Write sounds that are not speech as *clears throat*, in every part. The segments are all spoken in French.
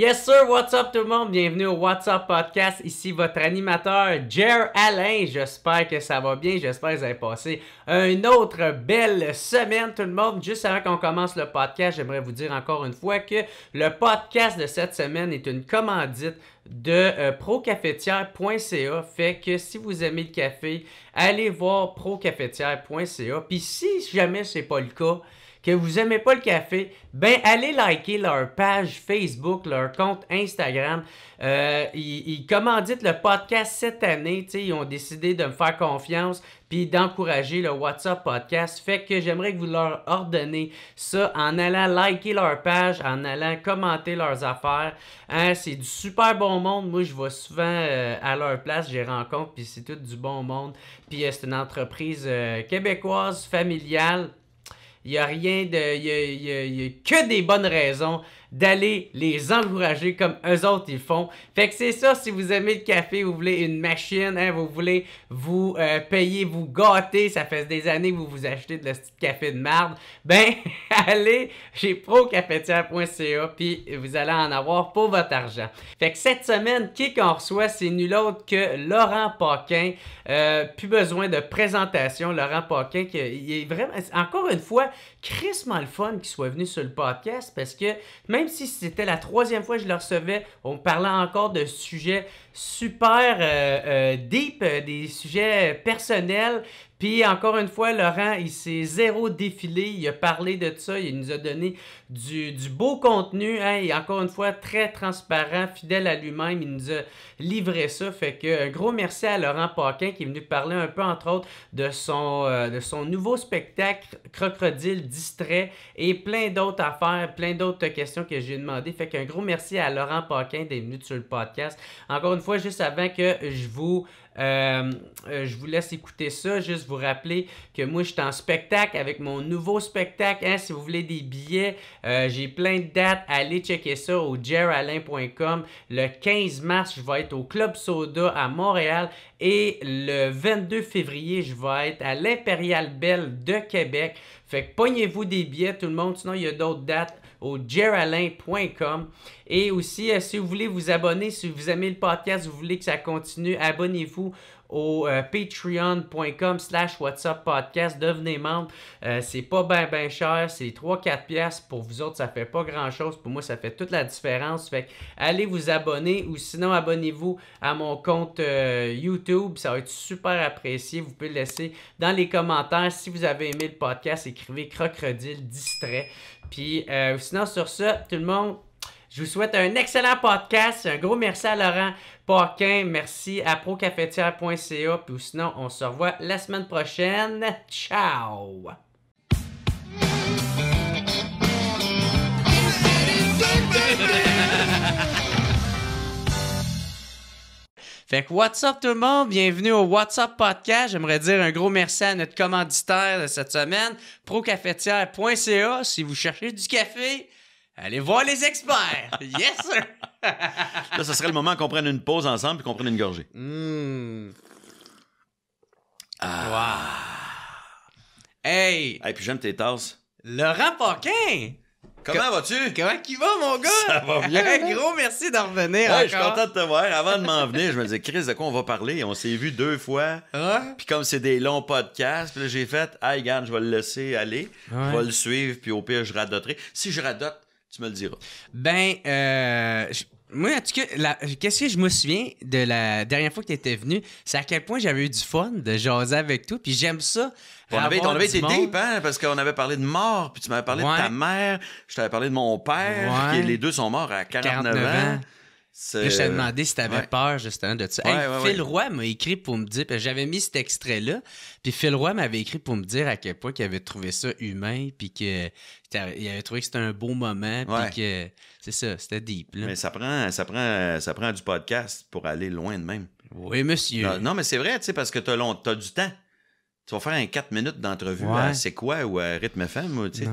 Yes sir, what's up tout le monde? Bienvenue au What's Up Podcast. Ici votre animateur Jer Alain. J'espère que ça va bien. J'espère que vous avez passé une autre belle semaine tout le monde. Juste avant qu'on commence le podcast, j'aimerais vous dire encore une fois que le podcast de cette semaine est une commandite de euh, procafetière.ca. Fait que si vous aimez le café, allez voir procafetière.ca. Puis si jamais c'est pas le cas, que vous aimez pas le café, ben allez liker leur page Facebook, leur compte Instagram. Euh, ils, commanditent le podcast cette année. Ils ont décidé de me faire confiance puis d'encourager le WhatsApp podcast. Fait que j'aimerais que vous leur ordonnez ça en allant liker leur page, en allant commenter leurs affaires. Hein, c'est du super bon monde. Moi, je vais souvent euh, à leur place, j'ai rencontre, puis c'est tout du bon monde. Puis euh, c'est une entreprise québécoise, familiale. Il n'y a rien de. Il n'y a, que des bonnes raisons d'aller les encourager comme eux autres ils font. Fait que c'est ça, si vous aimez le café, vous voulez une machine, hein, vous voulez vous euh, payer, vous gâter, ça fait des années que vous vous achetez de la café de merde, ben *laughs* allez chez procafetière.ca puis vous allez en avoir pour votre argent. Fait que cette semaine, qui qu'on reçoit, c'est nul autre que Laurent Paquin. Euh, plus besoin de présentation. Laurent Paquin, qui est vraiment, encore une fois, Chris le fun qu'il soit venu sur le podcast parce que si c'était la troisième fois que je le recevais, on parlait encore de sujets super euh, euh, deep, euh, des sujets personnels. Puis encore une fois, Laurent, il s'est zéro défilé, il a parlé de ça, il nous a donné du, beau contenu, hein, et encore une fois, très transparent, fidèle à lui-même, il nous a livré ça. Fait que un gros merci à Laurent Paquin qui est venu parler un peu, entre autres, de son, de son nouveau spectacle Crocodile distrait et plein d'autres affaires, plein d'autres questions que j'ai demandé. Fait qu'un gros merci à Laurent Paquin d'être venu sur le podcast. Encore une fois, juste avant que je vous euh, euh, je vous laisse écouter ça. Juste vous rappeler que moi, je suis en spectacle avec mon nouveau spectacle. Hein, si vous voulez des billets, euh, j'ai plein de dates. Allez checker ça au jeralin.com. Le 15 mars, je vais être au Club Soda à Montréal. Et le 22 février, je vais être à l'Impérial Belle de Québec. Fait que pognez-vous des billets, tout le monde. Sinon, il y a d'autres dates au jeralin.com. Et aussi, euh, si vous voulez vous abonner, si vous aimez le podcast, vous voulez que ça continue, abonnez-vous au euh, patreon.com slash whatsapp podcast. Devenez membre. Euh, c'est pas bien cher. C'est 3-4 pièces Pour vous autres, ça fait pas grand-chose. Pour moi, ça fait toute la différence. Fait allez vous abonner ou sinon, abonnez-vous à mon compte YouTube. Ça va être super apprécié. Vous pouvez le laisser dans les commentaires. Si vous avez aimé le podcast, écrivez Crocodile Distrait. Puis euh, sinon, sur ça, tout le monde, je vous souhaite un excellent podcast. Un gros merci à Laurent Paquin. Merci à procafetière.ca. Puis sinon, on se revoit la semaine prochaine. Ciao! *laughs* Fait que what's up tout le monde, bienvenue au What's Up Podcast. J'aimerais dire un gros merci à notre commanditaire de cette semaine, procafetière.ca. Si vous cherchez du café, allez voir les experts. *laughs* Yes sir! *laughs* Là, ce serait le moment qu'on prenne une pause ensemble et qu'on prenne une gorgée. Mmh. Ah. Wow. Hey! Hey, puis j'aime tes tasses. Laurent Paquin! Comment vas-tu? Comment qui va, mon gars? Ça va bien. gros merci d'en revenir. je suis content de te voir. Avant de m'en venir, je me disais, Chris, de quoi on va parler? On s'est vu deux fois. Puis comme c'est des longs podcasts, puis là, j'ai fait, hey, regarde, je vais le laisser aller. Je vais le suivre, puis au pire, je radoterai. Si je radote, tu me le diras. Ben, euh, moi, en tout cas, qu'est-ce que je me souviens de la dernière fois que tu étais venu, c'est à quel point j'avais eu du fun de jaser avec toi, puis j'aime ça. On avait, on avait été deep, hein, parce qu'on avait parlé de mort, puis tu m'avais parlé de ta mère, je t'avais parlé de mon père, qui les deux sont morts à 49, ans. Je t'ai demandé si t'avais peur justement de ça. Phil Roy m'a écrit pour me dire, j'avais mis cet extrait-là, puis Phil Roy m'avait écrit pour me dire à quel point il avait trouvé ça humain, puis qu'il avait trouvé que c'était un beau moment, puis que c'est ça, c'était deep. Mais ça prend, ça, prend, ça prend du podcast pour aller loin de même. Oui, monsieur. Non, mais c'est vrai, tu sais, parce que t'as, long, as du temps. Tu vas faire un 4 minutes d'entrevue à C'est quoi ou à Rythme FM, tu sais.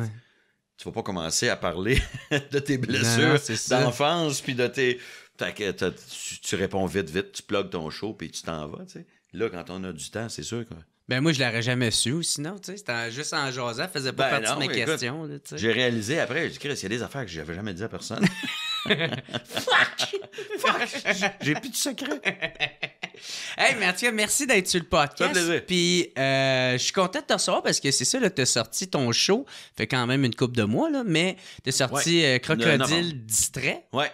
Tu vas pas commencer à parler *laughs* de tes blessures d'enfance, puis de tes tu, réponds vite, vite, tu plugues ton show, puis tu t'en vas, tu sais. Là, quand on a du temps, c'est sûr que... Ben moi, je l'aurais jamais su, sinon, tu sais, c'était juste en jasant, faisait pas ben partie de mes questions. J'ai réalisé après, j'ai dit, il y a des affaires que j'avais jamais dit à personne. *laughs* Fuck! Fuck! J'ai plus de secret. *laughs* hey Mathieu, merci d'être sur le podcast. plaisir. Puis euh, je suis content de te recevoir parce que c'est ça, là, t'as sorti ton show, fait quand même une coupe de mois, là, mais t'as sorti Ouais. euh, Le Crocodile. Distrait, Ouais.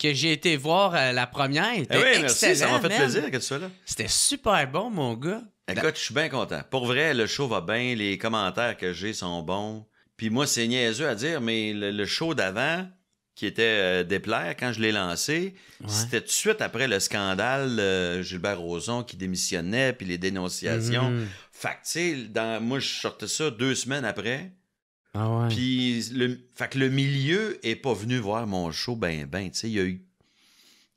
Que j'ai été voir euh, la première. Eh oui, merci. Ça m'a fait man. plaisir que tu sois là. C'était super bon, mon gars. Écoute, je suis bien content. Pour vrai, le show va bien. Les commentaires que j'ai sont bons. Puis moi, c'est niaiseux à dire, mais le, le show d'avant, qui était euh, déplaire, quand je l'ai lancé, c'était tout de suite après le scandale euh, Gilbert Rozon qui démissionnait, puis les dénonciations. Mhm. Fait que, tu sais, moi, je sortais ça deux semaines après. Ah ouais. Puis, le, fait que le milieu est pas venu voir mon show ben, ben. Tu sais, il y a eu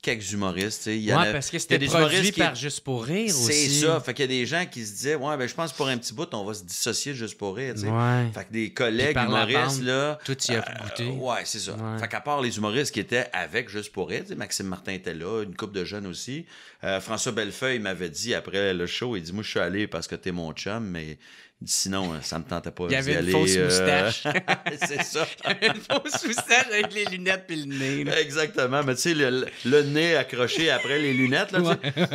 quelques humoristes. tu sais. Il y ouais, a- parce que a c'était des produit humoristes qui- par Juste pour rire C'est aussi. ça. Fait qu'il y a des gens qui se disaient, ouais, ben, je pense que pour un petit bout, on va se dissocier juste pour rire. tu sais. Ouais. Fait que des collègues humoristes, bande, là. Toi, tu y as euh, goûté. ouais, c'est ça. Ouais. Fait qu'à part les humoristes qui étaient avec Juste pour rire, tu sais, Maxime Martin était là, une couple de jeunes aussi. Euh, François Bellefeuille m'avait dit après le show, il dit, moi, je suis allé parce que t'es mon chum, mais sinon, euh, ça me tentait pas Il y avait une aller, fausse euh, moustache. *laughs* c'est ça. *laughs* une fausse moustache avec les lunettes puis le nez. là. Exactement. Mais tu sais, le, le nez accroché après les lunettes, là, tu sais.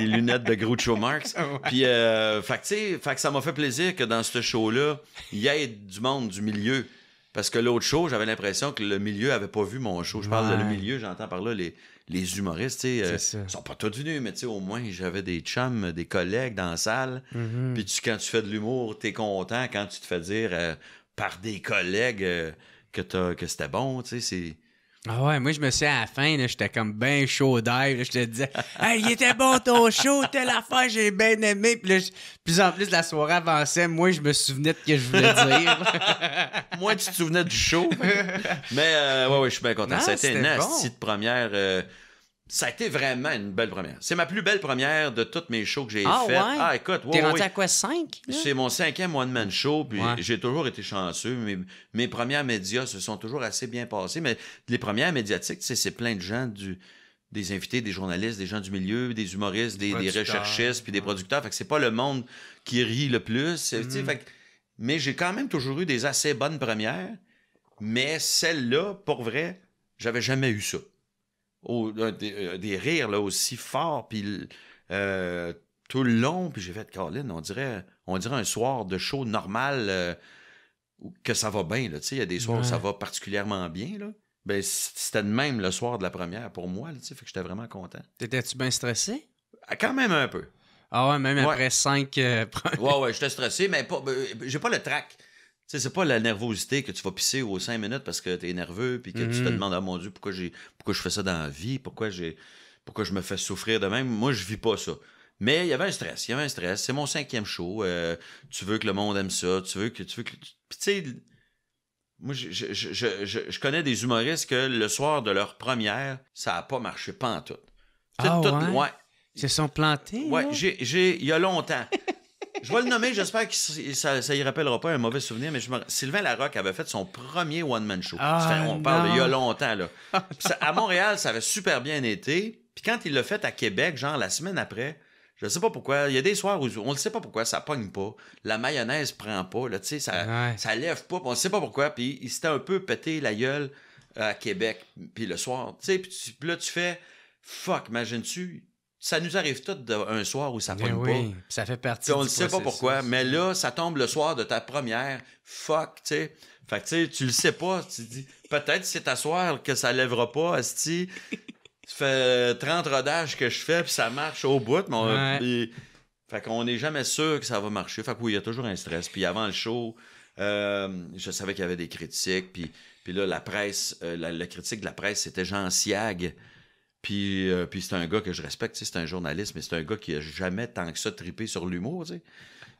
Les lunettes de Groucho Marx. *laughs* Puis, euh, fait que, tu sais, fait que ça m'a fait plaisir que dans ce show-là, il y ait du monde du milieu. Parce que l'autre show, j'avais l'impression que le milieu avait pas vu mon show. Je parle de le Ouais. milieu, j'entends par là les, les humoristes, tu sais. euh, sont pas tous venus, mais tu sais, au moins, j'avais des chums, des collègues dans la salle. Mhm. Puis tu, quand tu fais de l'humour, t'es content quand tu te fais dire euh, par des collègues euh, que, t'as- que c'était bon, tu sais, c'est... Ah ouais, moi je me suis à la fin, j'étais comme ben chaud d'air. Je te disais, hey, il était bon ton show, telle affaire, j'ai bien aimé. Puis là, plus en plus la soirée avançait, moi je me souvenais de ce que je voulais dire. *laughs* Moi, tu te souvenais du show. *laughs* Mais euh, ouais, ouais, je suis bien content. Non, ça a été une c'était bon. de première. euh, ça a été vraiment une belle première. C'est ma plus belle première de toutes mes shows que j'ai Ah, faites. ouais? Ah, écoute, ouais, T'es rendu à quoi, 5? C'est mon cinquième one-man show, puis Ouais. j'ai toujours été chanceux. Mes, mes premières médias se sont toujours assez bien passées, mais les premières médiatiques, tu sais, c'est plein de gens, du, des invités, des journalistes, des gens du milieu, des humoristes, des, des recherchistes, puis des producteurs. Fait que c'est pas le monde qui rit le plus. Mhm. fait que- mais j'ai quand même toujours eu des assez bonnes premières, mais celle-là, pour vrai, j'avais jamais eu ça. Au- euh, des, euh, des rires là, aussi forts, puis euh, tout le long, puis j'ai fait Colin, on dirait, on dirait un soir de show normal euh, que ça va bien. là, tu sais, Il y a des soirs où ça va particulièrement bien. Là. Ben, c'était de même le soir de la première pour moi. Là, tu sais, fait que j'étais vraiment content. T'étais-tu bien stressé? Ah, Quand même un peu. Ah ouais, même Ouais. après 5 *laughs* Ouais, ouais, j'étais stressé, mais pas, ben, j'ai pas le trac. Tu sais, c'est pas la nervosité que tu vas pisser aux cinq minutes parce que t'es nerveux puis que tu te Mhm. demandes, ah mon Dieu, pourquoi, j'ai, pourquoi je fais ça dans la vie, pourquoi, j'ai, pourquoi je me fais souffrir de même? Moi, je vis pas ça. Mais il y avait un stress, il y avait un stress. C'est mon cinquième show. euh, tu veux que le monde aime ça, tu veux que. Tu veux que... Puis tu sais, moi, je, je, je, je- je- je connais des humoristes que le soir de leur première, ça a pas marché, pas en tout. Tu Ah tout- ouais? ouais, Ils se sont plantés? Ouais, j'ai, il y a longtemps. *laughs* Je vais le nommer, j'espère que ça, ça y rappellera pas un mauvais souvenir, mais je me... Sylvain Larocque avait fait son premier one-man show. Ah, on parle d'il y a longtemps, là. Ça- à Montréal, ça avait super bien été. Puis quand il l'a fait à Québec, genre la semaine après, je sais pas pourquoi, il y a des soirs où on ne sait pas pourquoi, ça pogne pas. La mayonnaise prend pas, là, tu sais, ça, Ouais. ça lève pas, on ne sait pas pourquoi. Puis il s'était un peu pété la gueule à Québec, puis le soir, tu sais, puis là, tu fais, fuck, imagines-tu, ça nous arrive tout un soir où ça Ben pogne oui, pas. ça fait partie on ne sait pas pourquoi, mais là, ça tombe le soir de ta première. Fuck, tu sais. Fait que tu le sais pas. Tu dis, peut-être c'est à soir que ça lèvera pas, Asti. Ça fait 30 rodages que je fais, puis ça marche au bout. Mais on- Ouais. fait qu'on n'est jamais sûr que ça va marcher. Fait que oui, il y a toujours un stress. Puis avant le show, euh, je savais qu'il y avait des critiques. Puis, puis là, la presse, euh, la, la critique de la presse, c'était Jean Siag. Puis, euh, puis c'est un gars que je respecte, c'est un journaliste, mais c'est un gars qui a jamais tant que ça trippé sur l'humour.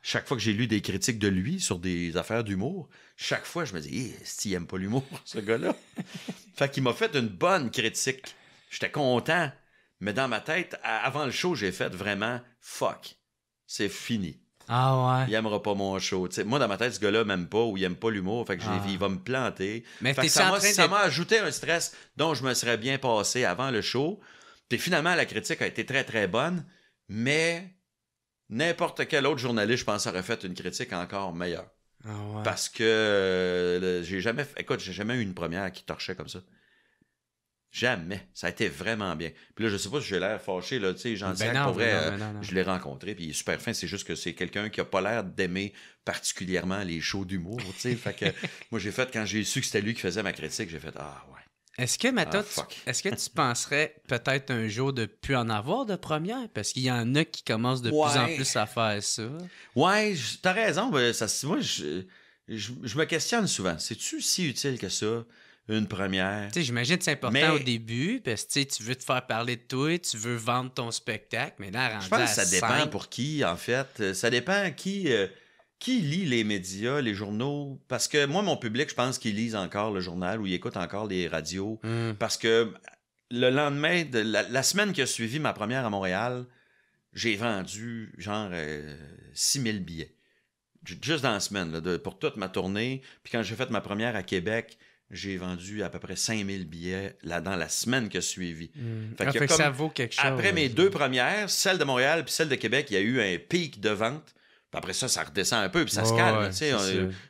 Chaque fois que j'ai lu des critiques de lui sur des affaires d'humour, chaque fois je me dis, eh, s'il aime pas l'humour, *laughs* ce gars-là? fait qu'il m'a fait une bonne critique. J'étais content, mais dans ma tête, avant le show, j'ai fait vraiment fuck, c'est fini. Ah Il aimera pas mon show. Moi, dans ma tête, ce gars-là m'aime pas ou il aime pas l'humour. Fait que Ah. il va me planter. Mais Fait que t'es ça m'a ça ajouté un stress dont je me serais bien passé avant le show. Puis finalement, la critique a été très, très bonne, mais n'importe quel autre journaliste, je pense, aurait fait une critique encore meilleure. Ah ouais. Parce que euh, j'ai jamais... Écoute, j'ai jamais eu une première qui torchait comme ça. Jamais. Ça a été vraiment bien. Puis là, je sais pas si j'ai l'air fâché, là, tu sais, Jean ben pour vrai, euh, je l'ai rencontré, puis il est super fin. C'est juste que c'est quelqu'un qui a pas l'air d'aimer particulièrement les shows d'humour, tu sais. fait que *laughs* moi, j'ai fait, quand j'ai su que c'était lui qui faisait ma critique, j'ai fait, ah ouais. Est-ce que, maintenant, ah, est-ce que tu penserais peut-être un jour de plus en avoir de première? Parce qu'il y en a qui commencent de plus en plus à faire ça. Ouais, t'as raison. Ben, ça, moi, je, je, me questionne souvent. C'est-tu si utile que ça? Une première. Tu sais, j'imagine que c'est important au début parce que tu veux te faire parler de toi, tu veux vendre ton spectacle, mais là, Je pense que ça dépend pour qui, en fait. Ça dépend qui, euh, qui lit les médias, les journaux. Parce que moi, mon public, je pense qu'ils lisent encore le journal ou ils écoutent encore les radios. Hmm. Parce que le lendemain, de la, semaine qui a suivi ma première à Montréal, j'ai vendu genre 6000 euh, billets. Juste dans la semaine, pour toute ma tournée. Puis quand j'ai fait ma première à Québec, j'ai vendu à peu près 5000 billets là, dans la semaine qui a suivi. Hmm. Fait, ah, ça vaut quelque chose. Après mes deux premières, celle de Montréal puis celle de Québec, il y a eu un pic de vente. Puis après ça, ça redescend un peu, puis ça se calme.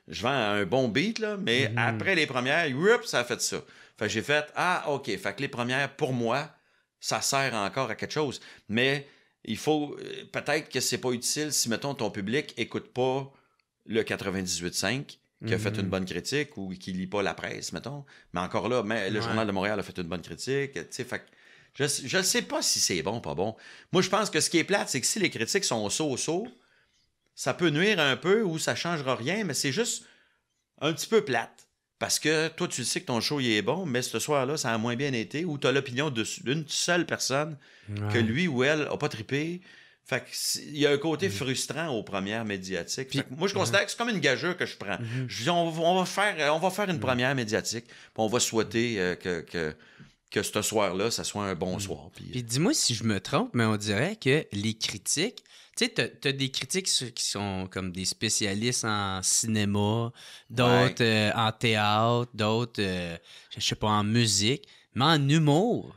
je vends un bon beat, là, mais mhm. après les premières, ça a fait ça. Fait j'ai fait Ah, OK. Fait que les premières, pour moi, ça sert encore à quelque chose. Mais il faut. Euh, peut-être que c'est pas utile si, mettons, ton public écoute pas le 98.5 qui a fait une mhm. bonne critique ou qui lit pas la presse, mettons. Mais encore là, mais le Journal de Montréal a fait une bonne critique. Fait, je ne sais pas si c'est bon ou pas bon. Moi, je pense que ce qui est plate, c'est que si les critiques sont so-so, ça peut nuire un peu ou ça changera rien, mais c'est juste un petit peu plate. Parce que toi, tu sais que ton show il est bon, mais ce soir-là, ça a moins bien été, ou tu as l'opinion d'une seule personne que lui ou elle n'a pas trippé, fait il y a un côté mm. frustrant aux premières médiatiques. moi, je considère que c'est comme une gageure que je prends. Mm-hmm. Je dis, on, va faire, on va faire une mm. première médiatique, puis on va souhaiter euh, que, que, que, ce soir-là, ça soit un bon soir. Puis, puis dis-moi si je me trompe, mais on dirait que les critiques, tu sais, tu as, des critiques qui sont comme des spécialistes en cinéma, d'autres euh, en théâtre, d'autres, euh, je sais pas, en musique, mais en humour.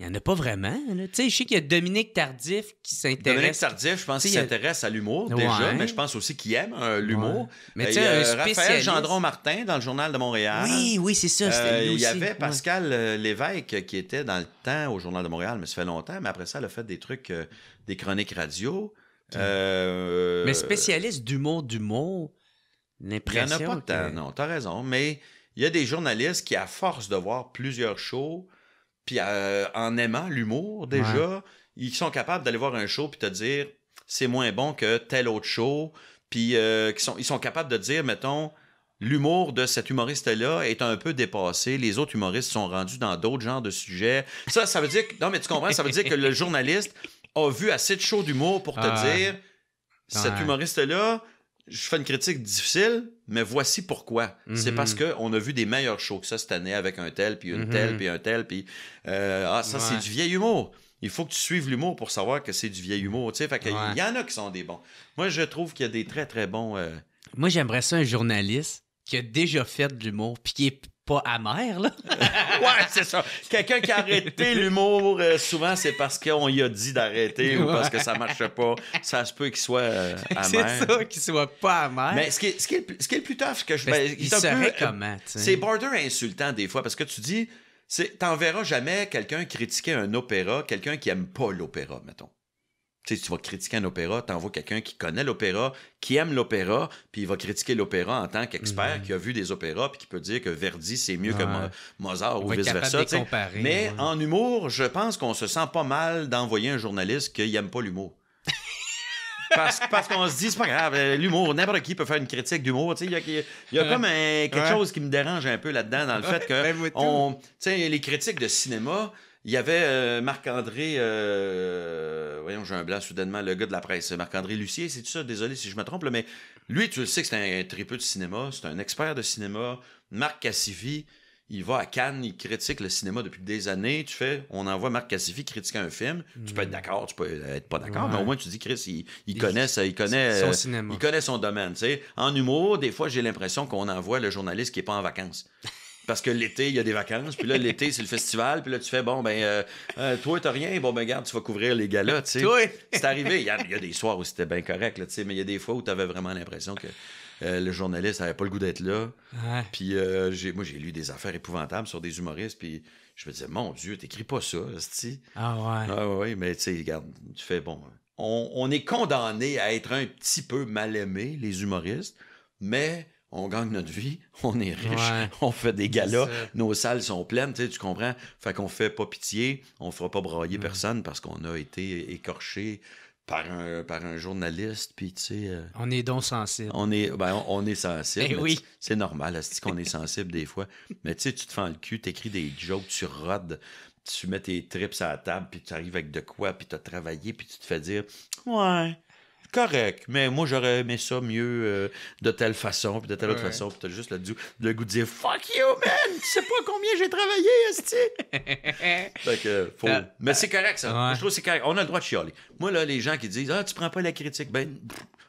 Il n'y en a pas vraiment. Je sais qu'il y a Dominique Tardif qui s'intéresse. Dominique Tardif, je pense qu'il s'intéresse à l'humour déjà, mais je pense aussi qu'il aime euh, l'humour. Mais tu sais, euh, Raphaël Gendron-Martin dans le Journal de Montréal. Oui, oui, c'est ça. Euh, il y avait Pascal Lévesque qui était dans le temps au Journal de Montréal, mais ça fait longtemps. Mais après ça, elle a fait des trucs, des chroniques radio. Mais spécialiste d'humour, d'humour, l'impression. Il n'y en a pas tant, non, tu as raison. Mais il y a des journalistes qui, à force de voir plusieurs shows, puis euh, en aimant l'humour, déjà, ils sont capables d'aller voir un show puis te dire c'est moins bon que tel autre show. Puis euh, sont, ils sont capables de dire, mettons, l'humour de cet humoriste-là est un peu dépassé. Les autres humoristes sont rendus dans d'autres genres de sujets. Ça, ça veut dire que. Non, mais tu comprends, ça veut dire que le journaliste a vu assez de shows d'humour pour te dire cet humoriste-là je fais une critique difficile, mais voici pourquoi. C'est parce mhm. qu'on a vu des meilleurs shows que ça cette année avec un tel, puis une mhm. telle, puis un tel, puis euh, ah, ça, c'est du vieil humour. Il faut que tu suives l'humour pour savoir que c'est du vieil humour. Tu fait Il y en a qui sont des bons. Moi, je trouve qu'il y a des très, très bons. Euh, Moi, j'aimerais ça un journaliste qui a déjà fait de l'humour, puis qui est pas amer, là. *laughs* ouais, c'est ça. Quelqu'un qui a arrêté l'humour, euh, souvent, c'est parce qu'on lui a dit d'arrêter ou parce que ça marche pas. Ça se peut qu'il soit euh, *laughs* amer. c'est ça, qu'il soit pas amer. Mais ce qui est, ce qui est, ce qui est le plus tough, c'est que je... Ben, il serait peu, comment, C'est border insultant, des fois, parce que tu dis... T'en verras jamais quelqu'un critiquer un opéra, quelqu'un qui aime pas l'opéra, mettons. Tu sais, tu vas critiquer un opéra, t'envoies quelqu'un qui connaît l'opéra, qui aime l'opéra, puis il va critiquer l'opéra en tant qu'expert mhm. qui a vu des opéras, puis qui peut dire que Verdi, c'est mieux que Mozart ou vice-versa. Mais en humour, je pense qu'on se sent pas mal d'envoyer un journaliste qui aime pas l'humour. *laughs* parce, parce qu'on se dit, c'est pas grave, euh, l'humour, n'importe qui peut faire une critique d'humour. Il y a, y a comme quelque chose qui me dérange un peu là-dedans, dans le fait que ben, on, les critiques de cinéma, il y avait euh, Marc-André, euh, voyons, j'ai un blanc soudainement, le gars de la presse, Marc-André Lucier, c'est tout ça, désolé si je me trompe, mais lui, tu le sais que c'est un tripeux de cinéma, c'est un expert de cinéma. Marc Cassivi, il va à Cannes, il critique le cinéma depuis des années. Tu fais, on envoie Marc Cassivi critiquer un film. Tu peux être mm. d'accord, tu peux être pas d'accord, mais au moins tu dis, Chris, il, connaît, ça, il connaît son euh, cinéma. Il connaît son domaine. En humour, des fois, j'ai l'impression qu'on envoie le journaliste qui est pas en vacances parce que l'été, il y a des vacances. Puis là, l'été, c'est le festival. Puis là, tu fais, bon, ben, euh, euh, toi, t'as rien. Bon, ben, garde, tu vas couvrir les galas, tu sais. C'est arrivé. Il y, a, des soirs où c'était bien correct, tu sais, mais il y a des fois où tu avais vraiment l'impression que euh, le journaliste n'avait pas le goût d'être là. Puis moi, j'ai lu des affaires épouvantables sur des humoristes. Puis Je me disais, mon Dieu, t'écris pas ça, Ah ouais. Ah ouais, mais tu sais, regarde, tu fais bon. On, on est condamné à être un petit peu mal aimé, les humoristes, mais on gagne notre vie, *laughs* on est riche, *laughs* on fait des galas, nos salles sont pleines, tu, comprends? Fait qu'on fait pas pitié, on fera pas brailler personne parce qu'on a été écorché par un, par un journaliste, puis tu sais... Euh, on est donc sensible. On est, ben, on, est sensible. Eh oui. C'est normal, c'est qu'on est sensible des fois? Mais tu sais, tu te fends le cul, t'écris des jokes, tu rodes, tu mets tes trips à la table, puis tu arrives avec de quoi, puis tu as travaillé, puis tu te fais dire « Ouais, correct, mais moi j'aurais aimé ça mieux euh, de telle façon, puis de telle autre façon, puis t'as juste le, le, goût de dire fuck you, man, tu sais pas combien j'ai travaillé, esti. *laughs* fait que, faut... Mais c'est correct ça. Je trouve que c'est correct. On a le droit de chialer. Moi, là, les gens qui disent Ah, tu prends pas la critique, ben,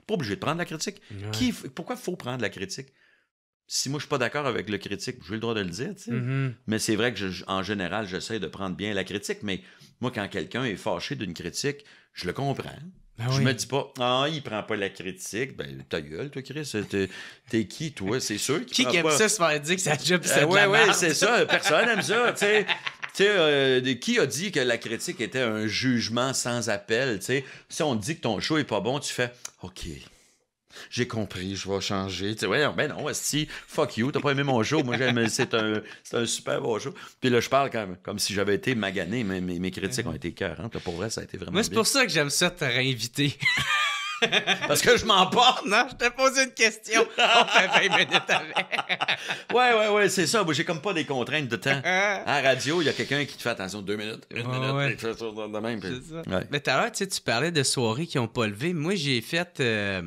pas obligé de prendre la critique. Qui... Pourquoi faut prendre la critique? si moi je suis pas d'accord avec le critique, j'ai le droit de le dire, tu sais. Mm-hmm. Mais c'est vrai que je, en général, j'essaie de prendre bien la critique. Mais moi, quand quelqu'un est fâché d'une critique, je le comprends. Ben je me dis pas, ah, il prend pas la critique. Ben, ta gueule, toi, Chris. T'es qui, toi? C'est sûr. Qui, qui aime ça se faire dire que ça job, c'est ouais, ouais, c'est ça. Personne aime ça, tu sais. Euh, qui a dit que la critique était un jugement sans appel? Tu sais, si on te dit que ton show est pas bon, tu fais OK. J'ai compris, je vais changer. Tu sais, ouais, ben non, si, fuck you, t'as pas aimé mon show. Moi, j'aime, c'est un, un super bon show. Puis là, je parle comme, comme si j'avais été magané, mais mes, mes critiques ont été cœurantes. Pour vrai, ça a été vraiment. Moi, c'est pour ça que j'aime ça te réinviter. *laughs* Parce que je m'emporte. Non, je t'ai posé une question. On fait 20 minutes avec. ouais, ouais, ouais, c'est ça. Moi, j'ai comme pas des contraintes de temps. À la radio, il y a quelqu'un qui te fait attention deux minutes, une minute, ouais. ça de même. Mais tout à l'heure, tu parlais de soirées qui n'ont pas levé. Moi, j'ai fait. Euh,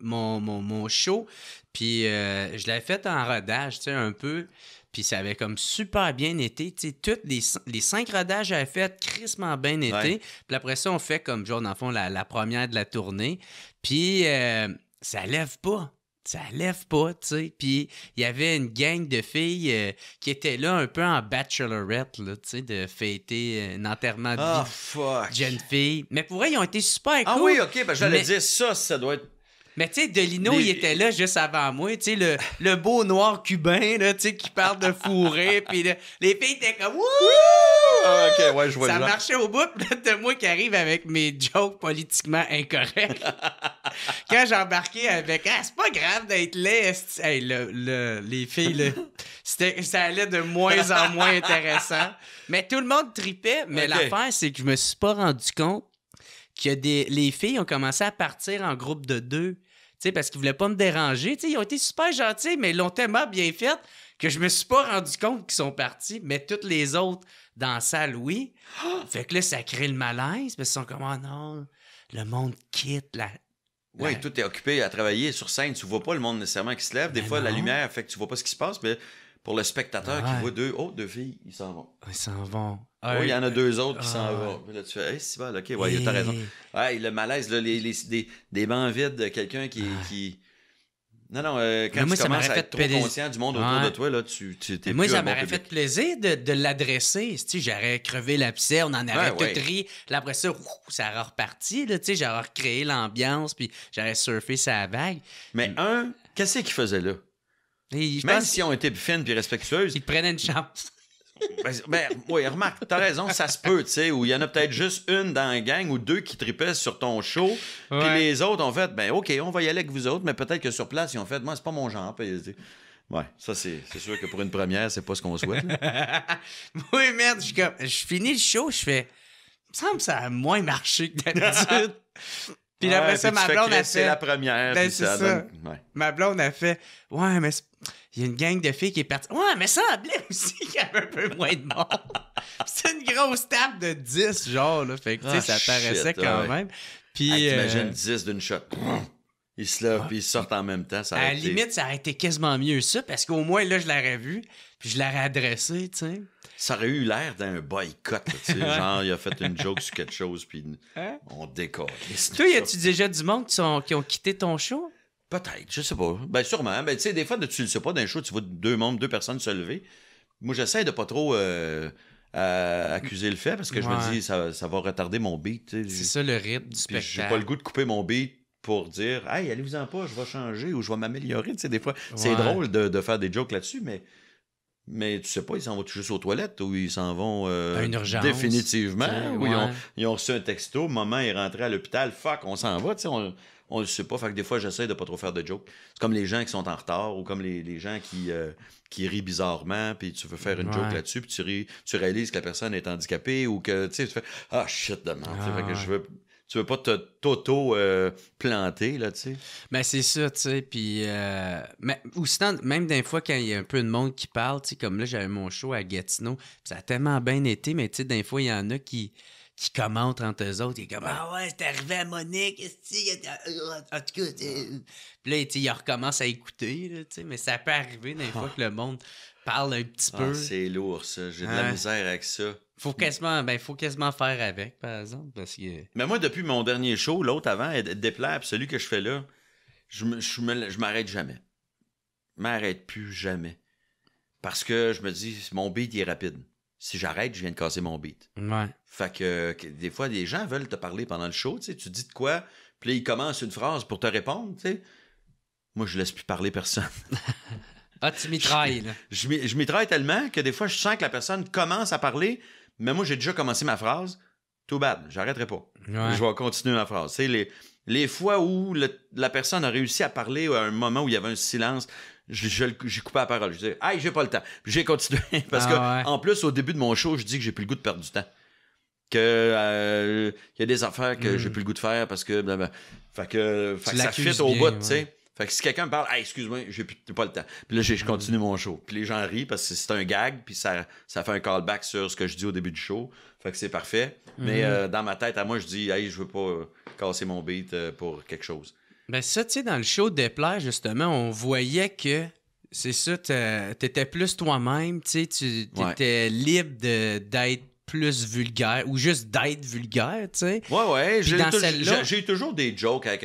mon, mon, show. Puis euh, je l'avais fait en rodage, tu sais, un peu. Puis ça avait comme super bien été. Tu sais, toutes les, les cinq rodages j'avais fait crissement bien été. Puis après ça, on fait comme, genre, dans le fond, la, première de la tournée. Puis euh, ça lève pas ça lève pas, tu sais. Puis il y avait une gang de filles euh, qui étaient là un peu en bachelorette, là, tu sais, de fêter un enterrement de oh, fuck. jeune fille. Mais pour eux, ils ont été super cool. Ah oui, OK, ben j'allais dire ça, ça doit être mais tu sais, Delino, il était là juste avant moi. Tu sais, le, *laughs* le, beau noir cubain, là, tu sais, qui parle de fourré. *laughs* Puis les filles étaient comme Wouh! Ah, ok, ouais, je vois Ça marchait au bout *laughs* de moi qui arrive avec mes jokes politiquement incorrects. Quand j'ai embarqué avec Ah, c'est pas grave d'être laid. Hey, le, le, les filles, là, ça allait de moins en moins intéressant. Mais tout le monde tripait. Mais l'affaire, c'est que je me suis pas rendu compte que des, les filles ont commencé à partir en groupe de deux sais, parce qu'ils voulaient pas me déranger. sais, ils ont été super gentils, mais ils l'ont tellement bien fait que je me suis pas rendu compte qu'ils sont partis, mais toutes les autres dans la salle, oui. *gasps* fait que là, ça crée le malaise, parce qu'ils sont comme, oh non, le monde quitte la. Oui, tout est occupé à travailler sur scène. Tu vois pas le monde nécessairement qui se lève. Des fois, la lumière fait que tu vois pas ce qui se passe, mais pour le spectateur qui voit deux, oh, deux filles, ils s'en vont. Ils s'en vont. Oui, il y en a deux autres qui s'en ah. vont. Là, tu fais, hey, c'est bon, ok, ouais, t'as raison. Ouais, le malaise, là, les, les, des, des bancs vides de quelqu'un qui, ah. qui. Non, non, euh, quand moi, tu commences à être trop conscient du monde autour de toi, là, tu, tu t'es Moi, ça m'aurait fait plaisir de, de l'adresser. Tu sais, j'aurais crevé l'abcès, on en aurait tout ri. Là, après ça, ça aurait reparti, là, tu sais, j'aurais recréé l'ambiance, puis j'aurais surfé sa vague. Mais un, qu'est-ce qu'il faisait là? Même si on était fines et respectueuses. Ils prenaient une chance. Ben, ben, oui, remarque, t'as raison, ça se peut, tu sais, où il y en a peut-être juste une dans la gang ou deux qui tripaient sur ton show, puis les autres ont fait, ben ok, on va y aller avec vous autres, mais peut-être que sur place, ils ont fait, moi, c'est pas mon genre. ouais, ça, c'est sûr que pour une première, c'est pas ce qu'on souhaite. *laughs* oui, merde, je, comme, je finis le show, je fais, il me semble que ça a moins marché que d'habitude. *laughs* Puis après ça, ma blonde a fait. C'est la première. Ben, c'est ça. Ma blonde a fait. Ouais, mais il y a une gang de filles qui est partie. Ouais, mais ça semblait aussi *laughs* qu'il y avait un peu moins de monde. *laughs* c'est une grosse table de 10, genre, là. Fait que, tu sais, ah, ça paraissait quand même. Puis. Hey, T'imagines 10 euh, d'une shot. Ils se lèvent puis ils sortent en même temps. Ça à la limite, ça aurait été quasiment mieux ça, parce qu'au moins, là, je l'aurais vu, puis je l'aurais adressé, tu sais ça aurait eu l'air d'un boycott. *laughs* genre, il a fait une joke sur quelque chose, puis hein? on décolle. Toi, y a-tu déjà du monde qui, sont, qui ont quitté ton show? Peut-être, je sais pas. Ben, sûrement. Ben, tu sais, des fois, tu le sais pas, d'un show, tu vois deux membres, deux personnes se lever. Moi, j'essaie de pas trop euh, accuser le fait parce que je me dis, ça, ça va retarder mon beat. C'est ça le rythme du spectacle. J'ai pas le goût de couper mon beat pour dire, hey, allez-vous-en pas, je vais changer ou je vais m'améliorer. Tu sais, des fois, c'est drôle de, de, faire des jokes là-dessus, mais Mais tu sais pas, ils s'en vont juste aux toilettes ou ils s'en vont euh, une urgence, définitivement. Ou ils, ont, reçu un texto, maman est rentrée à l'hôpital, fuck, on s'en va. On, on le sait pas. Fait que des fois, j'essaie de pas trop faire de jokes. C'est comme les gens qui sont en retard ou comme les, gens qui, euh, qui rient bizarrement, puis tu veux faire une joke là-dessus, puis tu, ris, tu réalises que la personne est handicapée ou que tu fais Ah shit de merde. fait que ah, je veux tu veux pas te t'auto-planter, là, tu sais? Ben, c'est ça, tu sais. Puis, euh, mais, ou sinon, même des fois, quand il y a un peu de monde qui parle, tu sais, comme là, j'avais mon show à Gatineau, ça a tellement bien été, mais tu sais, des fois, il y en a qui qui commentent entre eux autres. Il est comme Ah ouais, c'est arrivé à Monique, en tout cas. Puis là, il recommence à écouter, mais ça peut arriver des fois que le monde parle un petit ah, peu. C'est lourd, ça. J'ai de la misère avec ça. Faut quasiment, ben, faut quasiment faire avec, par exemple. Parce que... Mais moi, depuis mon dernier show, l'autre avant, Déplaire, celui que je fais là, je, je, m'arrête jamais. Je m'arrête plus jamais. Parce que je me dis, mon beat il est rapide si j'arrête, je viens de casser mon beat. Ouais. Fait que, des fois, des gens veulent te parler pendant le show, tu sais, tu dis de quoi, puis ils commencent une phrase pour te répondre, tu sais. Moi, je laisse plus parler personne. *laughs* ah, tu mitrailles, là. Je, je, mitraille tellement que des fois, je sens que la personne commence à parler, mais moi, j'ai déjà commencé ma phrase. Too bad, j'arrêterai pas. Je vais continuer ma phrase. Sais, les, les fois où la personne a réussi à parler à un moment où il y avait un silence, j'ai coupé la parole. Je disais, hey, j'ai pas le temps. j'ai continué. *laughs* Parce ah que, en plus, au début de mon show, je dis que j'ai plus le goût de perdre du temps. Que, euh, y a des affaires que j'ai mm. plus le goût de faire parce que, fait que, fait que ça fit au bout, tu sais. Fait que si quelqu'un me parle, hey, excuse-moi, j'ai pas le temps. Puis là, je mm. continue mon show. Puis les gens rient parce que c'est un gag, puis ça, ça fait un callback sur ce que je dis au début du show. Fait que c'est parfait. Mais mm. euh, dans ma tête, à moi, je dis, hey, je veux pas casser mon beat euh, pour quelque chose. Ben ça, tu sais, dans le show Déplaire, justement, on voyait que c'est ça, t'étais plus toi-même, tu sais, tu étais libre d'être plus vulgaire ou juste d'être vulgaire, tu sais. Ouais, ouais. J'ai toujours des jokes avec.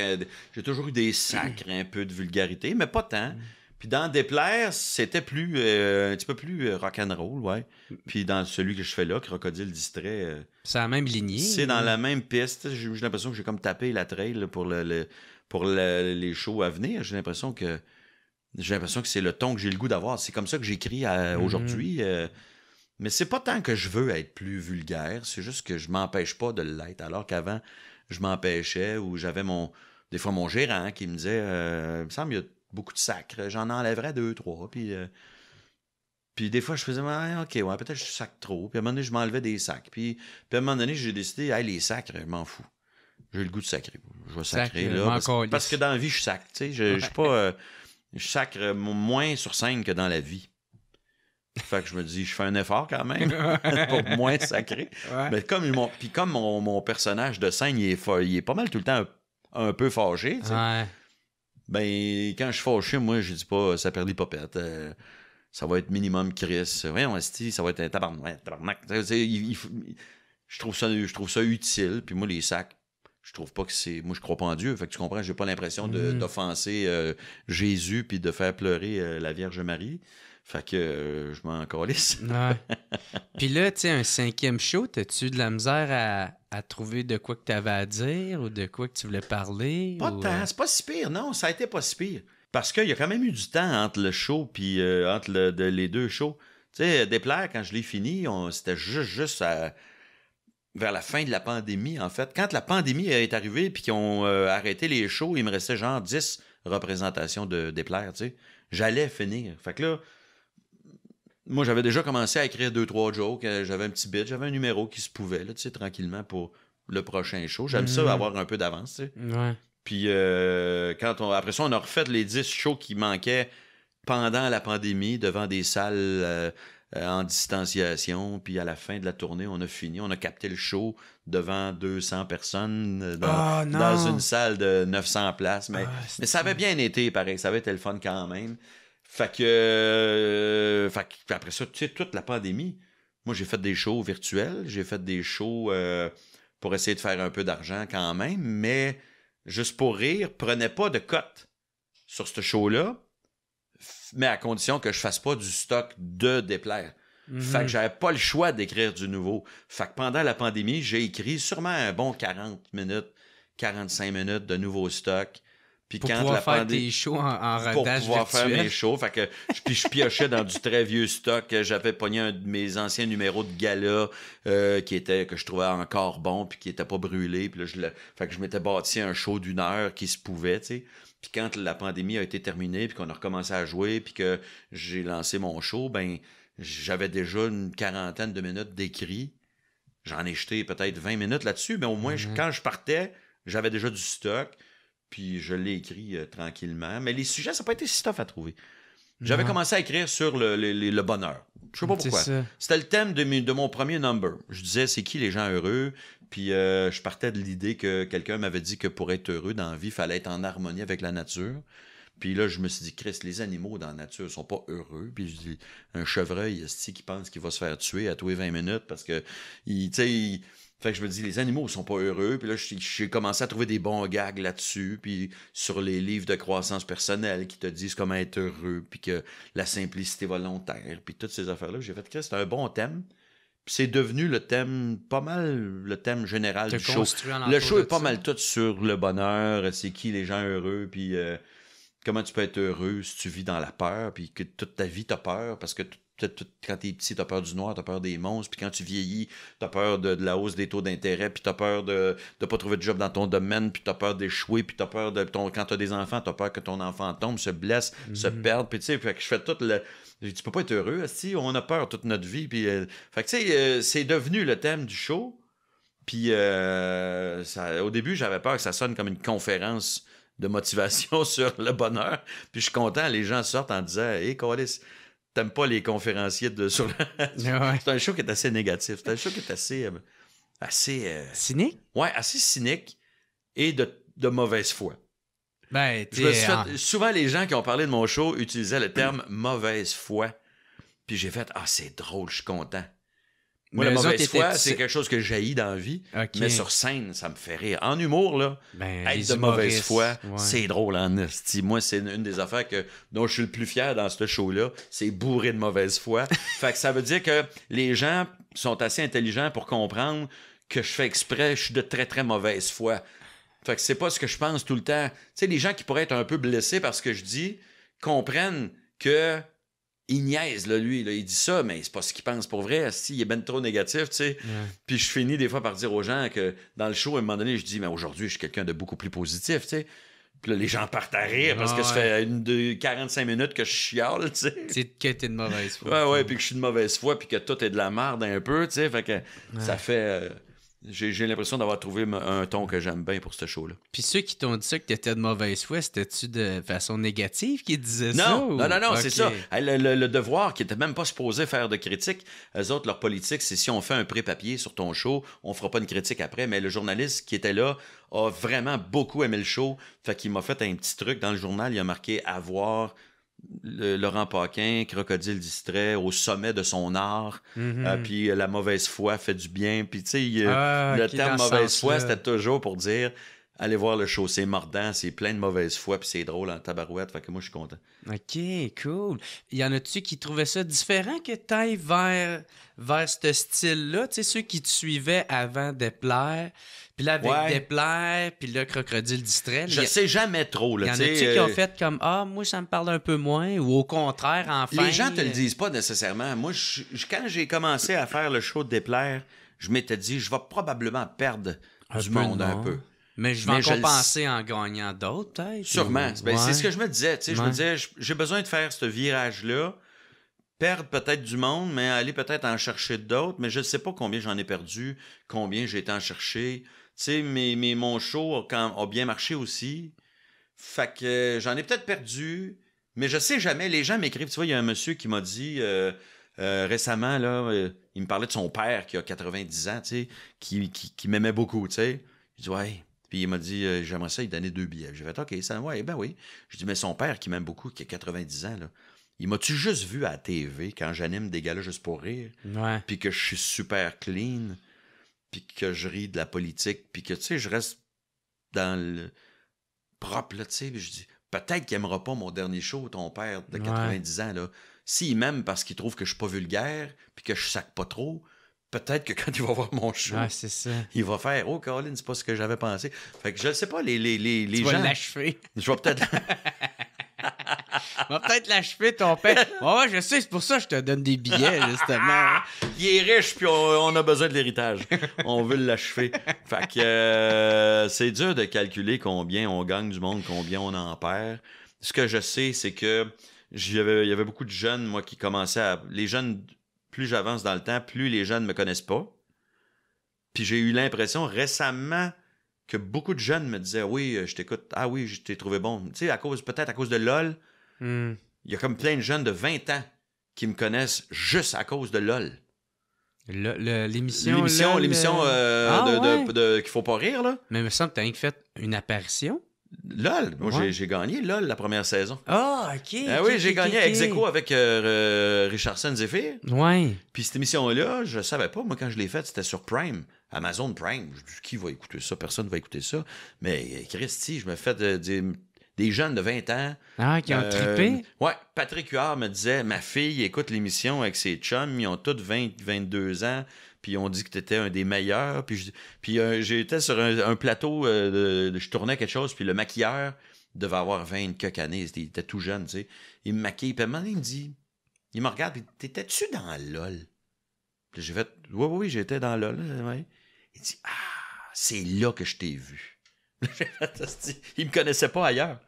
J'ai toujours eu des sacres, un peu de vulgarité, mais pas tant. Puis dans Déplaire, c'était plus euh, un petit peu plus euh, rock'n'roll, ouais. Puis dans celui que je fais là, Crocodile Distrait. Euh, c'est la même lignée. C'est dans la même piste. J'ai l'impression que j'ai comme tapé la trail pour le pour les shows à venir. J'ai l'impression que j'ai l'impression que c'est le ton que j'ai le goût d'avoir. C'est comme ça que j'écris mhm. aujourd'hui. Euh, mais c'est pas tant que je veux être plus vulgaire, c'est juste que je m'empêche pas de l'être. Alors qu'avant, je m'empêchais ou j'avais mon. Des fois mon gérant qui me disait euh, Il me semble qu'il y a beaucoup de sacres, j'en enlèverais deux, trois. Puis, euh, puis des fois, je faisais OK, ouais, peut-être je sac trop. Puis à un moment donné, je m'enlevais des sacs. Puis, puis à un moment donné, j'ai décidé hey, les sacres, je m'en fous. J'ai le goût de sacrer. Je vais sacrer, là. Parce, que dans la vie, je sacre. Tu sais, je, je suis pas. *laughs* Euh, je sacre moins sur scène que dans la vie. Fait que je me dis, je fais un effort quand même *laughs* *laughs* pour moins sacrer. Mais comme, mon, puis comme mon, personnage de scène, il est, il est pas mal tout le temps un, peu fâché. Ben, quand je suis fâché, moi, je dis pas, ça perd les popettes. Euh, ça va être minimum Chris. Voyons, ça va être un tabarnak. je, trouve ça, je trouve ça utile. Puis moi, les sacs, je trouve pas que c'est. Moi, je crois pas en Dieu. Fait que tu comprends, j'ai pas l'impression mm. d'offenser euh, Jésus puis de faire pleurer euh, la Vierge Marie. Fait que euh, je m'en calisse. puis là, tu sais, un cinquième show, t'as-tu de la misère à, trouver de quoi que t'avais à dire ou de quoi que tu voulais parler? Pas tant, c'est pas si pire, non, ça a été pas si pire. Parce qu'il y a quand même eu du temps entre le show puis entre les deux shows. Tu sais, Déplaire, quand je l'ai fini, c'était juste, juste à vers la fin de la pandémie, en fait. Quand la pandémie est arrivée puis qu'ils ont euh, arrêté les shows, il me restait genre 10 représentations de déplaire, tu sais. J'allais finir. Fait que là, moi, j'avais déjà commencé à écrire deux, trois jokes. Euh, j'avais un petit bit, j'avais un numéro qui se pouvait, là, tu sais, tranquillement pour le prochain show. J'aime ça, mhm. avoir un peu d'avance, tu sais. Ouais. Puis euh, quand on, après ça, on a refait les 10 shows qui manquaient pendant la pandémie devant des salles euh, en distanciation. Puis à la fin de la tournée, on a fini. On a capté le show devant 200 personnes euh, ah, dans, une salle de 900 places. Mais, ah, mais ça avait bien été, pareil. Ça avait été le fun quand même. Fait que, euh, fait après ça, tu sais, toute la pandémie, moi, j'ai fait des shows virtuels. J'ai fait des shows pour essayer de faire un peu d'argent quand même. Mais juste pour rire, prenez pas de cote sur ce show-là mais à condition que je fasse pas du stock de déplaire. Fait que j'avais pas le choix d'écrire du nouveau. Fait que pendant la pandémie, j'ai écrit sûrement un bon 40 minutes, 45 minutes de nouveau stock. Puis pour quand pouvoir la faire pandémie, tes shows en, en Pour pouvoir faire mes shows. Fait que, puis je piochais dans du très vieux stock. J'avais pogné un de mes anciens numéros de gala euh, qui était, que je trouvais encore bon puis qui était pas brûlé. Puis là, je, fait que je m'étais bâti un show d'une heure qui se pouvait, tu sais. Puis quand la pandémie a été terminée, puis qu'on a recommencé à jouer, puis que j'ai lancé mon show, ben j'avais déjà une quarantaine de minutes d'écrit. J'en ai jeté peut-être 20 minutes là-dessus, mais au moins, mhm. quand je partais, j'avais déjà du stock, puis je l'ai écrit euh, tranquillement. Mais les sujets, ça n'a pas été si tough à trouver. J'avais commencé à écrire sur le, le, bonheur. Je sais pas pourquoi. C'était le thème de, de, mon premier number. Je disais, c'est qui les gens heureux? Puis euh, je partais de l'idée que quelqu'un m'avait dit que pour être heureux dans la vie, il fallait être en harmonie avec la nature. Puis là, je me suis dit, Chris, les animaux dans la nature sont pas heureux. Puis je dis, un chevreuil, qui pense qu'il va se faire tuer à tous les 20 minutes? Parce que, tu sais, fait que je me dis, les animaux sont pas heureux. Puis là, j'ai commencé à trouver des bons gags là-dessus. Puis sur les livres de croissance personnelle qui te disent comment être heureux. Puis que la simplicité volontaire. Puis toutes ces affaires-là. J'ai fait, Chris, c'est un bon thème c'est devenu le thème, pas mal le thème général du show. Le show est pas mal tout sur le bonheur, c'est qui les gens heureux, puis euh, comment tu peux être heureux si tu vis dans la peur, puis que toute ta vie t'as peur, parce que quand t'es petit, t'as peur du noir, t'as peur des monstres, puis quand tu vieillis, t'as peur de, la hausse des taux d'intérêt, puis t'as peur de ne pas trouver de job dans ton domaine, puis t'as peur d'échouer, puis t'as peur de ton quand t'as des enfants, t'as peur que ton enfant tombe, se blesse, se mhm. perde, puis tu sais, fait que je fais tout le tu peux pas être heureux, si on a peur toute notre vie. Puis, euh, fait que, tu sais, euh, c'est devenu le thème du show. Puis, euh, ça, au début, j'avais peur que ça sonne comme une conférence de motivation *laughs* sur le bonheur. Puis, je suis content, les gens sortent en disant Hé, hey, t'aimes pas les conférenciers de sur *laughs* C'est un show qui est assez négatif. C'est un show qui est assez. assez cynique? Ouais, assez cynique et de, de mauvaise foi. Ben, souvent, les gens qui ont parlé de mon show utilisaient le terme mauvaise foi. Puis j'ai fait Ah, c'est drôle, je suis content. Moi, la mauvaise foi, c'est quelque chose que jaillit dans la vie. Mais sur scène, ça me fait rire. En humour, là, ben, être de mauvaise foi, c'est drôle en Moi, c'est une, des affaires que, dont je suis le plus fier dans ce show-là. C'est bourré de mauvaise foi. *laughs* fait que ça veut dire que les gens sont assez intelligents pour comprendre que je fais exprès, je suis de très, très mauvaise foi. Fait que c'est pas ce que je pense tout le temps. Tu sais, les gens qui pourraient être un peu blessés par ce que je dis comprennent que il niaise, là, lui. Là, il dit ça, mais c'est pas ce qu'il pense pour vrai. Si, il est ben trop négatif, tu sais. Puis je finis des fois par dire aux gens que dans le show, à un moment donné, je dis, mais aujourd'hui, je suis quelqu'un de beaucoup plus positif, tu sais. Puis là, les gens partent à rire parce que ça fait une de 45 minutes que je chiale, tu sais. C'est que t'es de mauvaise foi. Ouais, ouais, puis que je suis de mauvaise foi, puis que tout est de la merde un peu, tu sais. Fait que ça fait. Euh, j'ai l'impression d'avoir trouvé un ton que j'aime bien pour ce show-là. Puis ceux qui t'ont dit ça, que t'étais de mauvaise foi, c'était-tu de façon négative qu'ils disaient ça? Non, non, non, c'est ça. Le, devoir, qui était même pas supposé faire de critique, eux autres, leur politique, c'est si on fait un pré-papier sur ton show, on fera pas une critique après. Mais le journaliste qui était là a vraiment beaucoup aimé le show. Fait qu'il m'a fait un petit truc dans le journal. Il a marqué avoir Laurent Paquin, Crocodile distrait, au sommet de son art. Euh, puis euh, la mauvaise foi fait du bien. Puis tu sais, ah, le terme mauvaise foi, c'était toujours pour dire allez voir le show, c'est mordant, c'est plein de mauvaise foi, puis c'est drôle en tabarouette. Fait que moi, je suis content. OK, cool. Y en a-tu qui trouvaient ça différent que tu vers, vers ce style-là? Tu sais, ceux qui te suivaient avant Despler, puis là, avec Despler, puis là, Crocodile Distrait. Je sais jamais trop. Il y en a-tu qui ont euh, fait comme Ah, moi, ça me parle un peu moins, ou au contraire, enfin. Les gens te le disent pas nécessairement. Moi, quand j'ai commencé à faire le show de Despler, je m'étais dit, je vais probablement perdre du monde un peu. Mais je vais en compenser en gagnant d'autres, peut-être. Sûrement. Ben, c'est ce que je me disais. Je me disais, j'ai besoin de faire ce virage-là, perdre peut-être du monde, mais aller peut-être en chercher d'autres. Mais je ne sais pas combien j'en ai perdu, combien j'ai été en chercher. Tu mais, mais mon show a, quand, a bien marché aussi. Fait que j'en ai peut-être perdu, mais je sais jamais. Les gens m'écrivent. Tu vois, il y a un monsieur qui m'a dit euh, euh, récemment, là, euh, il me parlait de son père qui a 90 ans, tu sais, qui, qui, m'aimait beaucoup, tu sais. Je dis, ouais, puis il m'a dit, euh, j'aimerais ça, il donnait deux billets. J'ai fait, OK, ça, ouais, ben oui. Je dis, mais son père, qui m'aime beaucoup, qui a 90 ans, là, il m'a-tu juste vu à la TV quand j'anime des galas juste pour rire? Ouais. Puis que je suis super clean, puis que je ris de la politique, puis que, tu sais, je reste dans le propre, là, tu sais. je dis, peut-être qu'il n'aimera pas mon dernier show, ton père de 90 ans, là. S'il m'aime parce qu'il trouve que je suis pas vulgaire, puis que je sac pas trop, peut-être que *laughs* quand il va voir mon show, il va faire Oh, Colin, c'est pas ce que j'avais pensé. Fait que je ne sais pas, les, les, les, les tu gens. l'achever. *laughs* Je vais peut-être. *laughs* va peut-être l'achever, ton père. Ouais, je sais, c'est pour ça que je te donne des billets, justement. il est riche, puis on, a besoin de l'héritage. On veut l'achever. Fait que euh, c'est dur de calculer combien on gagne du monde, combien on en perd. Ce que je sais, c'est que il y avait beaucoup de jeunes, moi, qui commençaient à. Les jeunes, plus j'avance dans le temps, plus les jeunes me connaissent pas. Puis j'ai eu l'impression récemment que beaucoup de jeunes me disaient Oui, je t'écoute. Ah oui, je t'ai trouvé bon. Tu sais, à cause, peut-être à cause de LOL. Hmm. Il y a comme plein de jeunes de 20 ans qui me connaissent juste à cause de LOL. L'émission. L'émission, l'émission euh, ah, de, qu'il faut pas rire, là. Mais il me semble que tu as fait une apparition. LOL. Moi, j'ai gagné LOL la première saison. Ah, OK. Ah oui, j'ai gagné ex avec euh, Richardson Zephyr. Ouais. Puis cette émission-là, je savais pas. Moi, quand je l'ai faite, c'était sur Prime. Amazon Prime. Qui va écouter ça? Personne va écouter ça. Mais Christy, je me fais des jeunes de 20 ans. Ah, qui ont euh, trippé? Ouais. Patrick Huard me disait Ma fille écoute l'émission avec ses chums. Ils ont tous 20, 22 ans puis on dit que tu étais un des meilleurs. Puis, puis euh, j'étais sur un, plateau, euh, je tournais quelque chose, puis le maquilleur devait avoir 20 quelques années, il était tout jeune, tu sais. Il me maquille, puis à un moment il me dit, il me regarde, puis t'étais-tu dans LOL? Puis j'ai fait, oui, oui, j'étais dans LOL. Il dit, ah, c'est là que je t'ai vu. *laughs* il me connaissait pas ailleurs.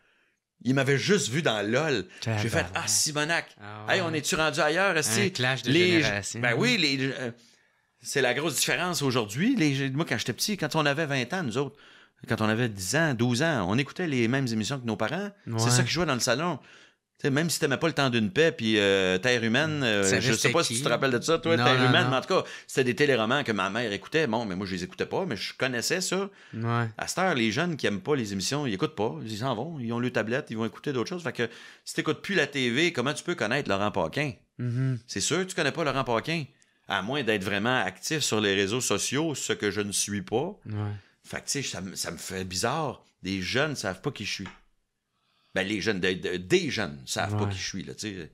Il m'avait juste vu dans LOL. J'ai fait Ah, Simonac. Ah hey, on est-tu rendu ailleurs? Un clash de les... Ben oui, les, euh, c'est la grosse différence aujourd'hui. Moi, quand j'étais petit, quand on avait 20 ans, nous autres, quand on avait 10 ans, 12 ans, on écoutait les mêmes émissions que nos parents. C'est ça qui jouait dans le salon. même si t'aimais pas le temps d'une paix, puis euh, Terre humaine, euh, je sais pas si tu te rappelles de ça, toi, Terre humaine, mais en tout cas, c'était des téléromans que ma mère écoutait. Bon, mais moi, je les écoutais pas, mais je connaissais ça. À cette heure, les jeunes qui aiment pas les émissions, ils écoutent pas. Ils s'en vont, ils ont le tablette, ils vont écouter d'autres choses. Fait que si t'écoutes plus la TV, comment tu peux connaître Laurent Paquin? Mm-hmm. C'est sûr que tu connais pas Laurent Paquin à moins d'être vraiment actif sur les réseaux sociaux, ce que je ne suis pas. Fait que, tu sais, ça, me fait bizarre. Des jeunes ne savent pas qui je suis. Ben, les jeunes, des jeunes ne savent pas qui je suis, là, tu sais.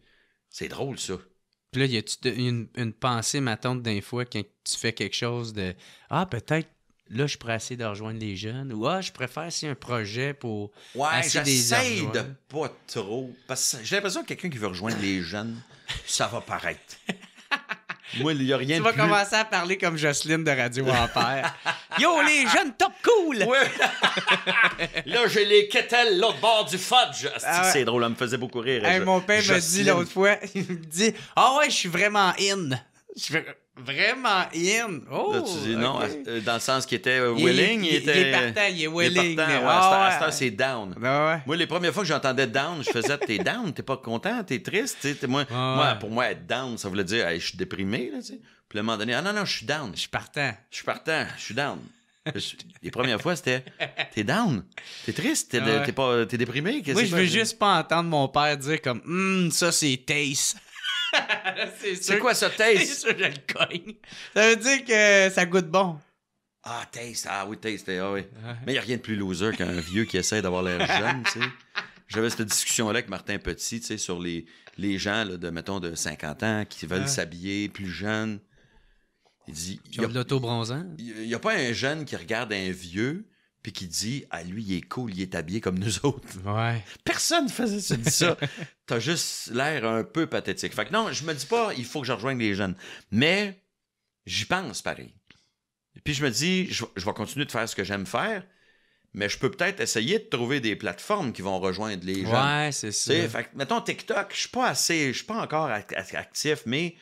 C'est drôle, ça. Puis là, y a-tu une, une, pensée, ma tante, d'un fois, quand tu fais quelque chose de Ah, peut-être là, je pourrais essayer de rejoindre les jeunes. Ou ah, je préfère essayer un projet pour. Ouais, j'essaye de pas trop. Parce que j'ai l'impression que quelqu'un qui veut rejoindre les jeunes, ça va paraître. Moi, il n'y a rien tu de Tu vas commencer à parler comme Jocelyne de Radio *laughs* Ampère. Yo, les jeunes top cool! Ouais. *laughs* là, j'ai les kettles l'autre bord du fudge. Ah c'est drôle, ça me faisait beaucoup rire. mon père m'a dit l'autre fois, *laughs* il me dit « Ah ouais, je suis vraiment in. » Je fais Vraiment in. Oh, Là, tu dis non, euh, dans le sens qu'il était euh, willing, il, était. Il est partant, il est willing. Il est partant, ouais, ah, ouais. c'est down. Ah, moi, les premières fois que j'entendais down, je faisais t'es down, t'es pas content, t'es triste. T'es, moi, ah, moi, pour moi, être down, ça voulait dire je suis déprimé. Là, Puis à un moment donné, ah non, non, je suis down. Je suis partant. Je suis partant, je suis down. les premières fois, c'était T'es down, t'es triste, t'es, t'es, pas, t'es déprimé. Moi, je veux juste pas entendre mon père dire comme Hum, ça c'est taste. *laughs* c'est quoi ça, taste? je le cogne. Ça veut dire que ça goûte bon. Ah, taste. Ah oui, taste. Ah oui. Mais il n'y a rien de plus loser qu'un *laughs* vieux qui essaie d'avoir l'air jeune, tu sais. J'avais cette discussion-là avec Martin Petit, tu sais, sur les, les gens, là, de, mettons, de 50 ans qui veulent s'habiller plus jeunes. Il dit... Il y a de l'auto-bronzant? Il n'y a pas un jeune qui regarde un vieux puis qui dit Ah, lui, il est cool, il est habillé comme nous *laughs* autres. Ouais. Personne faisait dit ça. *laughs* T'as juste l'air un peu pathétique. Fait que non, je me dis pas, il faut que je rejoigne les jeunes. Mais j'y pense pareil. Puis je me dis, je, vais continuer de faire ce que j'aime faire, mais je peux peut-être essayer de trouver des plateformes qui vont rejoindre les jeunes. Ouais, c'est ça. Fait que, mettons, TikTok, je suis pas assez, je suis pas encore actif, mais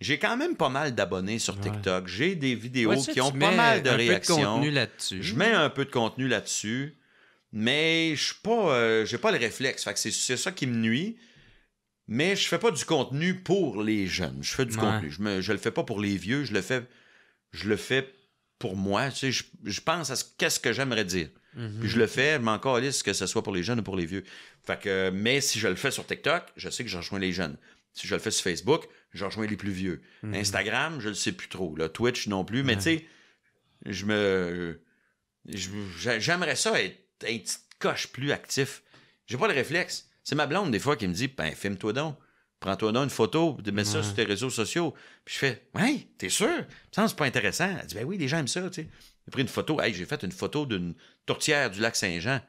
j'ai quand même pas mal d'abonnés sur TikTok. J'ai des vidéos qui ont pas mal de réactions. contenu là-dessus. Je mets un peu de contenu là-dessus, mais je suis pas, euh, j'ai pas le réflexe. Fait que c'est ça qui me nuit. Mais je fais pas du contenu pour les jeunes. Je fais du contenu. Je, me, je le fais pas pour les vieux. Je le fais, je le fais pour moi. Tu sais, je, je pense à ce qu'est-ce que j'aimerais dire. Mhm. Puis je le fais, je m'en calisse que ce soit pour les jeunes ou pour les vieux. Fait que, mais si je le fais sur TikTok, je sais que je rejoins les jeunes. Si je le fais sur Facebook, je rejoins les plus vieux. Mhm. Instagram, je le sais plus trop. Là. Twitch non plus. Mais tu sais, je me. J'aimerais ça être un petit coche plus actif. J'ai pas le réflexe. C'est ma blonde, des fois, qui me dit Ben, filme-toi donc. Prends-toi une photo, mets ça sur tes réseaux sociaux. Puis je fais, ouais, t'es sûr? Ça, c'est pas intéressant. Elle dit, ben oui, les gens aiment ça, tu sais. J'ai pris une photo. Hey, j'ai fait une photo d'une tourtière du lac Saint-Jean.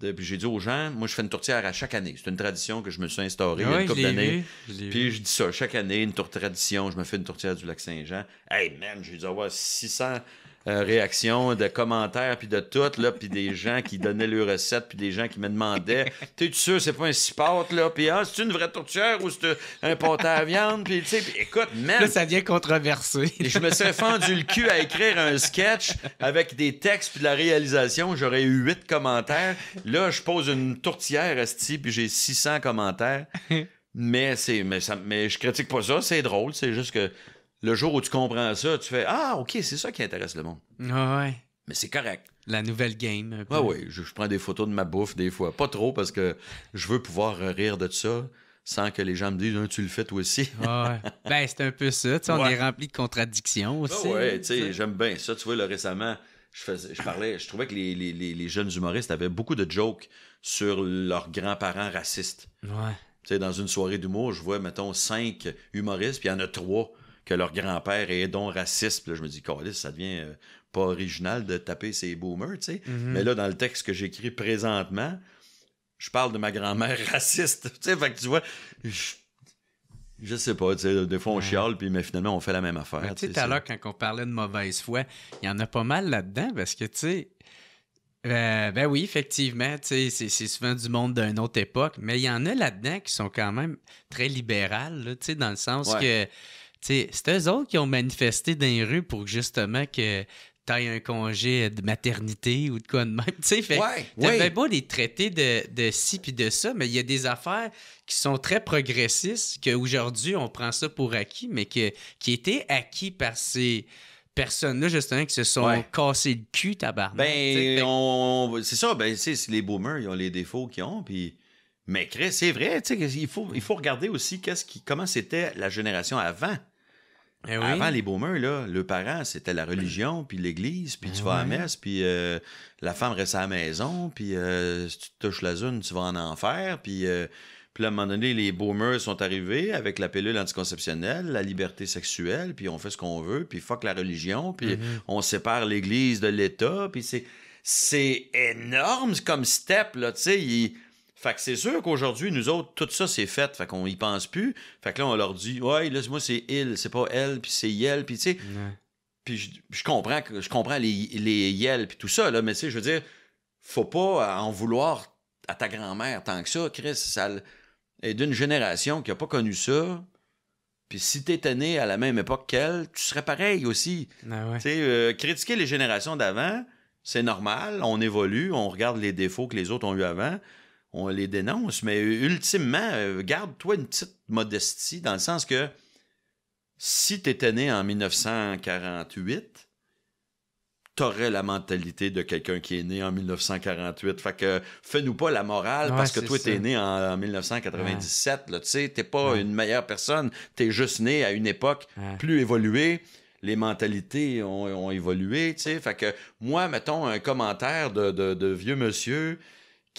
Puis j'ai dit aux gens, moi, je fais une tourtière à chaque année. C'est une tradition que je me suis instaurée il y a une couple d'années. Puis je dis ça, chaque année, une tour tradition, je me fais une tourtière du lac Saint-Jean. Hey, man, j'ai dû avoir 600 euh, réactions, de commentaires, puis de tout, là, puis des gens qui donnaient leurs recettes, puis des gens qui me demandaient *laughs* T'es-tu sûr c'est pas un cipote, là? Puis ah, c'est une vraie tourtière ou c'est un pâté à viande? Puis tu sais, écoute, même. Là, ça devient controversé. je me serais fendu le cul à écrire un sketch avec des textes, puis de la réalisation, j'aurais eu huit commentaires. Là, je pose une tourtière, Esti, puis j'ai 600 commentaires. *laughs* Mais c'est mais ça mais je critique pas ça, c'est drôle, c'est juste que le jour où tu comprends ça, tu fais Ah, OK, c'est ça qui intéresse le monde. ouais. Mais c'est correct. La nouvelle game. Oui, oui. Je, prends des photos de ma bouffe des fois. Pas trop parce que je veux pouvoir rire de ça sans que les gens me disent ah, Tu le fais toi aussi. ouais. *laughs* Ben, c'est un peu ça. on est rempli de contradictions aussi. oui, tu sais, j'aime bien ça. Tu vois, là, récemment, je, faisais, je parlais, je trouvais que les, les, les, jeunes humoristes avaient beaucoup de jokes sur leurs grands-parents racistes. Ouais. Tu sais, dans une soirée d'humour, je vois, mettons, cinq humoristes, puis il y en a trois que leur grand-père est donc raciste. Puis là, je me dis, ça devient euh, pas original de taper ces boomers, tu sais. Mhm. Mais là, dans le texte que j'écris présentement, je parle de ma grand-mère *laughs* raciste. Tu sais, fait que tu vois, je, sais pas, tu sais, des fois on chiale, puis mais finalement on fait la même affaire. Tu sais, tout à l'heure, quand on parlait de mauvaise foi, il y en a pas mal là-dedans parce que, tu sais, euh, ben oui, effectivement, c'est souvent du monde d'une autre époque, mais il y en a là-dedans qui sont quand même très libérales, sais, dans le sens que c'est eux autres qui ont manifesté dans les rues pour justement que tu aies un congé de maternité ou de quoi de même. Tu sais, fait ouais, pas les traités de, de ci puis de ça, mais il y a des affaires qui sont très progressistes qu'aujourd'hui on prend ça pour acquis, mais que, qui étaient acquis par ces personnes-là, justement, qui se sont cassés le cul, tabarnak. Ben, c'est ça, ben, c'est les boomers, ils ont les défauts qu'ils ont, puis mais c'est vrai, il faut, il faut regarder aussi qu'est-ce qui, comment c'était la génération avant. Eh avant les boomers, là, le parent, c'était la religion, puis l'église, puis eh tu vas à la messe, puis euh, la femme reste à la maison, puis euh, si tu touches la zone, tu vas en enfer, puis, euh, puis à un moment donné, les boomers sont arrivés avec la pilule anticonceptionnelle, la liberté sexuelle, puis on fait ce qu'on veut, puis fuck la religion, puis mm-hmm. on sépare l'église de l'État, puis c'est, c'est énorme comme step, là, tu sais, fait que c'est sûr qu'aujourd'hui, nous autres, tout ça, c'est fait. Fait qu'on y pense plus. Fait que là, on leur dit, ouais, là, moi, c'est il, c'est pas elle, puis c'est yel, puis tu sais. Puis je, comprends, je comprends les, les yel, puis tout ça, là, mais tu sais, je veux dire, faut pas en vouloir à ta grand-mère tant que ça. Chris, ça est d'une génération qui a pas connu ça. Puis si t'étais né à la même époque qu'elle, tu serais pareil aussi. Ah tu sais, euh, critiquer les générations d'avant, c'est normal. On évolue, on regarde les défauts que les autres ont eu avant on les dénonce, mais ultimement, euh, garde-toi une petite modestie dans le sens que si tu étais né en 1948, t'aurais la mentalité de quelqu'un qui est né en 1948. Fait que fais-nous pas la morale parce que toi, t'es né en, 1997. Là, tu sais, t'es pas une meilleure personne. T'es juste né à une époque plus évoluée. Les mentalités ont, évolué, tu sais. Fait que moi, mettons un commentaire de, de vieux monsieur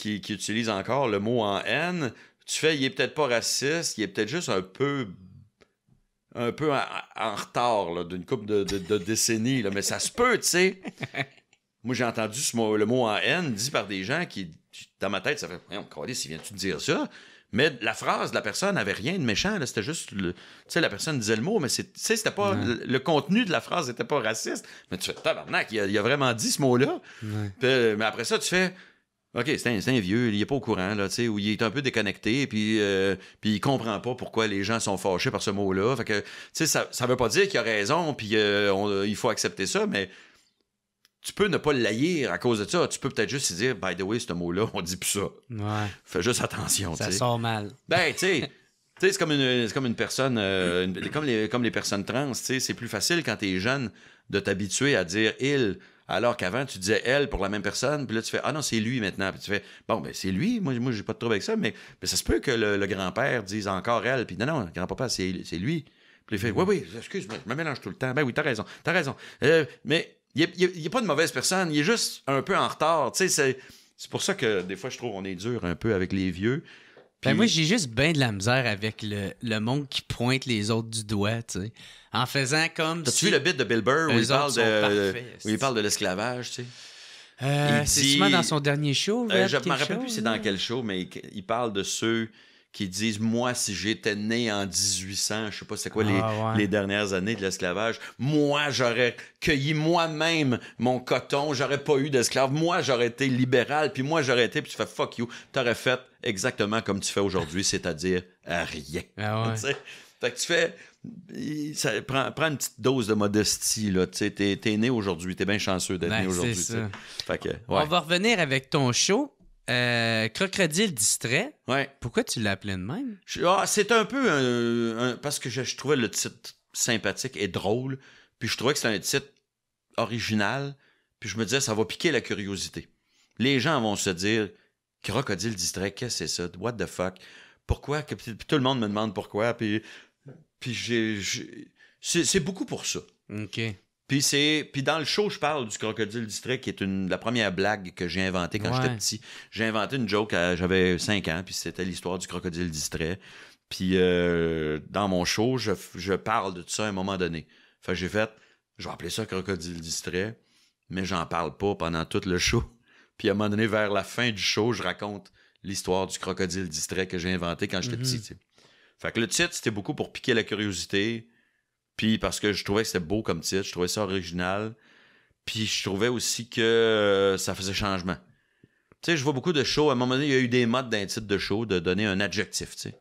qui, utilise encore le mot en haine, tu fais, il est peut-être pas raciste, il est peut-être juste un peu un peu en, retard d'une couple de, décennies, là, mais ça se peut, tu sais. *laughs* Moi, j'ai entendu ce mot, le mot en haine dit par des gens qui, dans ma tête, ça fait, on si viens-tu de dire ça? Mais la phrase de la personne n'avait rien de méchant, c'était juste, tu sais, la personne disait le mot, mais c'était pas, le, contenu de la phrase n'était pas raciste. Mais tu fais, tabarnak, il a, il a vraiment dit ce mot-là. mais après ça, tu fais, OK, c'est un, vieux, il est pas au courant, là, tu sais, ou il est un peu déconnecté, puis, euh, puis il comprend pas pourquoi les gens sont fâchés par ce mot-là. Fait que, tu sais, ça, ça veut pas dire qu'il a raison, puis euh, il faut accepter ça, mais tu peux ne pas le à cause de ça. Tu peux peut-être juste se dire, by the way, ce mot-là, on dit plus ça. Ouais. Fais juste attention, Ça sort mal. Ben, tu sais. *laughs* c'est comme une, comme une personne, euh, comme, les, comme les personnes trans, c'est plus facile quand tu es jeune de t'habituer à dire il alors qu'avant, tu disais elle pour la même personne, puis là, tu fais Ah non, c'est lui maintenant. Puis tu fais Bon, ben c'est lui, moi, moi j'ai pas de trouble avec ça, mais, ça se peut que le, grand-père dise encore elle, puis non, non, grand-papa, c'est lui. Puis il fait Oui, oui, excuse-moi, je me mélange tout le temps. Ben oui, t'as raison, t'as raison. Euh, mais il a, pas de mauvaise personne, il est juste un peu en retard. Tu sais, c'est pour ça que des fois, je trouve qu'on est dur un peu avec les vieux Ben moi, j'ai juste bien de la misère avec le, le, monde qui pointe les autres du doigt, tu sais. En faisant comme. T'as-tu vu le bit de Bill Burr où il parle de, où il parle de l'esclavage, tu sais? Euh, c'est dit... dans son dernier show. Euh, je me rappelle plus c'est dans quel show, mais il parle de ceux qui disent Moi, si j'étais né en 1800, je sais pas c'est quoi les, ah, les, dernières années de l'esclavage, moi, j'aurais cueilli moi-même mon coton, j'aurais pas eu d'esclaves, moi, j'aurais été libéral, puis moi, j'aurais été, puis tu fais fuck you, t'aurais fait exactement comme tu fais aujourd'hui, c'est-à-dire rien. Ah *laughs* fait que tu fais. Ça, prends, une petite dose de modestie, là. Tu sais, t'es, es né aujourd'hui, t'es bien chanceux d'être ben, né aujourd'hui. Fait que, On va revenir avec ton show. Euh, Crocodile distrait. Ouais. Pourquoi tu appelé de même? Ah, c'est un peu un, parce que je, trouvais le titre sympathique et drôle. Puis je trouvais que c'était un titre original. Puis je me disais, ça va piquer la curiosité. Les gens vont se dire, Crocodile distrait, qu'est-ce que c'est ça? What the fuck? Pourquoi? Puis tout le monde me demande pourquoi. Puis, puis j'ai, c'est beaucoup pour ça. OK. Puis c'est puis dans le show, je parle du crocodile distrait qui est une la première blague que j'ai inventée quand j'étais petit. J'ai inventé une joke j'avais 5 ans puis c'était l'histoire du crocodile distrait. Puis euh, dans mon show, je, parle de tout ça à un moment donné. Fait j'ai fait je vais appeler ça crocodile distrait, mais j'en parle pas pendant tout le show. *laughs* Puis à un moment donné vers la fin du show, je raconte l'histoire du crocodile distrait que j'ai inventé quand j'étais mm-hmm. petit. Fait que le titre, c'était beaucoup pour piquer la curiosité puis parce que je trouvais que c'était beau comme titre, je trouvais ça original. Puis je trouvais aussi que euh, ça faisait changement. Tu sais, je vois beaucoup de shows. À un moment donné, il y a eu des modes d'un titre de show de donner un adjectif, tu sais.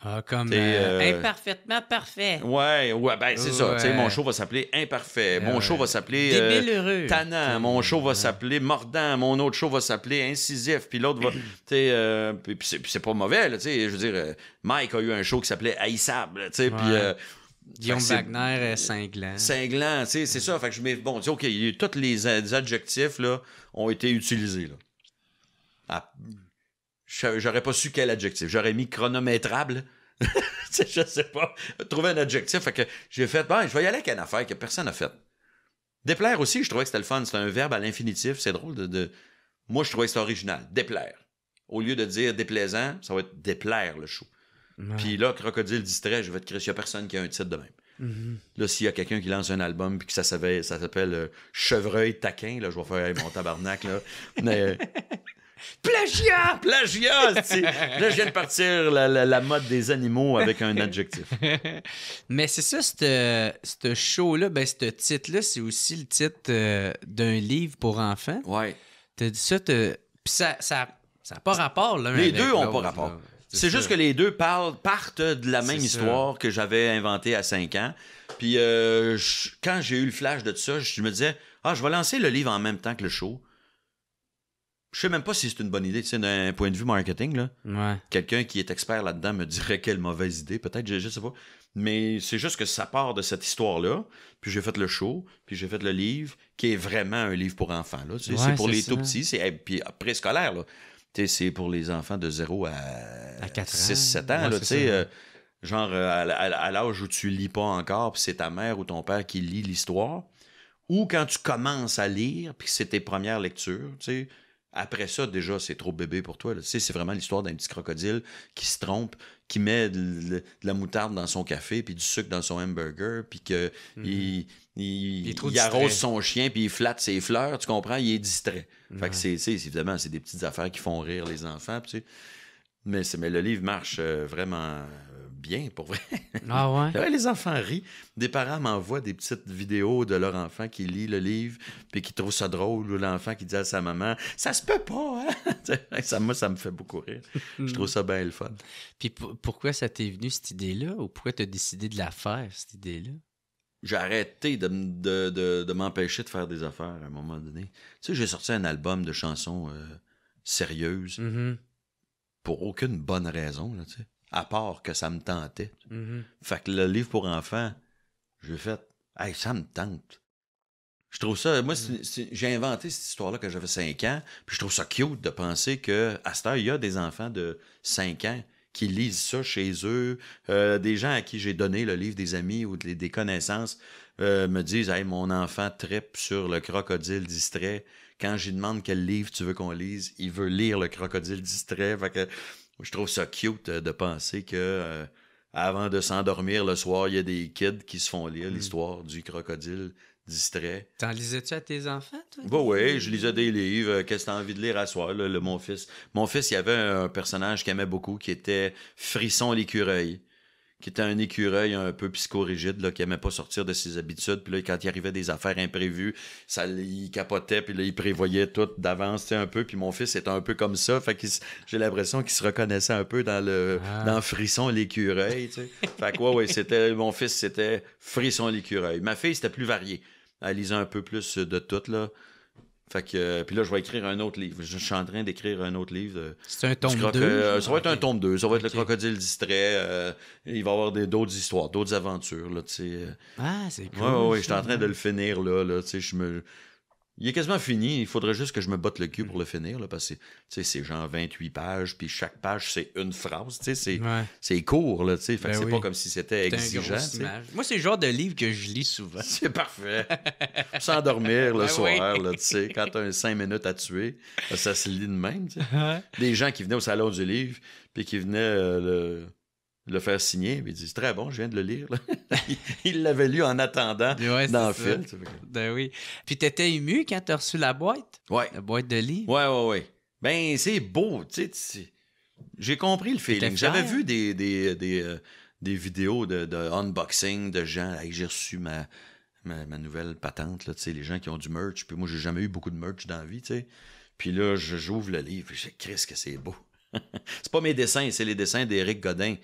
Ah, comme euh, euh, imparfaitement parfait. Ouais, ouais, ben c'est ça. Tu sais, mon show va s'appeler imparfait. Mon show va s'appeler euh, tannant. Mon show va s'appeler mordant. Mon autre show va s'appeler incisif. Puis l'autre va, *clears throat* tu sais, puis c'est pas mauvais, tu sais. Je veux dire, Mike a eu un show qui s'appelait haïssable, tu sais. Puis Guillaume Wagner, cinglant. Cinglant, tu sais, c'est ça. Fait que je mets, bon, OK, tous les, adjectifs, là, ont été utilisés, là. Ah, j'aurais pas su quel adjectif. J'aurais mis chronométrable. *laughs* je sais pas. Trouver un adjectif. Fait que j'ai fait, bon, je vais y aller avec une affaire que personne n'a faite. Déplaire aussi, je trouvais que c'était le fun. C'est un verbe à l'infinitif. C'est drôle de, Moi, je trouvais que c'était original. Déplaire. Au lieu de dire déplaisant, ça va être déplaire le show. Puis là, Crocodile distrait, je vais te crier, il n'y a personne qui a un titre de même. Mm-hmm. Là, s'il y a quelqu'un qui lance un album puis que ça s'appelle, ça s'appelle euh, Chevreuil taquin, là, je vais faire mon tabarnak. Là. *laughs* Mais, Plagiat! Plagiat! là, je viens de partir la, mode des animaux avec un adjectif. *laughs* Mais c'est ça, ce show-là, ben, ce titre-là, c'est aussi le titre euh, d'un livre pour enfants. Ouais. T'as dit ça, puis ça n'a ça, ça pas rapport, là. Les deux ont pas rapport. C'est juste que les deux parlent, partent de la même histoire que j'avais inventée à 5 ans. Puis euh, quand j'ai eu le flash de tout ça, je me disais, ah, je vais lancer le livre en même temps que le show. Je sais même pas si c'est une bonne idée, tu sais, d'un point de vue marketing. Là. Quelqu'un qui est expert là-dedans me dirait quelle mauvaise idée. Peut-être, je, je sais pas. Mais c'est juste que ça part de cette histoire-là. Puis j'ai fait le show, puis j'ai fait le livre, qui est vraiment un livre pour enfants. Là. c'est pour les tout petits, c'est puis préscolaire. Là c'est pour les enfants de 0 à, 6-7 ans. là, euh, genre à, l'âge où tu lis pas encore, puis c'est ta mère ou ton père qui lit l'histoire. Ou quand tu commences à lire, puis c'est tes premières lectures, après ça, déjà, c'est trop bébé pour toi. C'est vraiment l'histoire d'un petit crocodile qui se trompe, qui met de, la moutarde dans son café, puis du sucre dans son hamburger, puis qu'il mhm. il, arrose son chien, puis il flatte ses fleurs, tu comprends? Il est distrait. Fait que c'est, évidemment, c'est des petites affaires qui font rire les enfants, tu sais. Mais, mais le livre marche euh, vraiment bien, pour vrai. Ah *laughs* ouais? les enfants rient. Des parents m'envoient des petites vidéos de leur enfant qui lit le livre, puis qui trouve ça drôle, ou l'enfant qui dit à sa maman « Ça se peut pas, hein? *laughs* ça, Moi, ça me fait beaucoup rire. *laughs* Je trouve ça bien le fun. Puis pourquoi ça t'est venu, cette idée-là? Ou pourquoi tu as décidé de la faire, cette idée-là? J'ai arrêté de, de, m'empêcher de faire des affaires à un moment donné. Tu sais, j'ai sorti un album de chansons euh, sérieuses mm-hmm. pour aucune bonne raison, là, tu sais à part que ça me tentait. Mm-hmm. Fait que le livre pour enfants, j'ai fait, hey, ça me tente. Je trouve ça, moi, j'ai inventé cette histoire-là quand j'avais 5 ans, puis je trouve ça cute de penser que à cette heure, il y a des enfants de 5 ans qui lisent ça chez eux. Euh, des gens à qui j'ai donné le livre des amis ou des, connaissances euh, me disent Hey, mon enfant tripe sur le crocodile distrait. Quand j'y demande quel livre tu veux qu'on lise, il veut lire le crocodile distrait. Fait que je trouve ça cute de penser que avant de s'endormir le soir, il y a des kids qui se font lire mm. l'histoire du crocodile distrait. T'en lisais-tu à tes enfants, toi? Bah oui, je lisais des livres. Euh, qu'est-ce que t'as envie de lire à soir, là, le, mon fils? Mon fils, il y avait un personnage qu'il aimait beaucoup qui était Frisson l'écureuil qui était un écureuil un peu psychorigide, là, qui aimait pas sortir de ses habitudes. Puis là, quand il arrivait des affaires imprévues, ça, il capotait, puis là, il prévoyait tout d'avance, un peu. Puis mon fils était un peu comme ça. Fait que j'ai l'impression qu'il se reconnaissait un peu dans le ah. dans Frisson l'écureuil, tu sais. fait que ouais, ouais, c'était, mon fils, c'était Frisson l'écureuil. Ma fille, c'était plus varié. Lisait un peu plus de tout, là. Fait que, euh, puis là, je vais écrire un autre livre. Je suis en train d'écrire un autre livre. C'est un tome 2? Euh, ça va être un tome 2. Ça va être le crocodile distrait. Euh, il va y avoir d'autres histoires, d'autres aventures. Là, ah, c'est cool. Ouais, ouais, je suis en train de le finir. là, là Je me il est quasiment fini. Il faudrait juste que je me botte le cul pour le finir, là, parce que c'est genre 28 pages, puis chaque page, c'est une phrase. C'est c'est court, là, fait ben c'est pas comme si c'était exigeant. Moi, c'est le genre de livre que je lis souvent. *laughs* C'est parfait. S'endormir le ben soir, là, quand t'as un 5 minutes à tuer, ça se lit de même. Des gens qui venaient au salon du livre, puis qui venaient euh, le le faire signer. Il dit C'est très bon, je viens de le lire. *laughs* il l'avait lu en attendant dans le film. Ben oui. Puis t'étais ému quand t'as reçu la boîte? Ouais. La boîte de livres? Ouais, ouais, ouais. Ben, c'est beau. Tu sais, j'ai compris le feeling. J'avais vu des, des, des, euh, des vidéos de, de, unboxing de gens. j'ai reçu ma, ma, nouvelle patente. Là, les gens qui ont du merch. Puis moi, j'ai jamais eu beaucoup de merch dans la vie. sais. Puis là, j'ouvre le livre. Je dis que c'est beau. *laughs* c'est pas mes dessins, c'est les dessins d'Éric Godin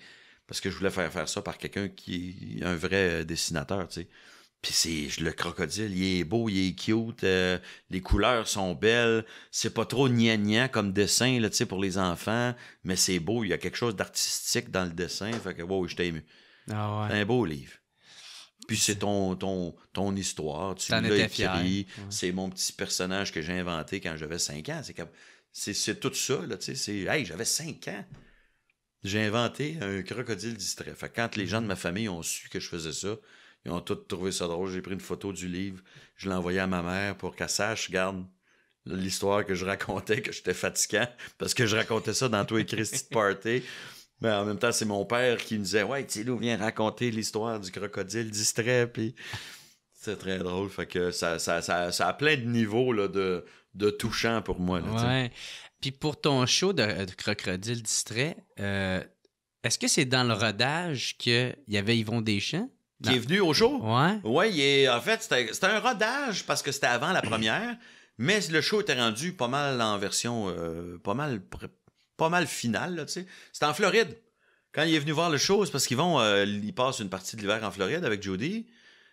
parce que je voulais faire faire ça par quelqu'un qui est un vrai euh, dessinateur, tu sais. Puis c'est le crocodile, il est beau, il est cute, euh, les couleurs sont belles, c'est pas trop gnangnan comme dessin là, tu sais, pour les enfants, mais c'est beau, il y a quelque chose d'artistique dans le dessin, fait que wow, je t'ai ému. Ah c'est un beau livre. Puis c'est ton, ton, ton histoire, tu l'as écrit, c'est mon petit personnage que j'ai inventé quand j'avais 5 ans, c'est c'est tout ça là, tu sais, c'est hey, j'avais 5 ans j'ai inventé un crocodile distrait. Fait quand les gens de ma famille ont su que je faisais ça, ils ont tous trouvé ça drôle. J'ai pris une photo du livre, je l'ai envoyé à ma mère pour qu'elle sache, garde l'histoire que je racontais, que j'étais fatigant, parce que je racontais ça dans tous les Christy *laughs* Party. Mais en même temps, c'est mon père qui me disait Ouais, sais, viens raconter l'histoire du crocodile distrait. Puis c'est très drôle. Fait que ça, ça, ça, ça a plein de niveaux là, de, de touchant pour moi. Là, ouais. Puis pour ton show de, Crocodile Distrait, euh, est-ce que c'est dans le rodage qu'il y avait Yvon Deschamps? Qui est venu au show? Ouais. Ouais, en fait, c'était un rodage parce que c'était avant la première, mais le show était rendu pas mal en version euh, pas mal pas mal finale, tu sais. C'était en Floride. Quand il est venu voir le show, c'est parce qu'Yvon, euh, il passe une partie de l'hiver en Floride avec Jody.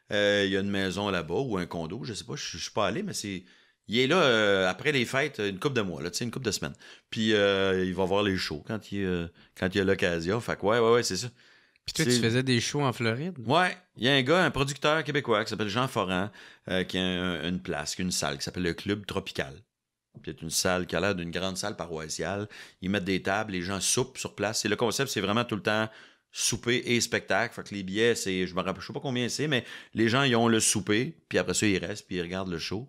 il y a une maison là-bas ou un condo, je sais pas, je suis pas allé, mais c'est il est là euh, après les fêtes, une couple de mois, là, une couple de semaines. Puis euh, il va voir les shows quand il, euh, quand il a l'occasion. Fait que ouais, ouais, ouais, c'est ça. Puis toi, tu faisais des shows en Floride? Ouais. Il y a un gars, un producteur québécois qui s'appelle Jean Foran, qui a une place, une salle qui s'appelle le Club Tropical. Puis c'est une salle qui a l'air d'une grande salle paroissiale. Ils mettent des tables, les gens soupent sur place. Et le concept, c'est vraiment tout le temps souper et spectacle. Fait que les billets, c'est, je me rappelle, je sais pas combien c'est, mais les gens, ils ont le souper, puis après ça, ils restent, puis ils regardent le show.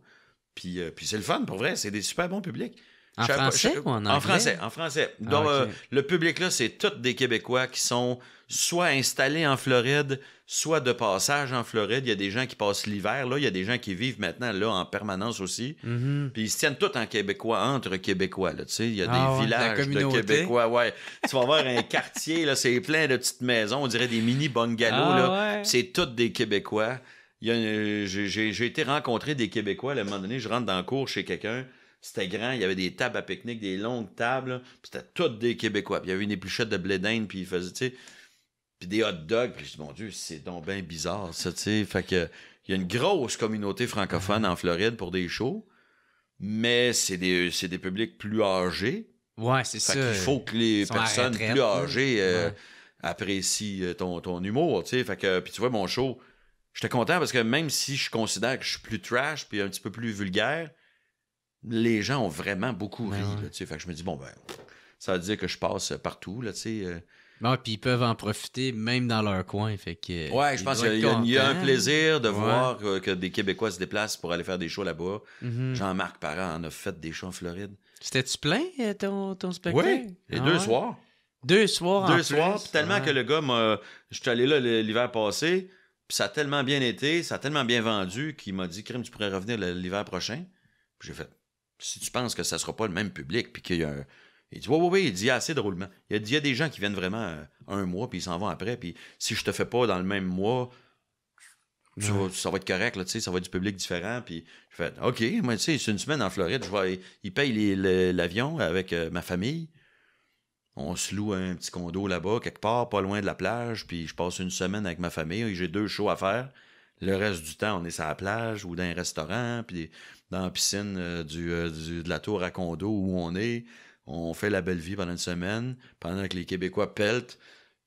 Puis, euh, puis c'est le fun, pour vrai. C'est des super bons publics. En français ou en anglais? En français, en français. Ah, Donc, euh, le public-là, c'est tous des Québécois qui sont soit installés en Floride, soit de passage en Floride. Il y a des gens qui passent l'hiver là. Il y a des gens qui vivent maintenant là en permanence aussi. Mm-hmm. Puis ils se tiennent tous en Québécois, entre Québécois. Là, tu sais. Il y a ah des villages de Québécois. Ouais. tu vas voir un quartier, là, c'est plein de petites maisons. On dirait des mini bungalows. Ah là. C'est tous des Québécois. J'ai été rencontrer des Québécois. À un moment donné, je rentre dans le cours chez quelqu'un. C'était grand, il y avait des tables à pique-nique, des longues tables, puis c'était toutes des Québécois. Puis il y avait une épluchette de blé d'Inde, puis il faisait, tu sais, puis des hot dogs. Puis je dis, mon Dieu, c'est donc bien bizarre, ça, tu sais. Fait que, il y a une grosse communauté francophone en Floride pour des shows, mais c'est des, des publics plus âgés. Ouais, c'est ça. Il faut que les personnes plus âgées euh, apprécient euh, ton, ton humour, tu sais. Fait que, puis tu vois, mon show, J'étais content parce que même si je considère que je suis plus trash puis un petit peu plus vulgaire, les gens ont vraiment beaucoup ri. fait que je me dis, bon, ben, ça veut dire que je passe partout. Là, euh. Bon, puis ils peuvent en profiter même dans leur coin. Fait que, ouais, je pense qu'il y, a un plaisir de voir que, des Québécois se déplacent pour aller faire des shows là-bas. Mm-hmm. Jean-Marc Parent en a fait des shows en Floride. C'était-tu plein, euh, ton, ton spectacle? Oui, les deux ah soirs. Deux soirs Deux soirs, tellement que le gars m'a. Je suis allé là l'hiver passé, puis ça a tellement bien été, ça a tellement bien vendu qu'il m'a dit Crime, tu pourrais revenir l'hiver prochain. Puis j'ai fait Si tu penses que ça sera pas le même public, puis qu'il y a un. Il dit Oui, oui, oui, il dit assez drôlement. Il, dit, il y a des gens qui viennent vraiment euh, un mois, puis ils s'en vont après, puis si je te fais pas dans le même mois, ça va être correct, là, ça va être du public différent. Puis je fais, OK, moi, tu sais, c'est une semaine en Floride. Je vais, ils payent l'avion avec euh, ma famille. On se loue un petit condo là-bas, quelque part, pas loin de la plage. Puis je passe une semaine avec ma famille. J'ai deux shows à faire. Le reste du temps, on est sur la plage ou dans un restaurant, puis dans la piscine euh, euh, du, de la tour à condo où on est. On fait la belle vie pendant une semaine, pendant que les Québécois peltent.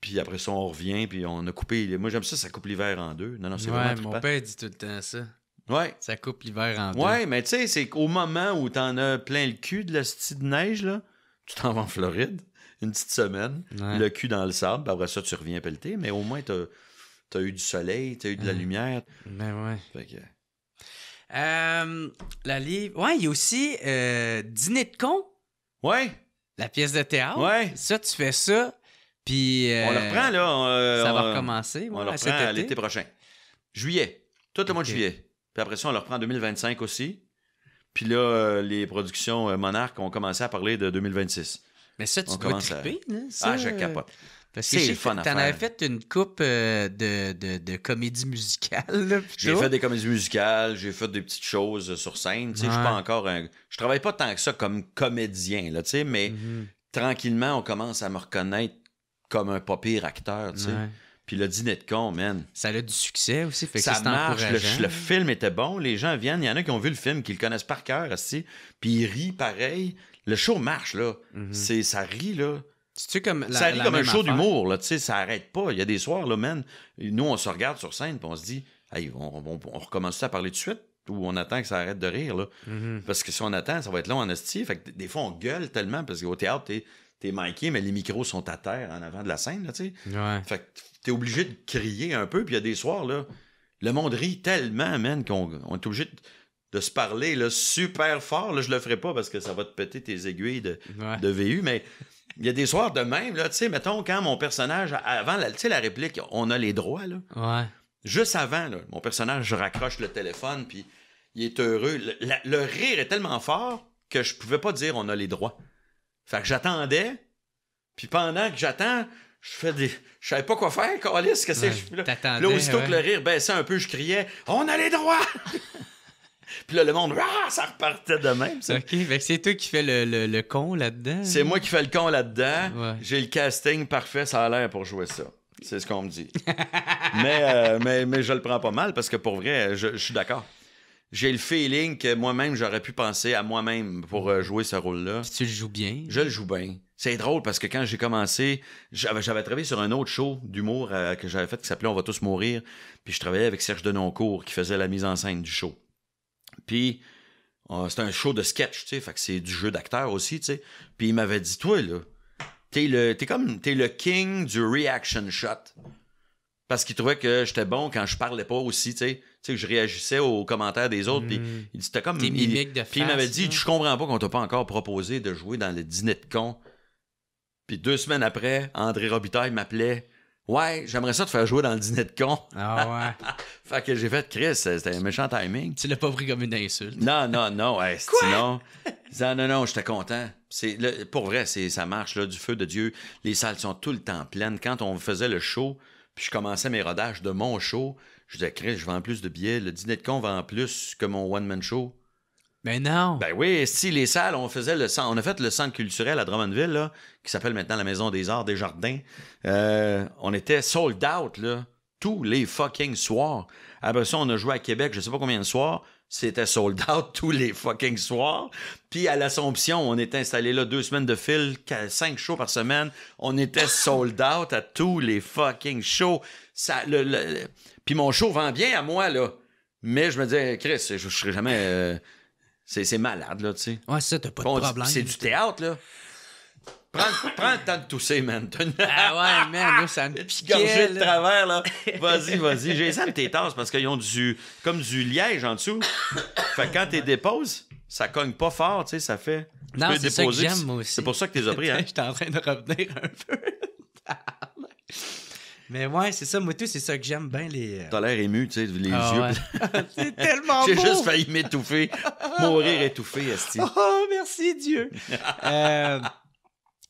Puis après ça, on revient, puis on a coupé. Moi, j'aime ça, ça coupe l'hiver en deux. Non, non, c'est ouais, mon père dit tout le temps ça. Ouais. Ça coupe l'hiver en deux. Ouais, mais tu sais, c'est qu'au moment où t'en as plein le cul de la petite neige, là, tu t'en vas en Floride, une petite semaine, le cul dans le sable, après ça, tu reviens pelleter, mais au moins, t'as as eu du soleil, t'as eu de la lumière. Ben ouais. Fait que... Euh, la livre. Ouais, il y a aussi euh, Dîner de con. Ouais. La pièce de théâtre. Ouais. Ça, tu fais ça puis, on le reprend, là. Euh, ça va recommencer. on le reprend l'été prochain. Juillet. Tout le mois de juillet. Puis après ça, on le reprend en 2025 aussi. Puis là, euh, les productions euh, Monarch ont commencé à parler de 2026. Mais ça, tu on dois triper, à... ça... Ah, je capote. C'est fun à faire. T'en avais fait une coupe de, de, de comédie musicale. J'ai fait des comédies musicales, j'ai fait des petites choses sur scène. Je suis pas encore un... Je travaille pas tant que ça comme comédien, là, mais mm-hmm. tranquillement, on commence à me reconnaître comme un pas pire acteur, tu sais. Puis le dîner de con, man. Ça a du succès aussi. Fait ça marche. Le, film était bon. Les gens viennent. Il y en a qui ont vu le film, qui le connaissent par cœur, aussi. Puis ils rient pareil. Le show marche, là. Mhm. c'est Ça rit, là. comme ça rit comme un show d'humour, là. Tu sais, ça arrête pas. Il y a des soirs, là, man. Nous, on se regarde sur scène, puis on se dit, hey, on, recommence à parler tout de suite? Ou on attend que ça arrête de rire, là. Mhm. Parce que si on attend, ça va être long en esti. Fait que des fois, on gueule tellement parce qu'au théâtre, t'es t'es manqué, mais les micros sont à terre en avant de la scène, là, tu sais. Ouais. Fait que t'es obligé de crier un peu, puis il y a des soirs, là, le monde rit tellement, man, qu'on est obligé de, se parler, là, super fort. Là, je le ferai pas parce que ça va te péter tes aiguilles de, de VU, mais il y a des soirs de même, là, tu sais, mettons, quand mon personnage, avant, sais, la réplique, on a les droits, là. Ouais. Juste avant, là, mon personnage, je raccroche le téléphone, puis il est heureux. Le, le, rire est tellement fort que je pouvais pas dire on a les droits. Fait que j'attendais, puis pendant que j'attends, je fais des. Je savais pas quoi faire, Calis, que c'est. Ouais, là, là, aussitôt que le rire baissait un peu, je criais On a les droits! *laughs* Puis là, le monde, ah, ça repartait de même. Ça. OK, c'est toi qui fais le, le, con là-dedans. C'est moi qui fais le con là-dedans. J'ai le casting parfait, ça a l'air pour jouer ça. C'est ce qu'on me dit. *laughs* mais, euh, mais, mais je le prends pas mal parce que pour vrai, je suis d'accord j'ai le feeling que moi-même, j'aurais pu penser à moi-même pour euh, jouer ce rôle-là. tu le joues bien. Je le joue bien. C'est drôle parce que quand j'ai commencé, j'avais, travaillé sur un autre show d'humour euh, que j'avais fait qui s'appelait On va tous mourir. Puis je travaillais avec Serge Denoncourt qui faisait la mise en scène du show. Puis euh, c'était un show de sketch, tu sais, fait que c'est du jeu d'acteur aussi, tu sais. Puis il m'avait dit, toi, là, t'es le, t'es comme, t'es le king du reaction shot. Parce qu'il trouvait que j'étais bon quand je parlais pas aussi, tu sais que je réagissais aux commentaires des autres. Puis mm. il c'était comme. Des mimiques de Puis il m'avait dit Je comprends pas qu'on t'a pas encore proposé de jouer dans le dîner de con. Puis deux semaines après, André Robitaille m'appelait. Ouais, j'aimerais ça te faire jouer dans le dîner de con. Ah ouais. *laughs* fait que j'ai fait Chris, c'était un méchant timing. Tu l'as pas pris comme une insulte. Non, non, non. Ouais, *laughs* non. non, non, non, j'étais content. C'est, pour vrai, c'est, ça marche, là, du feu de Dieu. Les salles sont tout le temps pleines. Quand on faisait le show, puis je commençais mes rodages de mon show, je disais, Chris, je vends plus de billets. Le dîner de con vend plus que mon one-man show. Mais non. Ben oui, si les salles, on faisait le on a fait le centre culturel à Drummondville, là, qui s'appelle maintenant la Maison des Arts des Jardins. Euh, on était sold out, là, tous les fucking soirs. Après ça, on a joué à Québec, je sais pas combien de soirs. C'était sold *laughs* out tous les fucking soirs. Puis à l'Assomption, on était installé là deux semaines de fil, cinq shows par semaine. On était sold out à tous les fucking shows. Ça, le puis mon show vend bien à moi, là. Mais je me disais, Chris, je, je serais jamais. Euh, c'est malade, là, tu sais. Ouais, ça, t'as pas de problème. C'est du théâtre, là. Prends, prends, le temps de tousser, man. ah ouais, man, là, ça me *laughs* piquait. de travers, là. *laughs* Vas-y, vas-y. J'ai ça de tes tasses parce qu'ils ont du... comme du liège en dessous. fait que quand tu déposes, ça cogne pas fort, tu sais, ça fait... Non, c'est ça que j'aime, moi aussi. C'est pour ça que as pris, hein? *laughs* J'étais en train de revenir un peu. Mais ouais, c'est ça, moi tout, c'est ça que j'aime bien les. Euh, T'as l'air ému, tu sais, les ah, yeux. *laughs* c'est tellement beau. J'ai juste failli m'étouffer, mourir étouffé, Esti. *laughs* Oh, merci Dieu. *laughs* euh,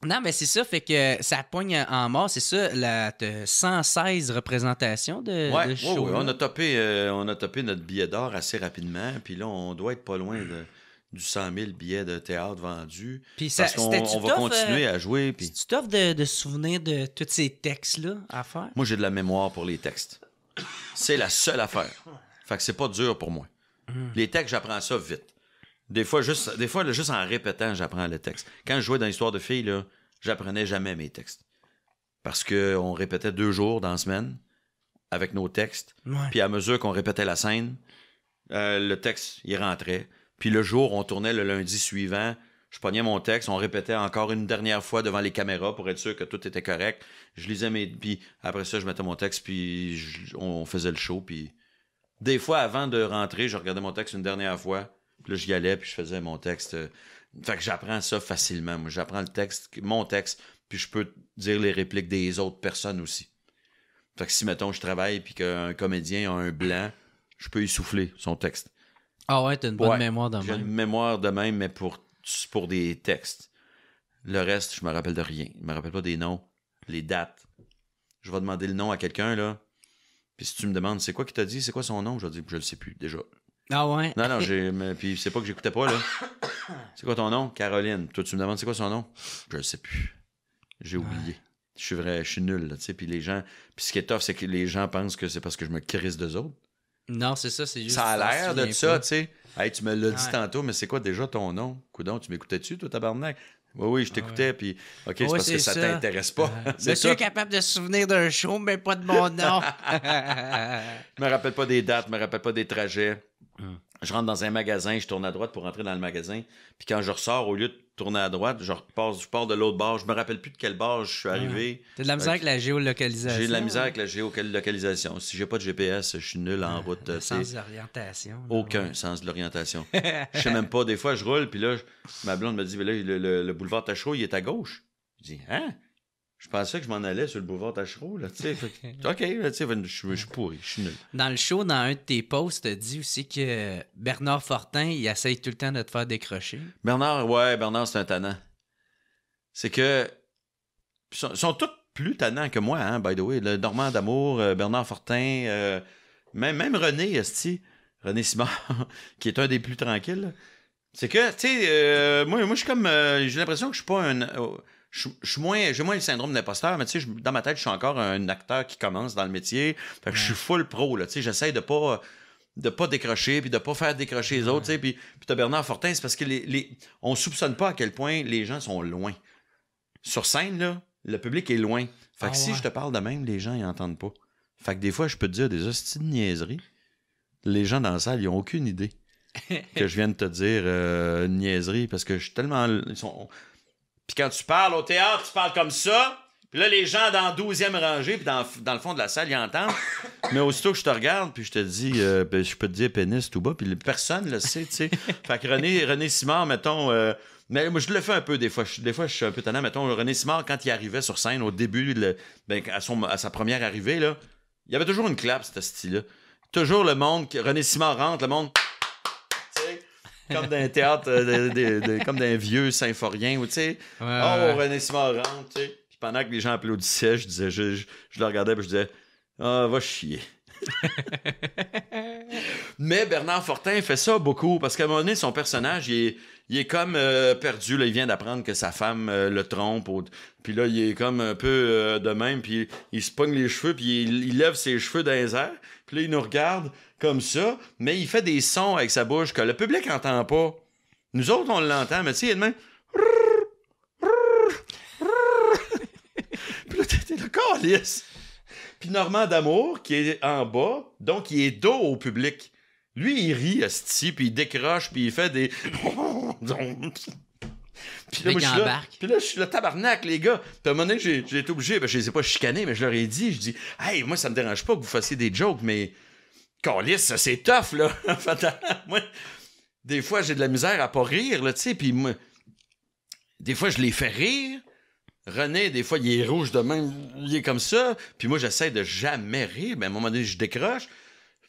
non, mais c'est ça, fait que ça poigne en mort, c'est ça, la 116 représentations de, ouais, show. Ouais, on, a topé, euh, on a topé notre billet d'or assez rapidement, puis là, on doit être pas loin de, du 100 000 billets de théâtre vendus. Puis ça, parce qu'on on va continuer euh, à jouer. Puis... Tu t'offres de, de souvenir de tous ces textes-là à faire? Moi, j'ai de la mémoire pour les textes. C'est la seule affaire. Fait que c'est pas dur pour moi. Hmm. Les textes, j'apprends ça vite. Des fois, juste, des fois, juste en répétant, j'apprends le texte. Quand je jouais dans l'histoire de filles, là, j'apprenais jamais mes textes. Parce qu'on répétait deux jours dans la semaine avec nos textes. Puis à mesure qu'on répétait la scène, euh, le texte, il rentrait. Puis le jour, on tournait le lundi suivant. Je pognais mon texte, on répétait encore une dernière fois devant les caméras pour être sûr que tout était correct. Je lisais mes. Puis après ça, je mettais mon texte, puis on faisait le show. Puis des fois, avant de rentrer, je regardais mon texte une dernière fois. Puis là, j'y allais, puis je faisais mon texte. Euh, fait que j'apprends ça facilement. Moi, j'apprends le texte, mon texte, puis je peux dire les répliques des autres personnes aussi. Fait que si, mettons, je travaille, puis qu'un comédien a un blanc, je peux y souffler son texte. Ah ouais, t'as une bonne mémoire de même. J'ai une mémoire de même, mais pour, pour des textes. Le reste, je me rappelle de rien. Je me rappelle pas des noms, les dates. Je vais demander le nom à quelqu'un, là. Puis si tu me demandes, c'est quoi qui t'a dit, c'est quoi son nom, je vais dire, je le sais plus, déjà. Ah ouais? Non, non, *laughs* j'ai. Puis c'est pas que j'écoutais pas, là. C'est quoi ton nom? Caroline. Toi, tu me demandes c'est quoi son nom? Je le sais plus. J'ai oublié. Je suis vrai, je suis nul, là, tu sais. Puis les gens. Puis ce qui est tough, c'est que les gens pensent que c'est parce que je me crisse d'eux autres. Non, c'est ça, c'est juste. Ça a l'air de ça, tu sais. Hey, tu me l'as dit tantôt, mais c'est quoi déjà ton nom? Coudon, tu m'écoutais-tu, toi, tabarnak? Oui, oui, je t'écoutais, puis OK, c'est parce que ça, t'intéresse pas. *laughs* Je suis capable de se souvenir d'un show, mais pas de mon nom. *laughs* je me rappelle pas des dates, je me rappelle pas des trajets. Hum je rentre dans un magasin, je tourne à droite pour rentrer dans le magasin. Puis quand je ressors, au lieu de tourner à droite, je, repasse, je pars de l'autre bord. Je me rappelle plus de quelle bord je suis arrivé. T'as de la misère avec la géolocalisation? J'ai de la misère avec la géolocalisation. Si j'ai pas de GPS, je suis nul en route. Le sens de l'orientation. Aucun sens *laughs* de l'orientation. je sais même pas. Des fois, je roule, puis là, ma blonde me dit, là, le, le boulevard Tachereau, il est à gauche. Je dis, hein? Je pensais que je m'en allais sur le boulevard Tachereau, là, tu sais. *laughs* OK, là, tu sais, je, suis pourri, je suis nul. Dans le show, dans un de tes posts, tu dit aussi que Bernard Fortin, il essaye tout le temps de te faire décrocher. Bernard, ouais, Bernard, c'est un tannant. C'est que. Ils sont, tous plus tannants que moi, hein, by the way. Le Normand d'Amour, euh, Bernard Fortin, euh, même, même René, esti, René Simard, *laughs* qui est un des plus tranquilles. C'est que, tu sais, euh, moi, moi je suis comme. J'ai l'impression que je suis pas un je, suis moins, j'ai moins le syndrome d'imposteur, mais tu sais, dans ma tête, je suis encore un acteur qui commence dans le métier. Fait que je suis full pro, là. Tu sais, j'essaie de pas de pas décrocher puis de pas faire décrocher les autres tu sais. Puis puis t'as Bernard Fortin c'est parce que les, les on soupçonne pas à quel point les gens sont loin. Sur scène là le public est loin. Fait que ah si je te parle de même les gens ils entendent pas. Fait que des fois je peux te dire des hosties de niaiseries. Les gens dans la salle ils ont aucune idée *laughs* que je viens de te dire euh, une niaiserie parce que je suis tellement ils sont puis quand tu parles au théâtre, tu parles comme ça. Puis là, les gens dans 12e rangée, puis dans, dans, le fond de la salle, ils entendent. Mais aussitôt que je te regarde, puis je te dis, euh, ben, je peux te dire pénis tout bas, puis personne le sait, tu sais. *laughs* fait que René, René Simard, mettons. Euh, mais moi, je le fais un peu des fois. des fois, je suis un peu tannant. Mettons, René Simard, quand il arrivait sur scène au début, ben, à, son, à sa première arrivée, là, il y avait toujours une clap, ce style-là. Toujours le monde, René Simard rentre, le monde *laughs* comme dans un théâtre, euh, comme d'un vieux symphorien, tu sais. oh, René Simard rentre, tu sais. Puis pendant que les gens applaudissaient, je disais, je, je, le regardais, puis je disais, ah, va chier. *laughs* Mais Bernard Fortin fait ça beaucoup, parce qu'à un moment donné, son personnage, il est, comme euh, perdu. Il vient d'apprendre que sa femme euh, le trompe. Puis là, il est comme un peu de même. Puis il, se pogne les cheveux. Puis il, lève ses cheveux dans les airs. Puis là, il nous regarde comme ça, mais il fait des sons avec sa bouche que le public n'entend pas. Nous autres, on l'entend, mais tu sais, il est de même. *laughs* Puis là, t'es le. Puis Normand d'Amour, qui est en bas, donc il est dos au public. Lui, il rit, sti, puis il décroche, puis il fait des... *laughs* Puis là, moi, je suis là, puis là, je suis le tabarnak, les gars. Puis à un moment donné, j'ai, été obligé, ben, je les ai pas chicanés, mais je leur ai dit, je dis, hey, moi, ça me dérange pas que vous fassiez des jokes, mais ça c'est tough, là. *laughs* moi, des fois, j'ai de la misère à pas rire, là, tu sais, puis moi, des fois, je les fais rire. René, des fois, il est rouge de même, il est comme ça. Puis moi, j'essaie de jamais rire. Mais à un moment donné, je décroche.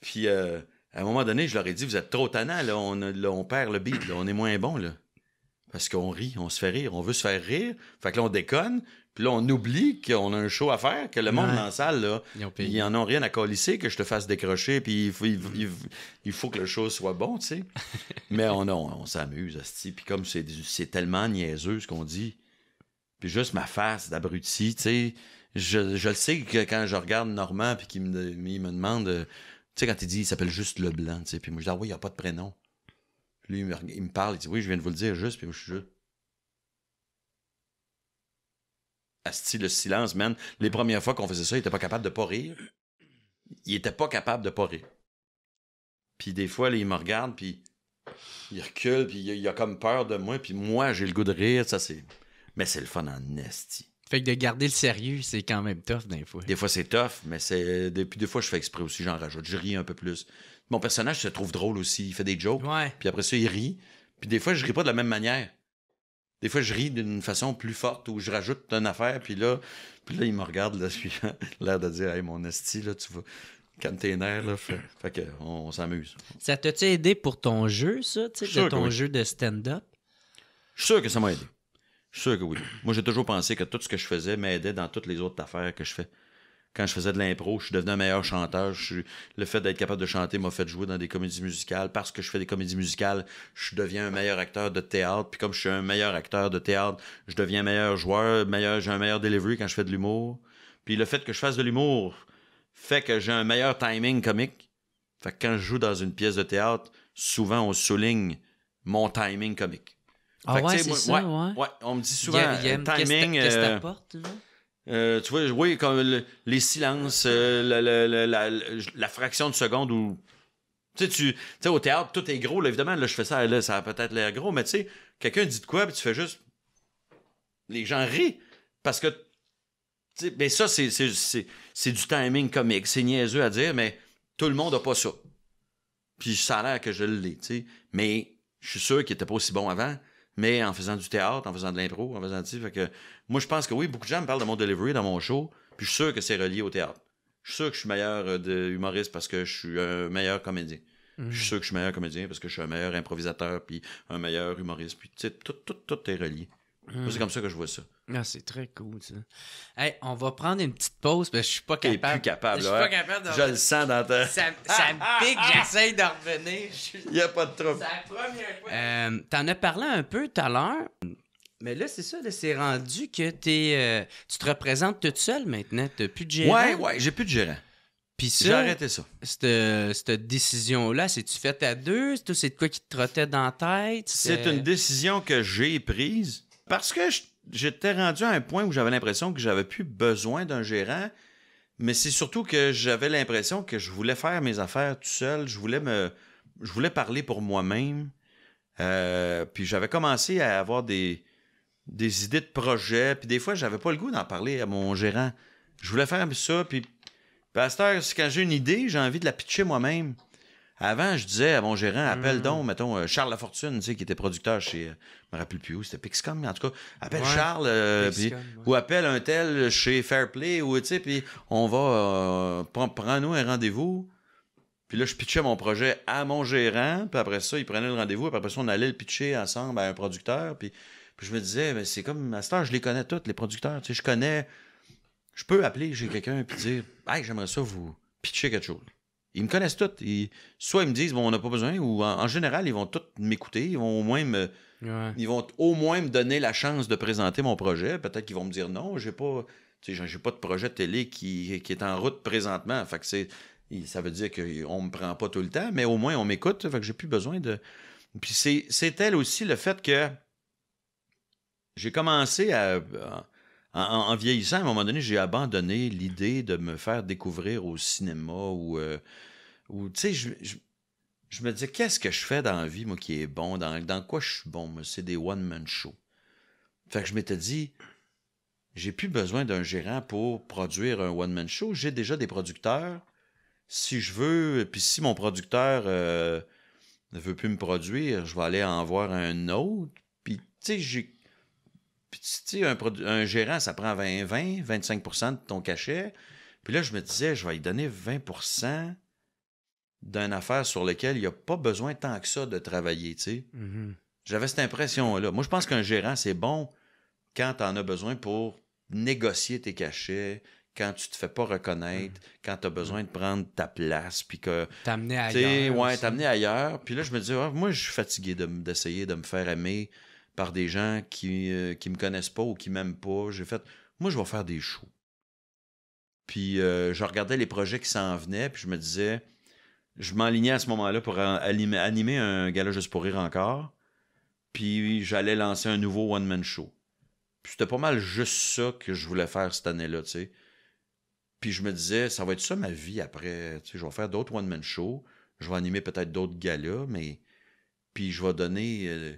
Puis euh, à un moment donné, je leur ai dit, vous êtes trop tannants, là, on, on perd le beat, là, on est moins bon, là. Parce qu'on rit, on se fait rire, on veut se faire rire. Fait que là, on déconne. Puis là, on oublie qu'on a un show à faire, que le monde dans la salle, là, ils, en ont rien à colisser, que je te fasse décrocher, puis il faut, il, faut que le show soit bon, tu sais. *laughs* Mais on, on, on s'amuse, Puis comme c'est tellement niaiseux ce qu'on dit, puis juste ma face d'abruti, tu sais, je, le sais que quand je regarde Normand, puis qu'il me, il me demande, tu sais, quand il dit il s'appelle juste Leblanc, tu sais, puis moi je dis, ah oui, il n'y a pas de prénom. Lui, il me, il parle, il dit, oui, je viens de vous le dire juste, puis moi je suis juste. Asti, le silence, man. Les premières fois qu'on faisait ça, il était pas capable de pas rire. Il était pas capable de pas rire. Puis des fois, là, il me regarde, puis il recule, puis il a, comme peur de moi, puis moi, j'ai le goût de rire. Ça, c'est... Mais c'est le fun en esti. Fait que de garder le sérieux, c'est quand même tough des fois. Des fois, c'est tough, mais c'est. Depuis des fois, je fais exprès aussi, j'en rajoute. Je ris un peu plus. Mon personnage se trouve drôle aussi. Il fait des jokes. Puis après ça, il rit. Puis des fois, je ris pas de la même manière. Des fois, je ris d'une façon plus forte où je rajoute une affaire, puis là, puis là il me regarde, là, *laughs* l'air de dire Hey, mon esti, là, tu vas. Calme tes nerfs, là. Fait, fait que, on, s'amuse. Ça t'a-tu aidé pour ton jeu, ça, tu sais, de ton jeu de stand-up? Je suis sûr que ça m'a aidé. Sûr que oui. Moi, j'ai toujours pensé que tout ce que je faisais m'aidait dans toutes les autres affaires que je fais quand je faisais de l'impro, je suis devenu un meilleur chanteur. le fait d'être capable de chanter m'a fait jouer dans des comédies musicales. Parce que je fais des comédies musicales, je deviens un meilleur acteur de théâtre. Puis comme je suis un meilleur acteur de théâtre, je deviens un meilleur joueur, meilleur, j'ai un meilleur delivery quand je fais de l'humour. Puis le fait que je fasse de l'humour fait que j'ai un meilleur timing comique. Fait que quand je joue dans une pièce de théâtre, souvent on souligne mon timing comique. Ah ouais, c'est ça, ouais, On me dit souvent, il y a, timing... Qu'est-ce que euh, euh, tu vois, oui, comme les silences, euh, la, fraction de seconde où. Tu sais, tu sais, au théâtre, tout est gros, là, évidemment. Là, je fais ça, là, ça a peut-être l'air gros, mais tu sais, quelqu'un dit de quoi, puis tu fais juste. Les gens rient. Parce que. Mais ben ça, c'est, c'est, du timing comique. C'est niaiseux à dire, mais tout le monde n'a pas ça. Puis ça a l'air que je l'ai, tu sais. Mais je suis sûr qu'il n'était pas aussi bon avant mais en faisant du théâtre, en faisant de l'impro, en faisant fait que moi je pense que oui, beaucoup de gens me parlent de mon delivery dans mon show, puis je suis sûr que c'est relié au théâtre. Je suis sûr que je suis meilleur euh, de humoriste parce que je suis un meilleur comédien. Je suis mhm. sûr que je suis meilleur comédien parce que je suis un meilleur improvisateur puis un meilleur humoriste. Puis tout, tout, tout est relié. C'est comme ça que je vois ça. Ah, c'est très cool, ça. Hey, on va prendre une petite pause parce que je suis pas capable. plus capable, Je suis pas capable de... Je le sens dans ta... Ça, ça me pique, *laughs* j'essaye de revenir. Il n'y a pas de trouble. C'est la première fois. Euh, T'en as parlé un peu tout à l'heure. Mais là, c'est ça, c'est rendu que es, euh, tu te représentes toute seule maintenant. Tu plus de gérant. Ouais, ouais, j'ai plus de gérant. Puis ça, j'ai arrêté ça. Cette, décision-là, c'est-tu faite à deux? C'est de quoi qui te trottait dans la tête? C'est une décision que j'ai prise parce que j'étais rendu à un point où j'avais l'impression que j'avais plus besoin d'un gérant, mais c'est surtout que j'avais l'impression que je voulais faire mes affaires tout seul, je voulais me je voulais parler pour moi-même. Euh, puis j'avais commencé à avoir des, des idées de projet, puis des fois j'avais pas le goût d'en parler à mon gérant. Je voulais faire ça, puis pasteur, quand j'ai une idée, j'ai envie de la pitcher moi-même. Avant, je disais à mon gérant, appelle mm. donc, mettons, euh, Charles Lafortune, tu sais, qui était producteur chez, euh, je me rappelle plus où, c'était Pixcom, mais en tout cas, appelle Charles, euh, ou appelle un tel chez Fairplay, ou, tu sais, puis on va, prendre nous un rendez-vous. Puis là, je pitchais mon projet à mon gérant, puis après ça, il prenait le rendez-vous, puis après ça, on allait le pitcher ensemble à un producteur, puis, je me disais, mais c'est comme, à ce je les connais tous, les producteurs, tu sais, je connais, je peux appeler chez quelqu'un, puis dire, hey, j'aimerais ça vous pitcher quelque chose. Ils me connaissent tous. soit ils me disent, bon, on n'a pas besoin, ou en, général, ils vont tous m'écouter. Ils vont au moins me. Ils vont au moins me donner la chance de présenter mon projet. Peut-être qu'ils vont me dire non, j'ai pas. J'ai pas de projet de télé qui, est en route présentement. Fait que c'est. Ça veut dire qu'on me prend pas tout le temps, mais au moins on m'écoute. Fait que j'ai plus besoin de. Puis c'est elle aussi le fait que j'ai commencé à. En, vieillissant, à un moment donné, j'ai abandonné l'idée de me faire découvrir au cinéma ou euh, ou, tu sais, je, je, me disais, qu'est-ce que je fais dans la vie, moi, qui est bon? Dans, dans quoi je suis bon? C'est des one-man shows. Fait que je m'étais dit, j'ai plus besoin d'un gérant pour produire un one-man show. J'ai déjà des producteurs. Si je veux, puis si mon producteur euh, ne veut plus me produire, je vais aller en voir un autre. Puis, tu sais, j'ai Puis, tu sais, un, un, gérant, ça prend 20, 20, 25% de ton cachet. Puis là, je me disais, je vais lui donner 20 d'une affaire sur laquelle il n'y a pas besoin tant que ça de travailler, tu sais. Mm-hmm. J'avais cette impression-là. Moi, je pense qu'un gérant, c'est bon quand tu en as besoin pour négocier tes cachets, quand tu te fais pas reconnaître, mm. quand tu as besoin de prendre ta place, puis que... T'amener ailleurs. Ouais, t'amener ailleurs. Puis là, je me dis, moi, je suis fatigué d'essayer de, me faire aimer par des gens qui, euh, qui me connaissent pas ou qui m'aiment pas. J'ai fait, moi, je vais faire des shows. Puis euh, je regardais les projets qui s'en venaient, puis je me disais, je m'enlignais à ce moment-là pour animer, un gala juste pour rire encore. Puis j'allais lancer un nouveau one-man show. Puis c'était pas mal juste ça que je voulais faire cette année-là, tu sais. Puis je me disais, ça va être ça ma vie après. Tu sais, je vais faire d'autres one-man shows. Je vais animer peut-être d'autres galas, mais. Puis je vais. Euh,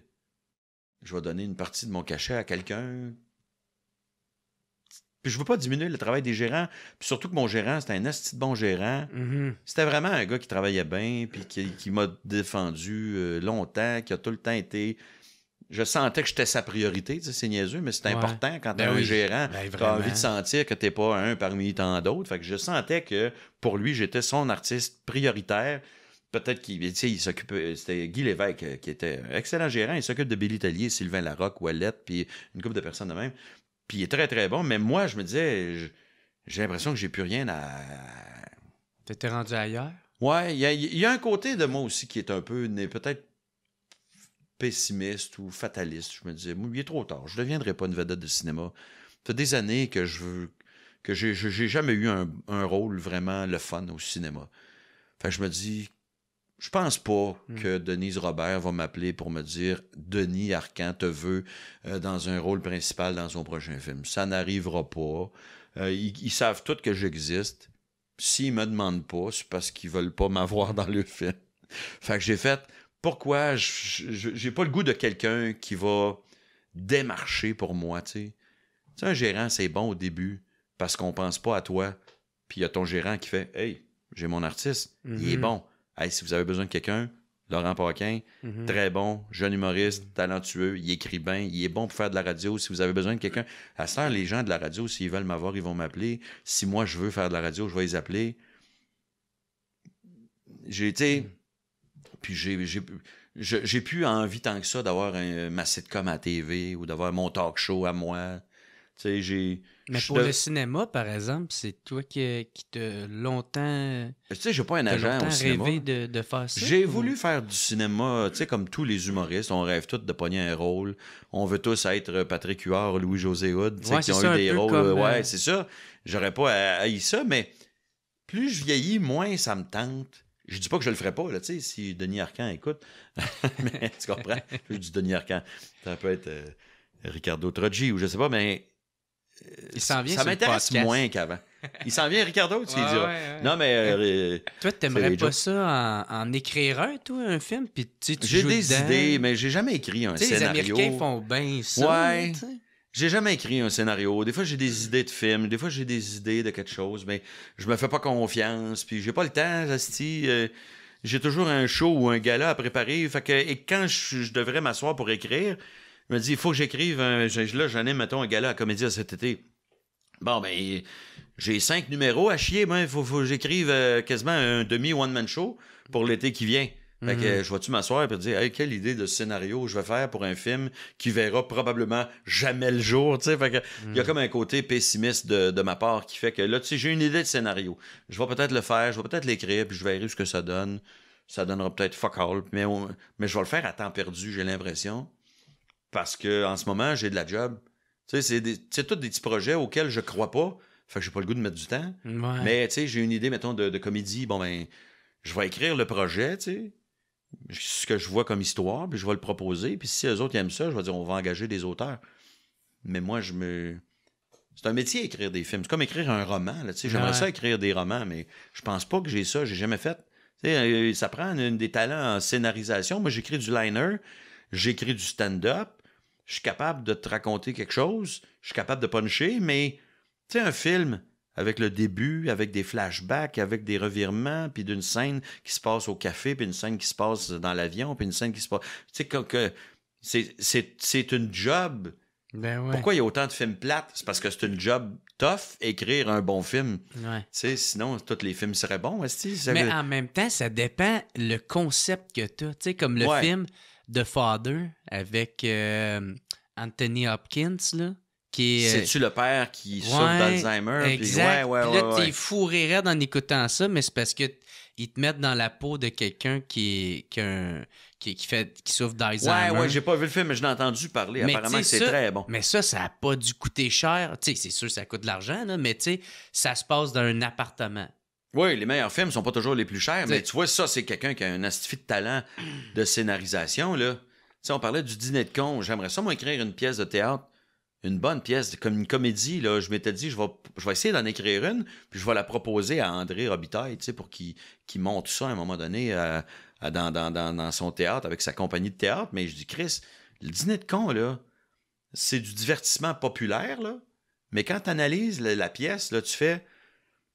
je vais donner une partie de mon cachet à quelqu'un. Puis je veux pas diminuer le travail des gérants. Puis surtout que mon gérant, c'était un asti de bon gérant. Mm-hmm. C'était vraiment un gars qui travaillait bien, puis qui, m'a défendu euh, longtemps, qui a tout le temps été je sentais que j'étais sa priorité, c'est niaiseux, mais c'est important quand tu ben un gérant, ben, tu as envie de sentir que tu pas un parmi tant d'autres. Fait que je sentais que pour lui, j'étais son artiste prioritaire. Peut-être qu'il il s'occupait, c'était Guy Lévesque euh, qui était un excellent gérant, il s'occupe de Billy Tellier, Sylvain Larocque, Ouellette, puis une couple de personnes de même. Puis il est très très bon, mais moi, je me disais, j'ai l'impression que j'ai plus rien à. T'étais rendu ailleurs? Ouais, il y, y, a un côté de moi aussi qui est un peu, peut-être pessimiste ou fataliste. Je me disais, il est trop tard, je ne deviendrai pas une vedette de cinéma. Ça fait des années que je veux que j'ai, jamais eu un, rôle vraiment le fun au cinéma. Fait je me dis, je pense pas hmm. que Denise Robert va m'appeler pour me dire Denis Arcan te veut euh, dans un rôle principal dans son prochain film. Ça n'arrivera pas. Euh, ils, savent tous que j'existe. S'ils me demandent pas, c'est parce qu'ils veulent pas m'avoir dans le film. *laughs* Fait que j'ai fait pourquoi j'ai pas le goût de quelqu'un qui va démarcher pour moi, tu sais. Tu un gérant, c'est bon au début parce qu'on pense pas à toi. Puis il y a ton gérant qui fait Hey, j'ai mon artiste, il est mhm. bon. Hey, si vous avez besoin de quelqu'un, Laurent Paquin, mhm. très bon, jeune humoriste, mhm. talentueux, il écrit bien, il est bon pour faire de la radio. Si vous avez besoin de quelqu'un, à ce les gens de la radio, s'ils veulent m'avoir, ils vont m'appeler. Si moi, je veux faire de la radio, je vais les appeler. J'ai été puis j'ai, plus envie tant que ça d'avoir ma sitcom à TV ou d'avoir mon talk show à moi. J'ai. Mais pour le cinéma, par exemple, c'est toi qui, qui te longtemps. Tu sais, j'ai pas un agent au cinéma. rêvé de, de faire ça. J'ai voulu faire du cinéma, tu sais, comme tous les humoristes, on rêve tous de pogner un rôle. On veut tous être Patrick Huard, Louis-José Hood, ouais, qui ont eu des rôles. Euh, ouais, c'est ça. J'aurais pas haï ça, mais plus je vieillis, moins ça me tente. Je dis pas que je le ferai pas, là, tu sais, si Denis Arcan écoute. *laughs* mais tu comprends? Je dis Denis Arcan. Ça peut être euh, Ricardo Troggi ou je sais pas, mais. Euh, Il s'en vient Ça m'intéresse moins qu'avant. Il s'en vient, Ricardo, tu ouais, ouais, Non, mais. Euh, toi, t'aimerais pas ça en, écrire un, toi, un film? Puis tu, J'ai des idées, mais j'ai jamais écrit un scénario. Les Américains font bien ça. Ouais. J'ai jamais écrit un scénario. Des fois, j'ai des idées de film. Des fois, j'ai des idées de quelque chose. Mais je me fais pas confiance. Puis j'ai pas le temps, euh, j'ai toujours un show ou un gala à préparer. Fait que, et quand je, devrais m'asseoir pour écrire, je me dis, il faut que j'écrive. Un, là, j'en ai, mettons, un gala à Comédia cet été. Bon, ben, j'ai cinq numéros à chier. Il faut, faut que j'écrive euh, quasiment un demi-one-man show pour l'été qui vient. Fait que mhm. je vais-tu m'asseoir et dire hey, quelle idée de scénario je vais faire pour un film qui verra probablement jamais le jour, tu sais. Fait que il y a mhm. comme un côté pessimiste de, ma part qui fait que là, tu sais, j'ai une idée de scénario. Je vais peut-être le faire, je vais peut-être l'écrire, puis je verrai ce que ça donne. Ça donnera peut-être fuck all, mais, mais je vais le faire à temps perdu, j'ai l'impression. Parce que en ce moment, j'ai de la job. Tu sais, c'est tous des petits projets auxquels je crois pas. Fait que j'ai pas le goût de mettre du temps. Mais tu sais, j'ai une idée, mettons, de, de comédie. Bon ben, je vais écrire le projet, tu sais ce que je vois comme histoire, puis je vais le proposer. Puis si les autres aiment ça, je vais dire on va engager des auteurs. Mais moi, je me. C'est un métier écrire des films. C'est comme écrire un roman. J'aimerais ça écrire des romans, mais je pense pas que j'ai ça. J'ai jamais fait. Euh, ça prend des talents en scénarisation. Moi, j'écris du liner, j'écris du stand-up. Je suis capable de te raconter quelque chose. Je suis capable de puncher, mais tu sais, un film, avec le début, avec des flashbacks, avec des revirements, puis d'une scène qui se passe au café, puis une scène qui se passe dans l'avion, puis une scène qui se passe... Tu sais, que, c'est une job Ben Pourquoi il y a autant de films plates? C'est parce que c'est une job tough, écrire un bon film. Ouais. Sinon, tous les films seraient bons. Mais en même temps, ça dépend le concept que tu as. Tu sais, comme le film The Father avec euh, Anthony Hopkins, là. Euh, C'est-tu le père qui souffre d'Alzheimer? Exact. Puis, ouais, ouais, là, t'es fourré en écoutant ça, mais c'est parce que ils te mettent dans la peau de quelqu'un qui, qui, qui, fait, qui souffre d'Alzheimer. Ouais, ouais, j'ai pas vu le film, mais je l'ai entendu parler. Apparemment, c'est très bon. Mais ça, ça a pas dû coûter cher. Tu sais, c'est sûr, ça coûte de l'argent, mais tu sais, ça se passe dans un appartement. Oui, les meilleurs films sont pas toujours les plus chers, mais tu vois, ça, c'est quelqu'un qui a un astifi de talent de scénarisation, là. Tu sais, on parlait du dîner de con. J'aimerais ça, moi, écrire une pièce de théâtre une bonne pièce, comme une comédie, là, je m'étais dit, je vais, je vais essayer d'en écrire une, puis je vais la proposer à André Robitaille, tu sais, pour qu'il monte ça à un moment donné euh, dans, dans, son théâtre, avec sa compagnie de théâtre. Mais je dis, Chris, le dîner de con, là, c'est du divertissement populaire, là. Mais quand tu analyses la, pièce, là, tu fais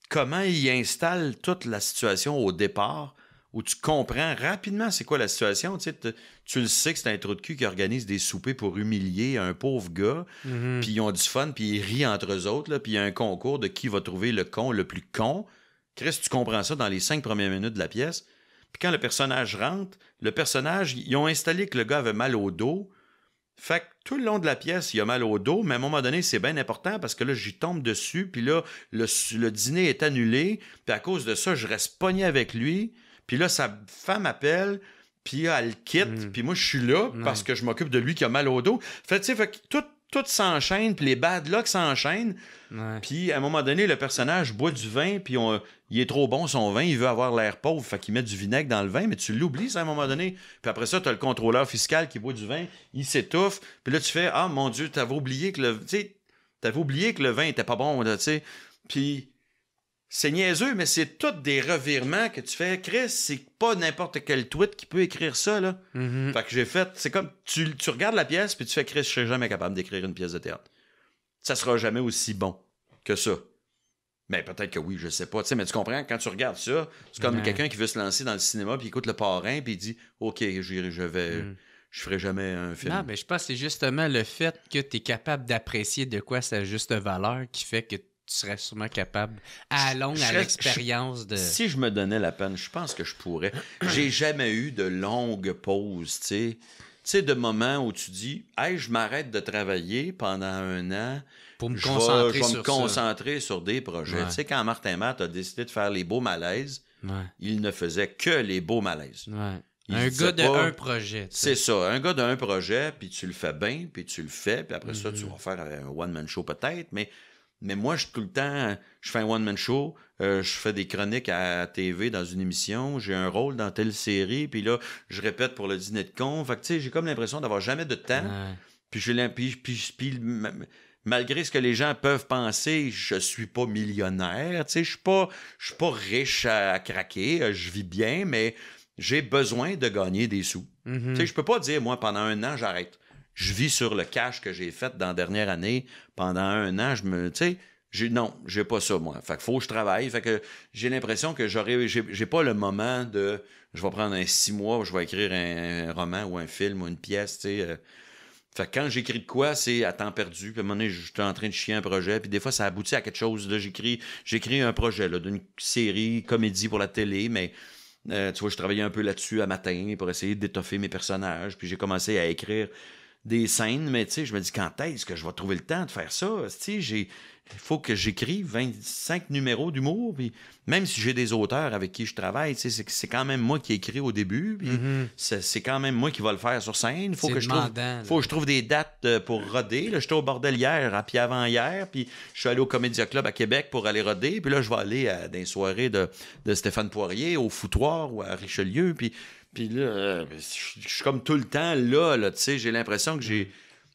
comment il installe toute la situation au départ où tu comprends rapidement c'est quoi la situation. Tu, sais, tu le sais que c'est un trou de cul qui organise des soupers pour humilier un pauvre gars, mhm. puis ils ont du fun, puis ils rient entre eux autres, puis il y a un concours de qui va trouver le con le plus con. Chris, tu comprends ça dans les cinq premières minutes de la pièce. Puis quand le personnage rentre, le personnage, ils ont installé que le gars avait mal au dos. Fait que tout le long de la pièce, il a mal au dos, mais à un moment donné, c'est bien important parce que là, j'y tombe dessus, puis là, le, le, dîner est annulé, puis à cause de ça, je reste pogné avec lui. Puis là, sa femme appelle, puis elle le quitte, mm. puis moi, je suis là parce que je m'occupe de lui qui a mal au dos. Fait, tu sais, fait tout, tout s'enchaîne, puis les bad luck s'enchaînent. Puis à un moment donné, le personnage boit du vin, puis il est trop bon son vin, il veut avoir l'air pauvre, fait qu'il met du vinaigre dans le vin, mais tu l'oublies à un moment donné. Puis après ça, tu as le contrôleur fiscal qui boit du vin, il s'étouffe, puis là tu fais Ah mon Dieu, t'avais oublié que le. T'avais oublié que le vin était pas bon, tu sais. Puis c'est niaiseux, mais c'est tous des revirements que tu fais. Chris, c'est pas n'importe quel tweet qui peut écrire ça, là. Mm-hmm. Fait que j'ai fait. C'est comme. Tu, tu, regardes la pièce, puis tu fais Chris, je serai jamais capable d'écrire une pièce de théâtre. Ça sera jamais aussi bon que ça. Mais peut-être que oui, je sais pas. mais tu comprends, quand tu regardes ça, c'est comme quelqu'un qui veut se lancer dans le cinéma, puis écoute le parrain, puis il dit Ok, je vais. Mm. Je ferai jamais un film. Non, mais je pense que c'est justement le fait que tu es capable d'apprécier de quoi sa juste valeur qui fait que tu serais sûrement capable, à longue, à l'expérience de. Si je me donnais la peine, je pense que je pourrais. *clears throat* J'ai jamais eu de longues pauses, tu sais. Tu sais, de moments où tu dis, hey, je m'arrête de travailler pendant un an. Pour me concentrer, je vais, me concentrer sur des projets. Tu sais, quand Martin Matt a décidé de faire les beaux malaises, il ne faisait que les beaux malaises. un gars d'un projet. C'est ça, un gars d'un projet, puis tu le fais bien, puis tu le fais, puis après ça, tu mm-hmm. vas faire un one-man show peut-être, mais mais moi, je tout le temps, je fais un one-man show, euh, je fais des chroniques à TV dans une émission, j'ai un rôle dans telle série, puis là, je répète pour le dîner de con. Fait que, tu sais, j'ai comme l'impression d'avoir jamais de temps. Puis, j'ai puis, puis, malgré ce que les gens peuvent penser, je suis pas millionnaire, tu sais, je suis pas, je suis pas riche à, craquer, euh, je vis bien, mais j'ai besoin de gagner des sous. Tu sais, je peux pas dire, moi, pendant un an, j'arrête je vis sur le cash que j'ai fait dans la dernière année. Pendant un an, je me. Tu sais, j'ai, non, j'ai pas ça, moi. Fait que faut que je travaille. Fait que j'ai l'impression que j'aurais. J'ai, pas le moment de. Je vais prendre un six mois, je vais écrire un, roman ou un film ou une pièce, tu sais. Euh. fait que quand j'écris de quoi, c'est à temps perdu. Puis à un moment donné, j'étais en train de chier un projet. Puis des fois, ça aboutit à quelque chose. Là, j'écris, j'écris un projet là, d'une série, comédie pour la télé, mais euh, tu vois, je travaillais un peu là-dessus à matin pour essayer d'étoffer mes personnages. Puis j'ai commencé à écrire des scènes, mais tu sais, je me dis quand est-ce que je vais trouver le temps de faire ça? Tu sais, il faut que j'écrive 25 numéros d'humour, puis même si j'ai des auteurs avec qui je travaille, c'est quand même moi qui écris au début, puis c'est quand même moi qui va le faire sur scène. Il faut que je trouve, faut que je trouve des dates euh, pour roder. Là, j'étais au bordel hier, puis avant hier, puis je suis allé au Comédia Club à Québec pour aller roder, puis là, je vais aller à des soirées de, de Stéphane Poirier au Foutoir ou à Richelieu, puis puis là, euh, je suis comme tout le temps là, là tu sais, j'ai l'impression que j'ai...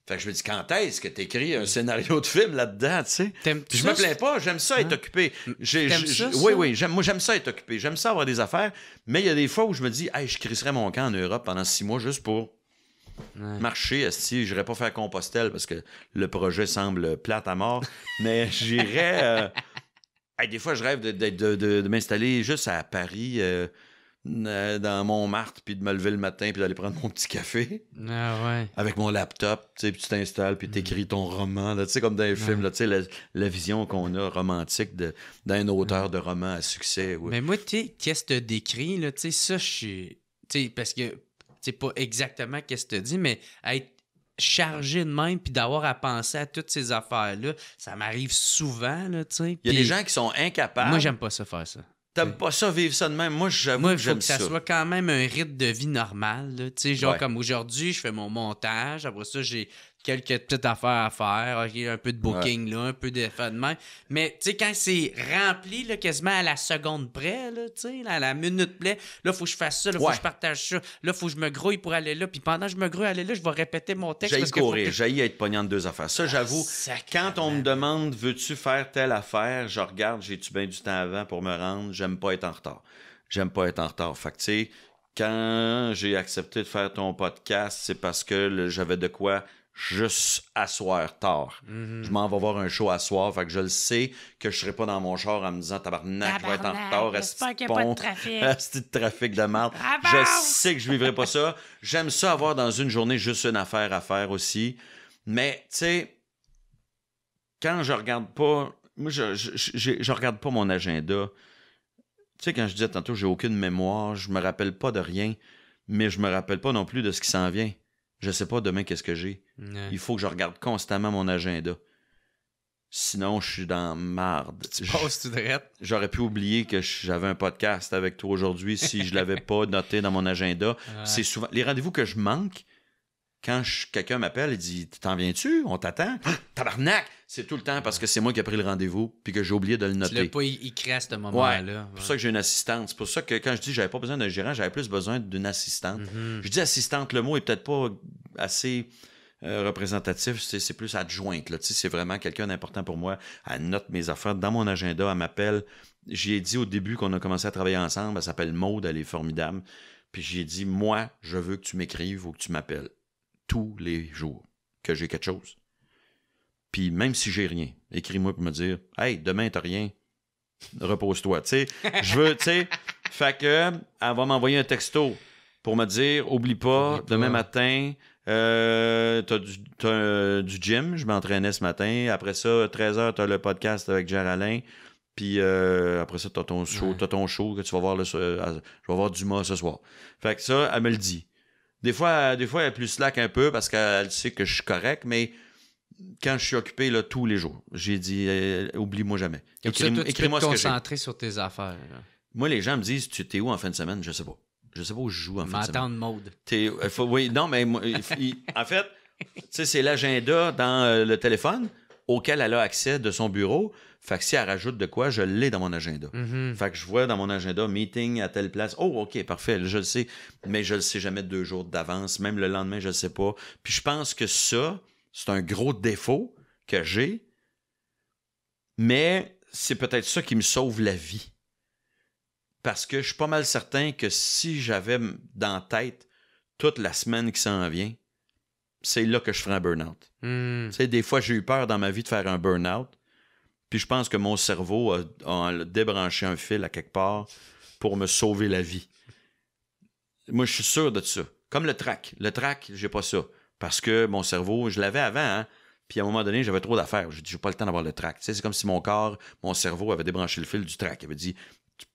Fait que je me dis, quand est-ce que tu écris un scénario de film là-dedans, tu sais? Je me plains pas, j'aime ça être hein? occupé. oui, oui, moi j'aime ça être occupé. J'aime ça avoir des affaires, mais il y a des fois où je me dis, hey, je crisserais mon camp en Europe pendant six mois juste pour marcher. Si je n'irais pas faire Compostelle parce que le projet semble plate à mort, *laughs* mais j'irais. Euh, des fois, je rêve de, m'installer juste à Paris. Euh, dans Montmartre, puis de me lever le matin, puis d'aller prendre mon petit café. Ah ouais. Avec mon laptop, tu sais, puis tu t'installes, puis tu écris ton roman, tu sais, comme dans les films, tu sais, la, vision qu'on a romantique d'un auteur de roman à succès. Mais moi, tu sais, qu'est-ce que tu décris, là, tu sais, ça, je suis. Tu sais, parce que, c'est pas exactement qu'est-ce que tu dis, mais être chargé de même puis d'avoir à penser à toutes ces affaires-là, ça m'arrive souvent, là, tu sais. Il y a des gens qui sont incapables. Moi, j'aime pas ça faire ça. T'aimes pas ça, vivre ça de même? Moi, j'avoue que j'aime ça. que ça soit quand même un rythme de vie normal. Tu sais, genre comme aujourd'hui, je fais mon montage. Après ça, j'ai quelques petites affaires à faire, un peu de booking là, un peu de main. Mais tu sais, quand c'est rempli là, quasiment à la seconde près, là, à la minute près, là, il faut que je fasse ça, là, faut que je partage ça, là, faut que je me grouille pour aller là. Puis pendant que je me grouille aller là, je vais répéter mon texte. J'ai courir, j'ai être pognant de deux affaires. Ça, j'avoue, ah, quand on me demande veux-tu faire telle affaire, je regarde, j'ai-tu bien du temps avant pour me rendre, j'aime pas être en retard. J'aime pas être en retard. Fait que tu sais, quand j'ai accepté de faire ton podcast, c'est parce que j'avais de quoi juste à soir tard. Mhm. Je m'en vais voir un show à soir, fait que je le sais que je serai pas dans mon char en me disant tabarnak, je vais être en retard, j'espère qu'il n'y a pas de trafic. *laughs* de trafic de merde. Je sais que je vivrai pas ça. J'aime ça avoir dans une journée juste une affaire à faire aussi. Mais tu sais quand je regarde pas moi je, je, je, regarde pas mon agenda. Tu sais quand je disais tantôt j'ai aucune mémoire, je me rappelle pas de rien, mais je me rappelle pas non plus de ce qui s'en vient. Je sais pas demain qu'est-ce que j'ai. Il faut que je regarde constamment mon agenda. Sinon, je suis dans marde. J'aurais pu oublier que j'avais un podcast avec toi aujourd'hui si je l'avais pas *laughs* noté dans mon agenda. C'est souvent les rendez-vous que je manque quand quelqu'un m'appelle et dit T'en viens-tu? On t'attend Tabarnak C'est tout le temps parce que c'est moi qui ai pris le rendez-vous puis que j'ai oublié de le noter. Tu l'as pas écrit à ce moment-là. C'est pour ça que j'ai une assistante. C'est pour ça que quand je dis j'avais pas besoin d'un gérant, j'avais plus besoin d'une assistante. Mm-hmm. Je dis assistante, le mot est peut-être pas assez euh, représentatif, c'est plus adjointe. C'est vraiment quelqu'un d'important pour moi. Elle note mes affaires dans mon agenda, elle m'appelle. J'ai dit au début qu'on a commencé à travailler ensemble, elle s'appelle Maude, elle est formidable. Puis j'ai dit, moi, je veux que tu m'écrives ou que tu m'appelles tous les jours que j'ai quelque chose. Puis même si j'ai rien, écris-moi pour me dire Hey, demain t'as rien, repose-toi. Tu sais, je veux, tu sais, fait que elle va m'envoyer un texto pour me dire Oublie pas, demain matin, euh, t'as du, as, du gym, je m'entraînais ce matin. Après ça, 13h, t'as le podcast avec Gérald Alain. Puis euh, après ça, t'as ton show, as ton show que tu vas voir le, euh, je vais voir Dumas ce soir. Fait que ça, elle me le dit. Des fois, des fois, elle est plus slack un peu parce qu'elle sait que je suis correct, mais quand je suis occupé là, tous les jours, j'ai dit euh, oublie-moi jamais. Écris-moi ce que concentrer sur tes affaires. Moi, les gens me disent tu es où en fin de semaine? Je sais pas. Je sais pas où je joue en fin de semaine. mode. Euh, oui, non, mais en fait, c'est l'agenda dans euh, le téléphone auquel elle a accès de son bureau. Fait que si elle rajoute de quoi, je l'ai dans mon agenda. Mm-hmm. Fait que je vois dans mon agenda meeting à telle place. Oh, OK, parfait, je le sais. Mais je le sais jamais deux jours d'avance. Même le lendemain, je le sais pas. Puis je pense que ça, c'est un gros défaut que j'ai. Mais c'est peut-être ça qui me sauve la vie. Parce que je suis pas mal certain que si j'avais dans la tête toute la semaine qui s'en vient, c'est là que je ferais un burn-out. Mm. Tu sais, des fois, j'ai eu peur dans ma vie de faire un burn-out. Puis je pense que mon cerveau a, débranché un fil à quelque part pour me sauver la vie. Moi, je suis sûr de ça. Comme le track. Le track, j'ai pas ça. Parce que mon cerveau, je l'avais avant, hein? Puis à un moment donné, j'avais trop d'affaires. J'ai dit, j'ai pas le temps d'avoir le track. Tu sais, c'est comme si mon corps, mon cerveau avait débranché le fil du track. Il avait dit,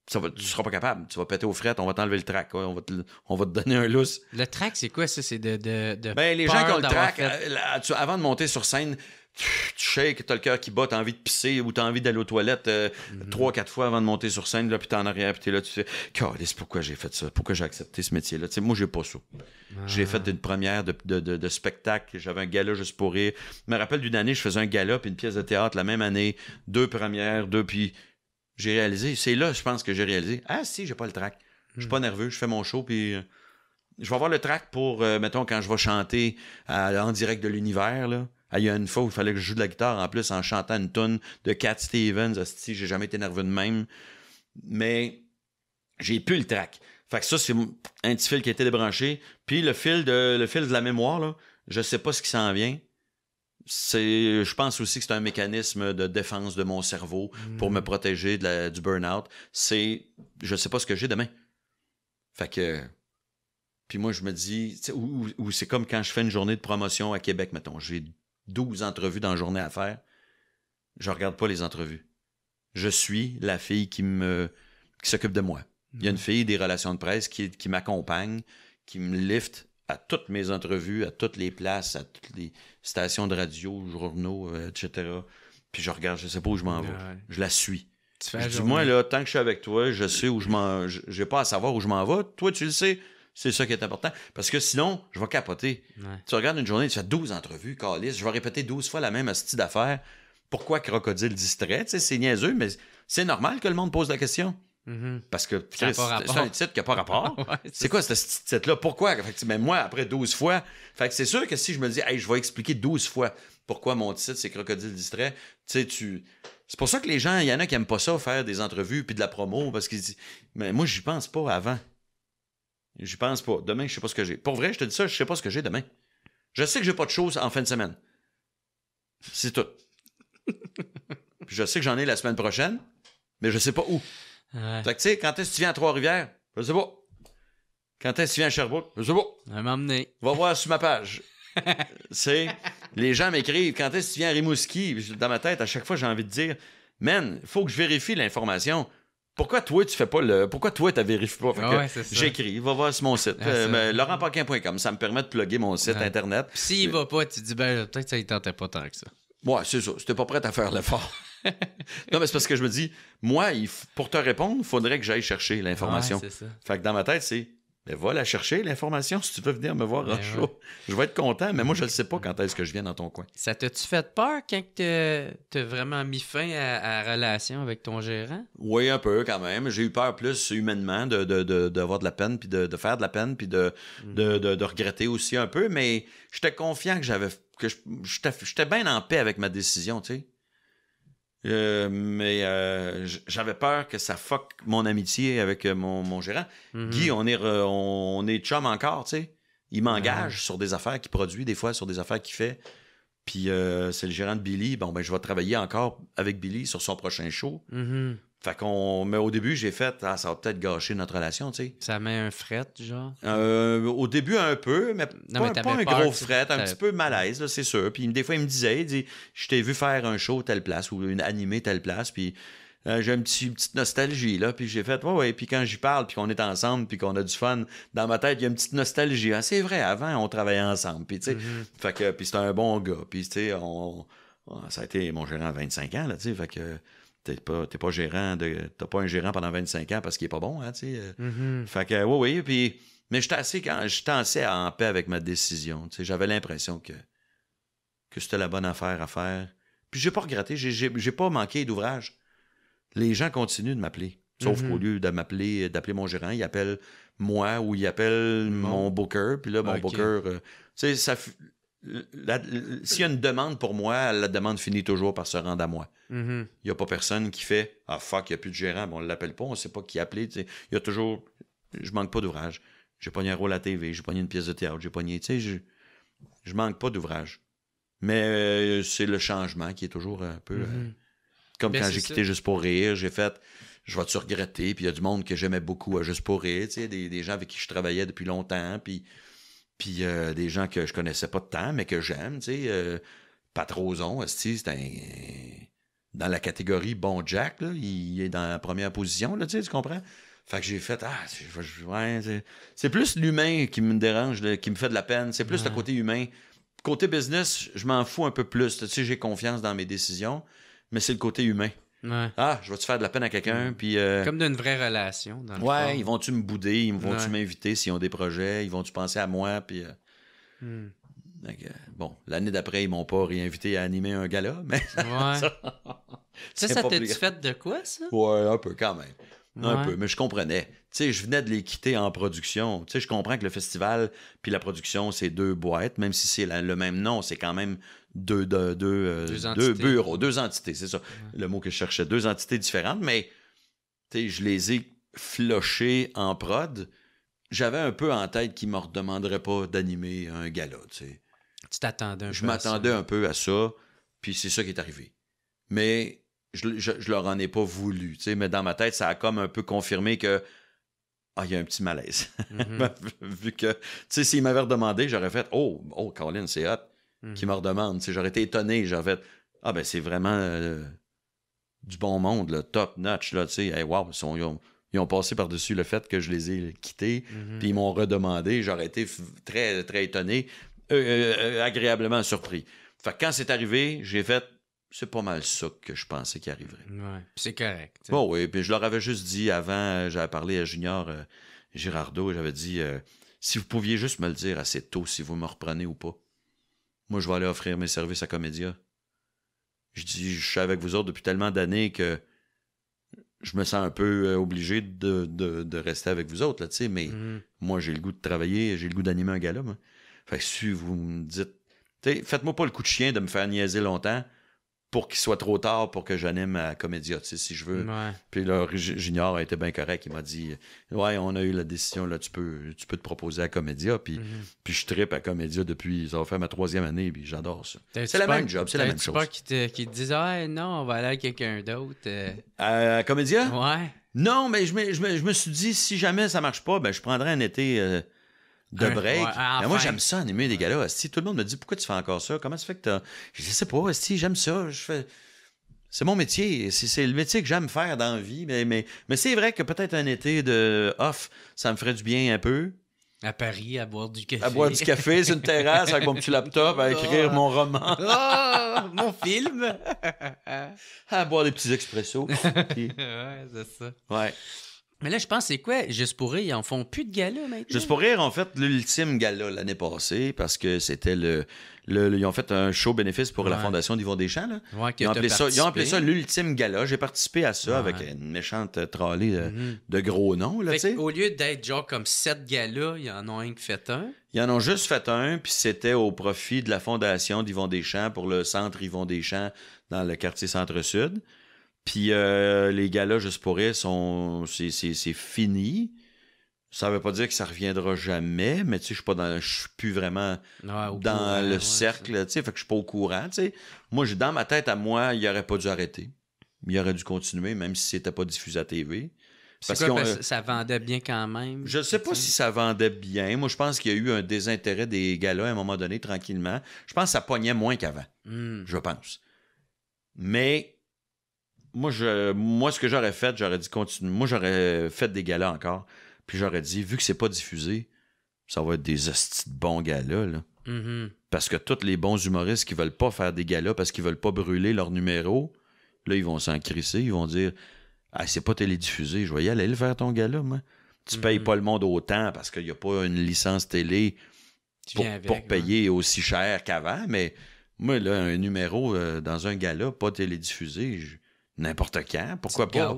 tu, ne seras pas capable. Tu vas péter aux frettes, on va t'enlever le track. on, va te, on va te donner un lousse. Le track, c'est quoi ça? C'est de, de, Ben, les gens qui ont le track, euh, avant de monter sur scène, tu shakes, t'as le cœur qui bat, t'as envie de pisser ou t'as envie d'aller aux toilettes euh, mhm. trois, quatre fois avant de monter sur scène, là, puis t'es en arrière, puis t'es là, tu fais, c'est pourquoi j'ai fait ça? Pourquoi j'ai accepté ce métier-là? Tu sais, moi, j'ai pas ça. J'ai fait une première de, de, de, spectacle, j'avais un gala juste pour rire. Je me rappelle d'une année, je faisais un gala, puis une pièce de théâtre la même année, deux premières, deux, puis j'ai réalisé, c'est là, je pense que j'ai réalisé, ah si, j'ai pas le track. Je suis pas hmm. nerveux, je fais mon show, puis... Euh, je vais avoir le track pour, euh, mettons, quand je vais chanter en direct de l'univers, là. Ah, il y a une fois où il fallait que je joue de la guitare en plus en chantant une tune de Cat Stevens. Hostie, j'ai jamais été nerveux de même. Mais j'ai plus le track. Fait que ça, c'est un petit fil qui a été débranché. Puis le fil de, le fil de la mémoire, là, je sais pas ce qui s'en vient. C'est, je pense aussi que c'est un mécanisme de défense de mon cerveau pour me hmm. protéger de la, du burn-out. C'est, je sais pas ce que j'ai demain. Fait que. Puis moi, je me dis, ou, c'est comme quand je fais une journée de promotion à Québec, mettons. J'ai 12 entrevues dans la journée à faire. Je regarde pas les entrevues. Je suis la fille qui me qui s'occupe de moi. Il y a une fille des relations de presse qui, qui m'accompagne, qui me lift à toutes mes entrevues, à toutes les places, à toutes les stations de radio, journaux, euh, etc. Puis je regarde, je sais pas où je m'en vais. Je la suis. Je dis, moi, là, tant que je suis avec toi, je sais où je m'en. J'ai pas à savoir où je m'en vais. Toi, tu le sais. C'est ça qui est important. Parce que sinon, je vais capoter. Tu regardes une journée, tu fais 12 entrevues, Calis. Je vais répéter 12 fois la même style d'affaires. Pourquoi crocodile distrait? c'est niaiseux, mais c'est normal que le monde pose la question. Mm-hmm. Parce que c'est un titre qui n'a pas rapport. *laughs* c'est quoi ce titre-là? Pourquoi? Fait moi, après 12 fois, fait c'est sûr que si je me dis, hey, je vais expliquer 12 fois pourquoi mon titre, c'est Crocodile distrait, tu C'est pour ça que les gens, il y en a qui n'aiment pas ça, faire des entrevues puis de la promo, parce qu'ils disent, mais moi, j'y pense pas avant. J'y pense pas. Demain, je sais pas ce que j'ai. Pour vrai, je te dis ça, je sais pas ce que j'ai demain. Je sais que j'ai pas de choses en fin de semaine. C'est tout. *laughs* puis je sais que j'en ai la semaine prochaine, mais je sais pas où. Fait que, tu sais, quand est-ce que tu viens à Trois-Rivières? Je sais pas. Quand est-ce que tu viens à Sherbrooke? Je sais pas. Va m'emmener. Va voir sur ma page. *laughs* c'est les gens m'écrivent quand est-ce que tu viens à Rimouski? Dans ma tête, à chaque fois, j'ai envie de dire, man, il faut que je vérifie l'information. Pourquoi toi, tu fais pas le. Pourquoi toi, tu vérifies pas? Ah J'écris, va voir sur mon site. Ah, euh, laurentpaquin.com, ça me permet de plugger mon site internet. S'il va pas, tu dis, ben, peut-être que ça ne tentait pas tant que ça. Ouais, c'est ça. Si pas prêt à faire l'effort. *laughs* non, mais c'est parce que je me dis, moi, pour te répondre, il faudrait que j'aille chercher l'information. fait que dans ma tête, c'est ben, va la chercher, l'information, si tu veux venir me voir en show. Je vais être content, mais moi, je ne sais pas quand est-ce que je viens dans ton coin. Ça t'a-tu fait peur quand tu as vraiment mis fin à, la relation avec ton gérant? Oui, un peu quand même. J'ai eu peur plus humainement d'avoir de, de, de, la peine, puis de, faire de la peine, puis de, mm. de, regretter aussi un peu, mais j'étais confiant que j'avais que j'étais bien en paix avec ma décision, tu sais. Euh, mais euh, j'avais peur que ça fuck mon amitié avec euh, mon, gérant. Mhm. Guy, on est, on, est chum encore, tu sais. Il m'engage sur des affaires qu'il produit, des fois sur des affaires qu'il fait. Puis c'est le gérant de Billy. Bon, ben, je vais travailler encore avec Billy sur son prochain show. Mhm. Fait qu'on. Mais au début, j'ai fait, ah, ça va peut-être gâcher notre relation, tu sais. Ça met un fret, genre? Euh, au début, un peu, mais pas, un gros fret, un petit peu malaise, c'est sûr. Puis des fois, il me disait, il dit, je t'ai vu faire un show telle place ou une animée telle place, puis euh, j'ai une, petite nostalgie, là. Puis j'ai fait, ouais, ouais. Puis quand j'y parle, puis qu'on est ensemble, puis qu'on a du fun, dans ma tête, il y a une petite nostalgie. Ah, c'est vrai, avant, on travaillait ensemble. Puis, tu sais, mm-hmm. fait que, puis c'était un bon gars. Puis, tu sais, on, ça a été mon gérant à 25 ans, là, tu sais. Fait que t'es pas, pas gérant de. T'as pas un gérant pendant 25 ans parce qu'il est pas bon, hein, tu sais. Euh. Mm-hmm. Fait que oui, oui, puis. Mais j'étais assez quand j'étais assez en paix avec ma décision. Tu sais, j'avais l'impression que, que c'était la bonne affaire à faire. Puis j'ai pas regretté, j'ai pas manqué d'ouvrage. Les gens continuent de m'appeler. Sauf mm-hmm. qu'au lieu de m'appeler, d'appeler mon gérant, ils appellent moi ou ils appellent mon booker. Puis là, mon booker, euh, tu sais, ça, s'il y a une demande pour moi, la demande finit toujours par se rendre à moi. Mm-hmm. Il n'y a pas personne qui fait Ah fuck, il n'y a plus de gérant, bon, on ne l'appelle pas, on ne sait pas qui appeler. Il y a toujours. Je manque pas d'ouvrage. J'ai pogné un rôle à TV, j'ai pogné une pièce de théâtre, j'ai pogné. Tu sais, je, je manque pas d'ouvrage. Mais euh, c'est le changement qui est toujours un peu. Euh, mm-hmm. comme ben, quand j'ai quitté Juste pour rire, j'ai fait je vais-tu regretter? Puis il y a du monde que j'aimais beaucoup à Juste pour rire, tu sais, des, des, gens avec qui je travaillais depuis longtemps. Puis puis euh, des gens que je connaissais pas de temps, mais que j'aime, tu sais. Euh, Patrozon, c'est un. Dans la catégorie Bon Jack, là, il est dans la première position, là, tu comprends? Fait que j'ai fait, ah, c'est plus l'humain qui me dérange, qui me fait de la peine. C'est plus le côté humain. Côté business, je m'en fous un peu plus. Tu sais, j'ai confiance dans mes décisions, mais c'est le côté humain. Ah, je vais-tu faire de la peine à quelqu'un? Mm. Puis, euh, Comme d'une vraie relation. Dans le ouais, ils vont-tu me bouder? Ils vont-tu m'inviter s'ils ont des projets? Ils vont-tu penser à moi? Puis, euh, mm. bon, l'année d'après, ils m'ont pas réinvité à animer un gala, mais. *laughs* Ouais. ça, ça, ça t'a-tu fait de quoi, ça? Ouais, un peu quand même. Un peu, mais je comprenais. Tu sais, je venais de les quitter en production. Tu sais, je comprends que le festival puis la production, c'est deux boîtes, même si c'est le même nom, c'est quand même deux, deux, deux, euh, deux, bureaux, deux entités, c'est ça. Le mot que je cherchais, deux entités différentes, mais je les ai flochés en prod. J'avais un peu en tête qu'ils ne me redemanderaient pas d'animer un gala. Tu t'attendais un je peu. Je m'attendais un peu à ça, puis c'est ça qui est arrivé. Mais je, je, leur en ai pas voulu. Mais dans ma tête, ça a comme un peu confirmé que ah, il y a un petit malaise. Mhm. *laughs* Vu que, tu sais, s'il m'avait redemandé, j'aurais fait, oh, oh, Colin, c'est hot, mhm. qui me redemande. Tu sais, j'aurais été étonné, j'aurais fait, ah, ben, c'est vraiment euh, du bon monde, là, top notch, là, tu sais, hey, wow, ils ont, passé par-dessus le fait que je les ai quittés, mhm. puis ils m'ont redemandé, j'aurais été très, très étonné, euh, euh, agréablement surpris. Fait que quand c'est arrivé, j'ai fait, c'est pas mal ça que je pensais qu'il arriverait. Ouais, c'est correct. Bon, oui, puis je leur avais juste dit avant, j'avais parlé à Junior euh, Girardeau, j'avais dit euh, si vous pouviez juste me le dire assez tôt si vous me reprenez ou pas. Moi, je vais aller offrir mes services à Comédia. Je dis, je suis avec vous autres depuis tellement d'années que je me sens un peu obligé de, rester avec vous autres, là, tu sais, mais mhm. moi, j'ai le goût de travailler, j'ai le goût d'animer un gala, moi. Fait que si vous me dites, faites-moi pas le coup de chien de me faire niaiser longtemps pour qu'il soit trop tard pour que j'anime à Comédia, tu sais, si je veux. Puis là, Junior a été bien correct. Il m'a dit Ouais, on a eu la décision, là, tu peux, tu peux te proposer à Comédia. Puis, mhm. puis je tripe à Comédia depuis, ça va faire ma troisième année, puis j'adore ça. C'est la même job, c'est la même chose. pas qui te, qui te disent Ah, non, on va aller à quelqu'un d'autre. Euh. À Comédia? Ouais. Non, mais je me, je, me, je me, suis dit, si jamais ça marche pas, ben, je prendrais un été. Euh, de break. moi, j'aime ça, animer des galas. Si tout le monde me dit pourquoi tu fais encore ça, comment ça fait que t'as? Je sais pas, si j'aime ça. Je fais. C'est mon métier. C'est le métier que j'aime faire dans la vie. Mais, mais, mais c'est vrai que peut-être un été de off, ça me ferait du bien un peu. À Paris, à boire du café. À boire du café sur une terrasse avec mon petit laptop, à écrire *laughs* mon roman. Oh, mon film! *laughs* à boire des petits expressos. *laughs* ouais, c'est ça. Ouais. Mais là, je pense, c'est quoi? Juste pour rire, ils en font plus de gala maintenant? Juste pour rire, en fait l'ultime gala l'année passée parce que c'était le, Ils ont fait un show bénéfice pour la Fondation d'Yvon Deschamps. Là. ils, ont appelé ça, ils, ont appelé ça, l'ultime gala. J'ai participé à ça avec une méchante trolley mhm. de, gros noms. Là, au lieu d'être genre comme sept galas, ils en ont un qui fait un? Ils en ont juste fait un, puis c'était au profit de la Fondation d'Yvon Deschamps pour le centre Yvon Deschamps dans le quartier Centre-Sud. Puis euh, les gars-là, juste pour eux, sont... c'est fini. Ça veut pas dire que ça reviendra jamais, mais tu sais, je suis pas dans. Je suis plus vraiment dans le cercle, tu sais, fait que je suis pas au courant, tu sais. Moi, dans ma tête à moi, il aurait pas dû arrêter. Il aurait dû continuer, même si c'était pas diffusé à TV. Parce que ça vendait bien quand même. Je sais pas si ça vendait bien. Moi, je pense qu'il y a eu un désintérêt des gars-là à un moment donné, tranquillement. Je pense que ça pognait moins qu'avant. Hmm. Je pense. Mais moi, je, moi, ce que j'aurais fait, j'aurais dit continue. Moi, j'aurais fait des galas encore. Puis j'aurais dit, vu que c'est pas diffusé, ça va être des hosties de bons galas, là. Mm-hmm. Parce que tous les bons humoristes qui veulent pas faire des galas parce qu'ils veulent pas brûler leur numéro, là, ils vont s'en crisser. Ils vont dire, ah, c'est pas télédiffusé, je vais y aller le faire ton gala, moi. Tu payes mm-hmm. pas le monde autant parce qu'il n'y a pas une licence télé pour, payer aussi cher qu'avant, mais moi, là, un numéro euh, dans un gala pas télédiffusé, je n'importe quand. Pourquoi pas?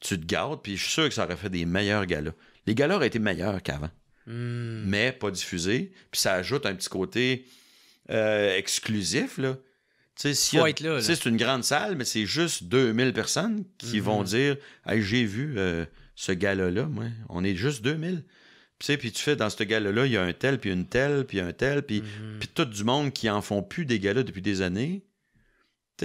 tu te gâtes, puis je suis sûr que ça aurait fait des meilleurs galas. Les galas auraient été meilleurs qu'avant. Hmm. Mais pas diffusés. Puis ça ajoute un petit côté euh, exclusif, là. Tu sais, c'est une grande salle, mais c'est juste 2000 personnes qui vont mhm. dire hey, j'ai vu euh, ce gala-là, moi. On est juste 2000. Puis, puis tu fais dans ce gala-là, il y a un tel, puis une telle, puis un tel, puis, mhm. puis tout du monde qui en font plus des galas depuis des années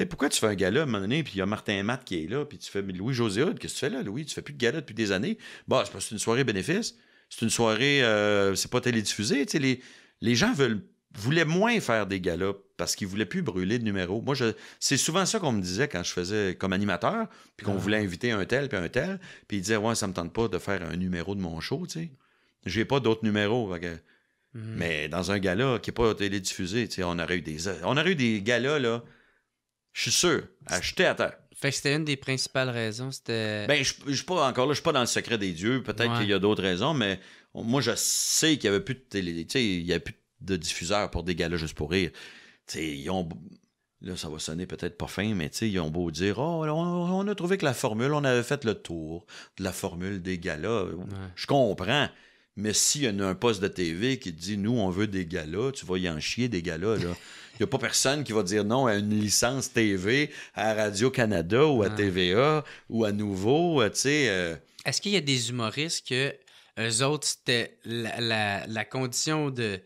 pourquoi tu fais un gala à un moment donné, puis il y a Martin Matt qui est là, puis tu fais Louis-José qu'est-ce que tu fais là, Louis? Tu fais plus de gala depuis des années. Bah, c'est parce que c'est une soirée bénéfice. C'est une soirée, euh, c'est pas télédiffusé. les, les gens veulent, voulaient moins faire des galas parce qu'ils voulaient plus brûler de numéros. Moi, c'est souvent ça qu'on me disait quand je faisais comme animateur, puis qu'on ah. voulait inviter un tel, puis un tel, puis ils disaient, ouais, ça me tente pas de faire un numéro de mon show, tu sais. J'ai pas d'autres numéros. Hmm. Mais dans un gala qui n'est pas télédiffusé, on aurait eu des, on aurait eu des galas, là je suis sûr. Acheter à terre. Fait que c'était une des principales raisons. C'était. Ben, je, je suis pas encore là, je suis pas dans le secret des dieux. Peut-être qu'il y a d'autres raisons, mais moi, je sais qu'il y avait plus de télé. Tu sais, il y a plus de diffuseurs pour des galas juste pour rire. Tu sais, ils ont. Là, ça va sonner peut-être pas fin, mais ils ont beau dire Oh, on, a trouvé que la formule, on avait fait le tour de la formule des galas. Je comprends. Mais s'il y a un poste de TV qui dit Nous, on veut des galas, tu vas y en chier des galas, là. Il n'y a pas personne qui va dire non à une licence TV à Radio-Canada ou à TVA ou à Nouveau, tu sais. Euh. Est-ce qu'il y a des humoristes que eux autres, c'était la, condition de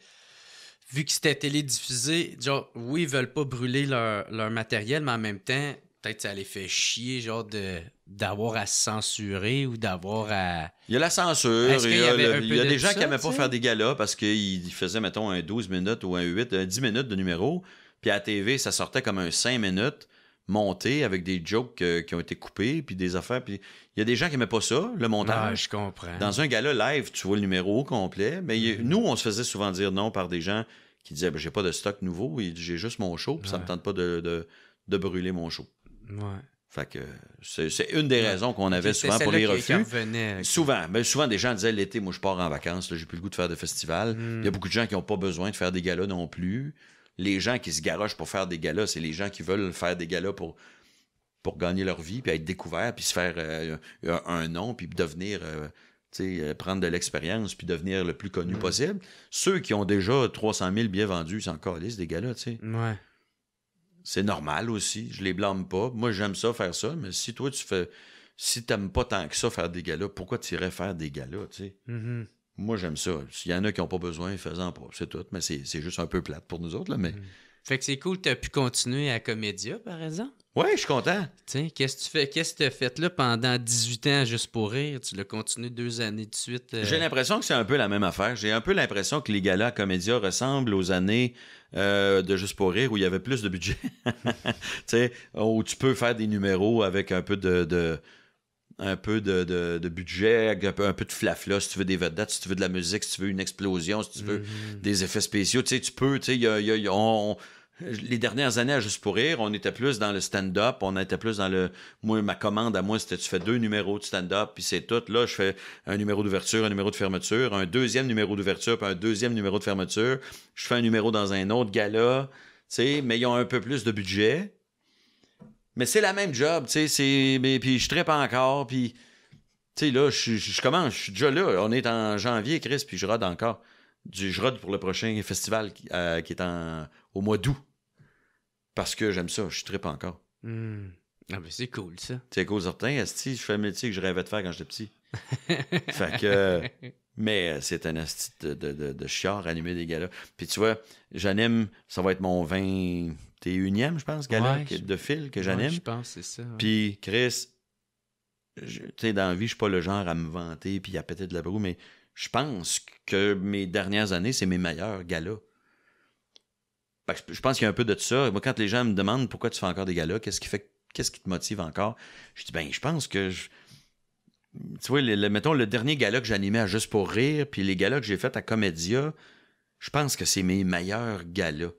vu que c'était télédiffusé, genre, oui, ils veulent pas brûler leur, matériel, mais en même temps, peut-être ça les fait chier, genre, de d'avoir à se censurer ou d'avoir à. Il y a la censure. Il y, a, des gens qui n'aimaient pas faire des galas parce qu'ils faisaient, mettons, un 12 minutes ou un 8, un 10 minutes de numéro. Puis à la TV, ça sortait comme un 5 minutes monté avec des jokes euh, qui ont été coupés, puis des affaires. Puis il y a des gens qui n'aimaient pas ça, le montage. Ah, je comprends. Dans un gala live, tu vois le numéro complet. Mais mm-hmm. nous, on se faisait souvent dire non par des gens qui disaient ben, j'ai pas de stock nouveau, j'ai juste mon show, puis ça me tente pas de, de, brûler mon show. Ouais. Fait que c'est une des raisons qu'on avait souvent pour les refus. Souvent, mais souvent des gens disaient l'été, moi je pars en vacances, j'ai plus le goût de faire de festival. Il y a mm. beaucoup de gens qui n'ont pas besoin de faire des galas non plus les gens qui se garochent pour faire des galas, c'est les gens qui veulent faire des galas pour, pour gagner leur vie, puis être découverts, puis se faire euh, un nom, puis devenir, euh, euh, prendre de l'expérience, puis devenir le plus connu possible. Ceux qui ont déjà 300 000 billets vendus, c'est encore liste des galas, tu sais. Ouais. C'est normal aussi, je les blâme pas. Moi, j'aime ça faire ça, mais si toi, tu fais... Si t'aimes pas tant que ça faire des galas, pourquoi tu irais faire des galas, tu sais? Mm-hmm. Moi, j'aime ça. S'il y en a qui n'ont pas besoin, fais-en pas. C'est tout. Mais c'est juste un peu plate pour nous autres. Là, mais... Mm. Fait que c'est cool, tu as pu continuer à Comédia, par exemple? Oui, je suis content. Tiens, qu'est-ce que tu fais? Qu'est-ce que tu as fait là pendant 18 ans juste pour rire? Tu l'as continué deux années de suite. Euh? J'ai l'impression que c'est un peu la même affaire. J'ai un peu l'impression que les galas Comédia ressemblent aux années euh, de Juste pour rire où il y avait plus de budget. *laughs* tu sais, où tu peux faire des numéros avec un peu de un peu de, de, budget, un peu, un peu de flafla, si tu veux des vedettes, si tu veux de la musique, si tu veux une explosion, si tu veux mhm. des effets spéciaux. Tu sais, tu peux, tu sais, y a, y a, les dernières années à Juste pour rire, on était plus dans le stand-up, on était plus dans le... Moi, ma commande à moi, c'était tu fais deux numéros de stand-up, puis c'est tout. Là, je fais un numéro d'ouverture, un numéro de fermeture, un deuxième numéro d'ouverture, puis un deuxième numéro de fermeture. Je fais un numéro dans un autre gala, tu sais, mais ils ont un peu plus de budget. Mais c'est la même job, tu sais, puis je trappe encore, puis tu sais là, je, commence, je suis déjà là, on est en janvier, Chris, puis je rode encore. je rode pour le prochain festival qui, euh, est en, au mois d'août. Parce que j'aime ça, je tripe encore. Hmm. Ah ben c'est cool ça. C'est cool certain, je fais un métier que je rêvais de faire quand j'étais petit. *laughs* fait que mais c'est un asti de, de, de, chiard animer des gars-là. Puis tu vois, j'anime, ça va être mon 20 T'es unième, je pense, gala de fil que j'anime. je pense, c'est ça. Puis, Chris, tu sais, dans la vie, je suis pas le genre à me vanter puis à péter de la broue, mais je pense que mes dernières années, c'est mes meilleurs galas. Je pense qu'il y a un peu de ça. Moi, quand les gens me demandent pourquoi tu fais encore des galas, qu'est-ce qui fait qu'est-ce qui te motive encore, je dis ben je pense que tu vois, le, mettons le dernier gala que j'animais à Juste pour rire, puis les galas que j'ai fait à Comédia, je pense que c'est mes meilleurs galas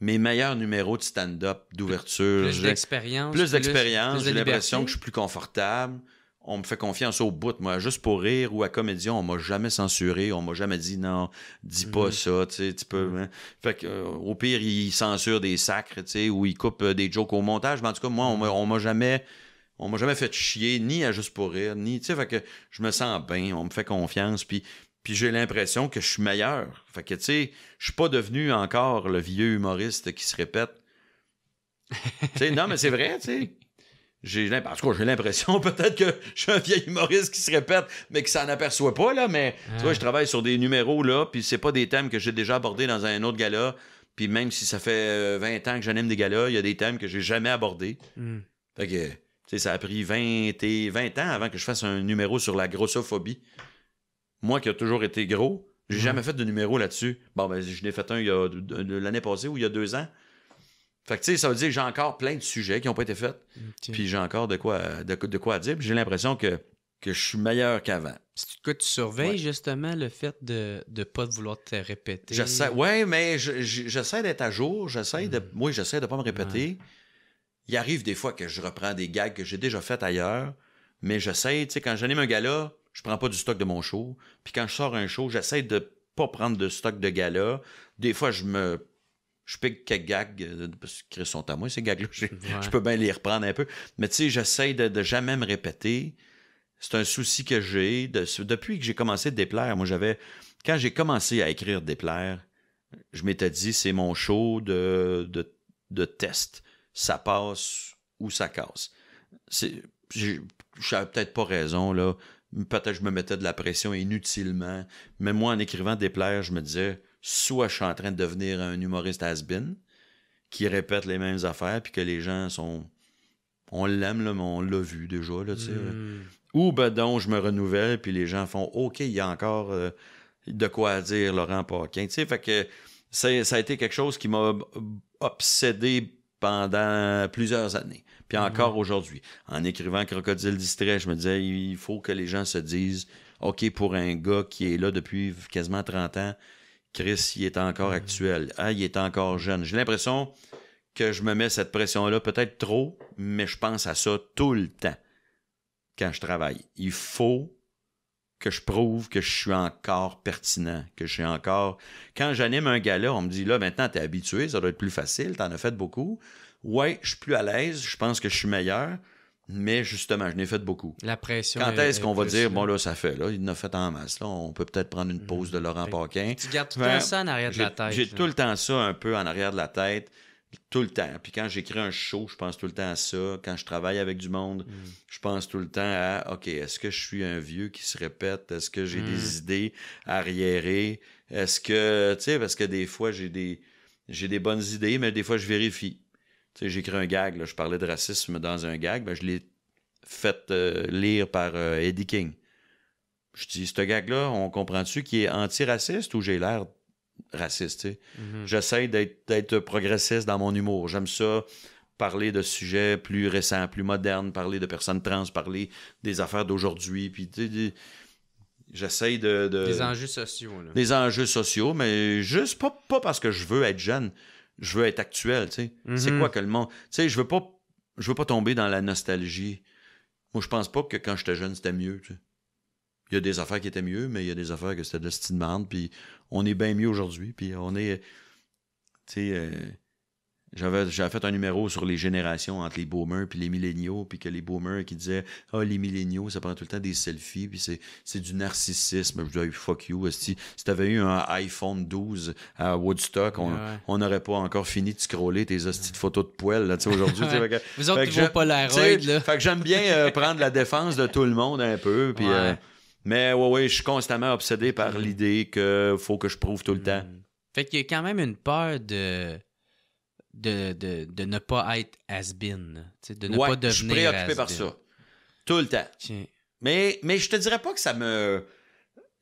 mes meilleurs numéros de stand-up, d'ouverture. Plus d'expérience. Plus d'expérience. J'ai l'impression que je suis plus confortable. On me fait confiance au bout. Moi, juste pour rire ou à comédien, on m'a jamais censuré. On m'a jamais dit non, dis pas mhm. ça. Tu sais, tu peux. Hein. Fait que, euh, au pire, ils censurent des sacres, tu sais, ou ils coupent euh, des jokes au montage. Mais en tout cas, moi, on m'a jamais. On m'a jamais fait chier, ni à juste pour rire, ni, tu sais, fait que je me sens bien, on me fait confiance, puis puis j'ai l'impression que je suis meilleur. Fait que, tu sais, je suis pas devenu encore le vieux humoriste qui se répète. *laughs* tu non, mais c'est vrai, tu sais. J'ai j'ai l'impression *laughs* peut-être que je suis un vieil humoriste qui se répète, mais qui s'en aperçoit pas, là. Mais, tu vois, je travaille sur des numéros, là, puis c'est pas des thèmes que j'ai déjà abordés dans un autre gala. Puis même si ça fait 20 euh, ans que j'anime des galas, il y a des thèmes que j'ai jamais abordés. Hmm. Fait que, tu sais, ça a pris 20, et 20 ans avant que je fasse un numéro sur la grossophobie moi qui a toujours été gros, j'ai jamais fait de numéro là-dessus. Bon, ben, je l'ai fait un il y a l'année passée ou il y a deux ans. Fait que, tu sais, ça veut dire que j'ai encore plein de sujets qui n'ont pas été faits. Puis j'ai encore de quoi, de, quoi dire. J'ai l'impression que, que je suis meilleur qu'avant. C'est tu surveilles justement le fait de ne pas vouloir te répéter? Oui, mais j'essaie d'être à jour. J'essaie de. Moi, j'essaie de pas me répéter. Il arrive des fois que je reprends des gags que j'ai déjà fait ailleurs. Mais j'essaie, tu sais, quand j'anime un gala, je prends pas du stock de mon show. Puis quand je sors un show, j'essaie de pas prendre de stock de gala. Des fois, je me je pique quelques gags, euh, parce qu'ils sont à moi, ces gags-là. Je, peux bien les reprendre un peu. Mais tu sais, j'essaie de, de, jamais me répéter. C'est un souci que j'ai. depuis que j'ai commencé de déplaire, moi, j'avais. Quand j'ai commencé à écrire déplaire, je m'étais dit, c'est mon show de, de, de test. Ça passe ou ça casse. Je n'avais peut-être pas raison, là peut-être que je me mettais de la pression inutilement. Mais moi, en écrivant des plaires, je me disais, soit je suis en train de devenir un humoriste has-been, qui répète les mêmes affaires, puis que les gens sont on l'aime, là, mais on l'a vu déjà, là, tu sais. Hmm. Ou, ben donc, je me renouvelle, puis les gens font OK, il y a encore euh, de quoi dire, Laurent Paquin. Tu sais, fait que ça, a été quelque chose qui m'a obsédé pendant plusieurs années. Puis encore mhm. aujourd'hui. En écrivant Crocodile distrait, je me disais, il faut que les gens se disent OK, pour un gars qui est là depuis quasiment 30 ans, Chris, il est encore mhm. actuel. Ah, il est encore jeune. J'ai l'impression que je me mets cette pression-là, peut-être trop, mais je pense à ça tout le temps quand je travaille. Il faut que je prouve que je suis encore pertinent, que je suis encore. Quand j'anime un gala, on me dit là, maintenant, tu es habitué, ça doit être plus facile, tu en as fait beaucoup. Ouais, je suis plus à l'aise, je pense que je suis meilleur, mais justement, je n'ai fait beaucoup. La pression. Quand est-ce qu'on va dire, bon, là, ça fait, là, il en a fait en masse, là, on peut peut-être prendre une pause de Laurent Paquin. Tu gardes tout le temps ça en arrière de la tête. J'ai tout le temps ça un peu en arrière de la tête. Tout le temps. Puis quand j'écris un show, je pense tout le temps à ça. Quand je travaille avec du monde, mm. je pense tout le temps à OK, est-ce que je suis un vieux qui se répète? Est-ce que j'ai des mm. idées arriérées? Est-ce que, tu sais, parce que des fois, j'ai des, j'ai des bonnes idées, mais des fois, je vérifie. Tu sais, j'écris un gag, là, je parlais de racisme dans un gag, ben, je l'ai fait euh, lire par euh, Eddie King. Je dis, ce gag-là, on comprend-tu qu'il est antiraciste ou j'ai l'air raciste. Mm-hmm. J'essaie d'être progressiste dans mon humour. J'aime ça parler de sujets plus récents, plus modernes, parler de personnes trans, parler des affaires d'aujourd'hui. Puis j'essaie de, Des enjeux sociaux. Des enjeux sociaux, mais juste pas, pas parce que je veux être jeune. Je veux être actuel, C'est mm-hmm. quoi que le monde... Tu sais, je veux pas... Je veux pas tomber dans la nostalgie. Moi, je pense pas que quand j'étais jeune, c'était mieux, Il y a des affaires qui étaient mieux, mais il y a des affaires que c'était de la style puis on est bien mieux aujourd'hui. Puis on est. Tu sais, euh, j'avais, j'avais fait un numéro sur les générations entre les boomers puis les milléniaux, puis que les boomers qui disaient Ah, les milléniaux, ça prend tout le temps des selfies, puis c'est, c'est du narcissisme. Je disais fuck you. Si, si t'avais eu un iPhone 12 à Woodstock, on n'aurait pas encore fini de scroller tes hosties de photos de poêle là, aujourd'hui. Vous autres, tu pas l'air là. Fait que j'aime bien euh, prendre la défense de tout le monde un peu, puis. Euh, mais ouais, ouais, je suis constamment obsédé par mm. l'idée qu'il faut que je prouve tout le temps. Mm. Fait qu'il y a quand même une peur de. De, de, ne pas être has-been, de ne pas devenir. Je suis préoccupé par ça. Tout le temps. Mais, mais je te dirais pas que ça me.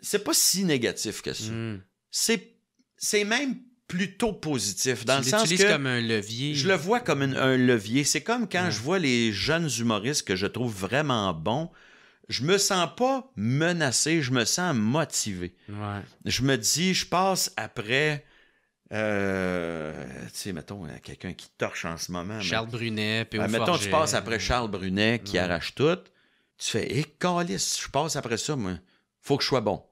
C'est pas si négatif que ça. Mm. C'est même plutôt positif. Dans le sens que. comme un levier. Je le vois comme un levier. C'est comme quand je vois les jeunes humoristes que je trouve vraiment bons je me sens pas menacé, je me sens motivé. Je me dis, je passe après. Euh, tu sais, mettons, quelqu'un qui torche en ce moment. Charles Brunet, puis Mettons, tu passes après Charles Brunet qui arrache tout. Tu fais, hé, eh, je passe après ça, moi. Faut que je sois bon.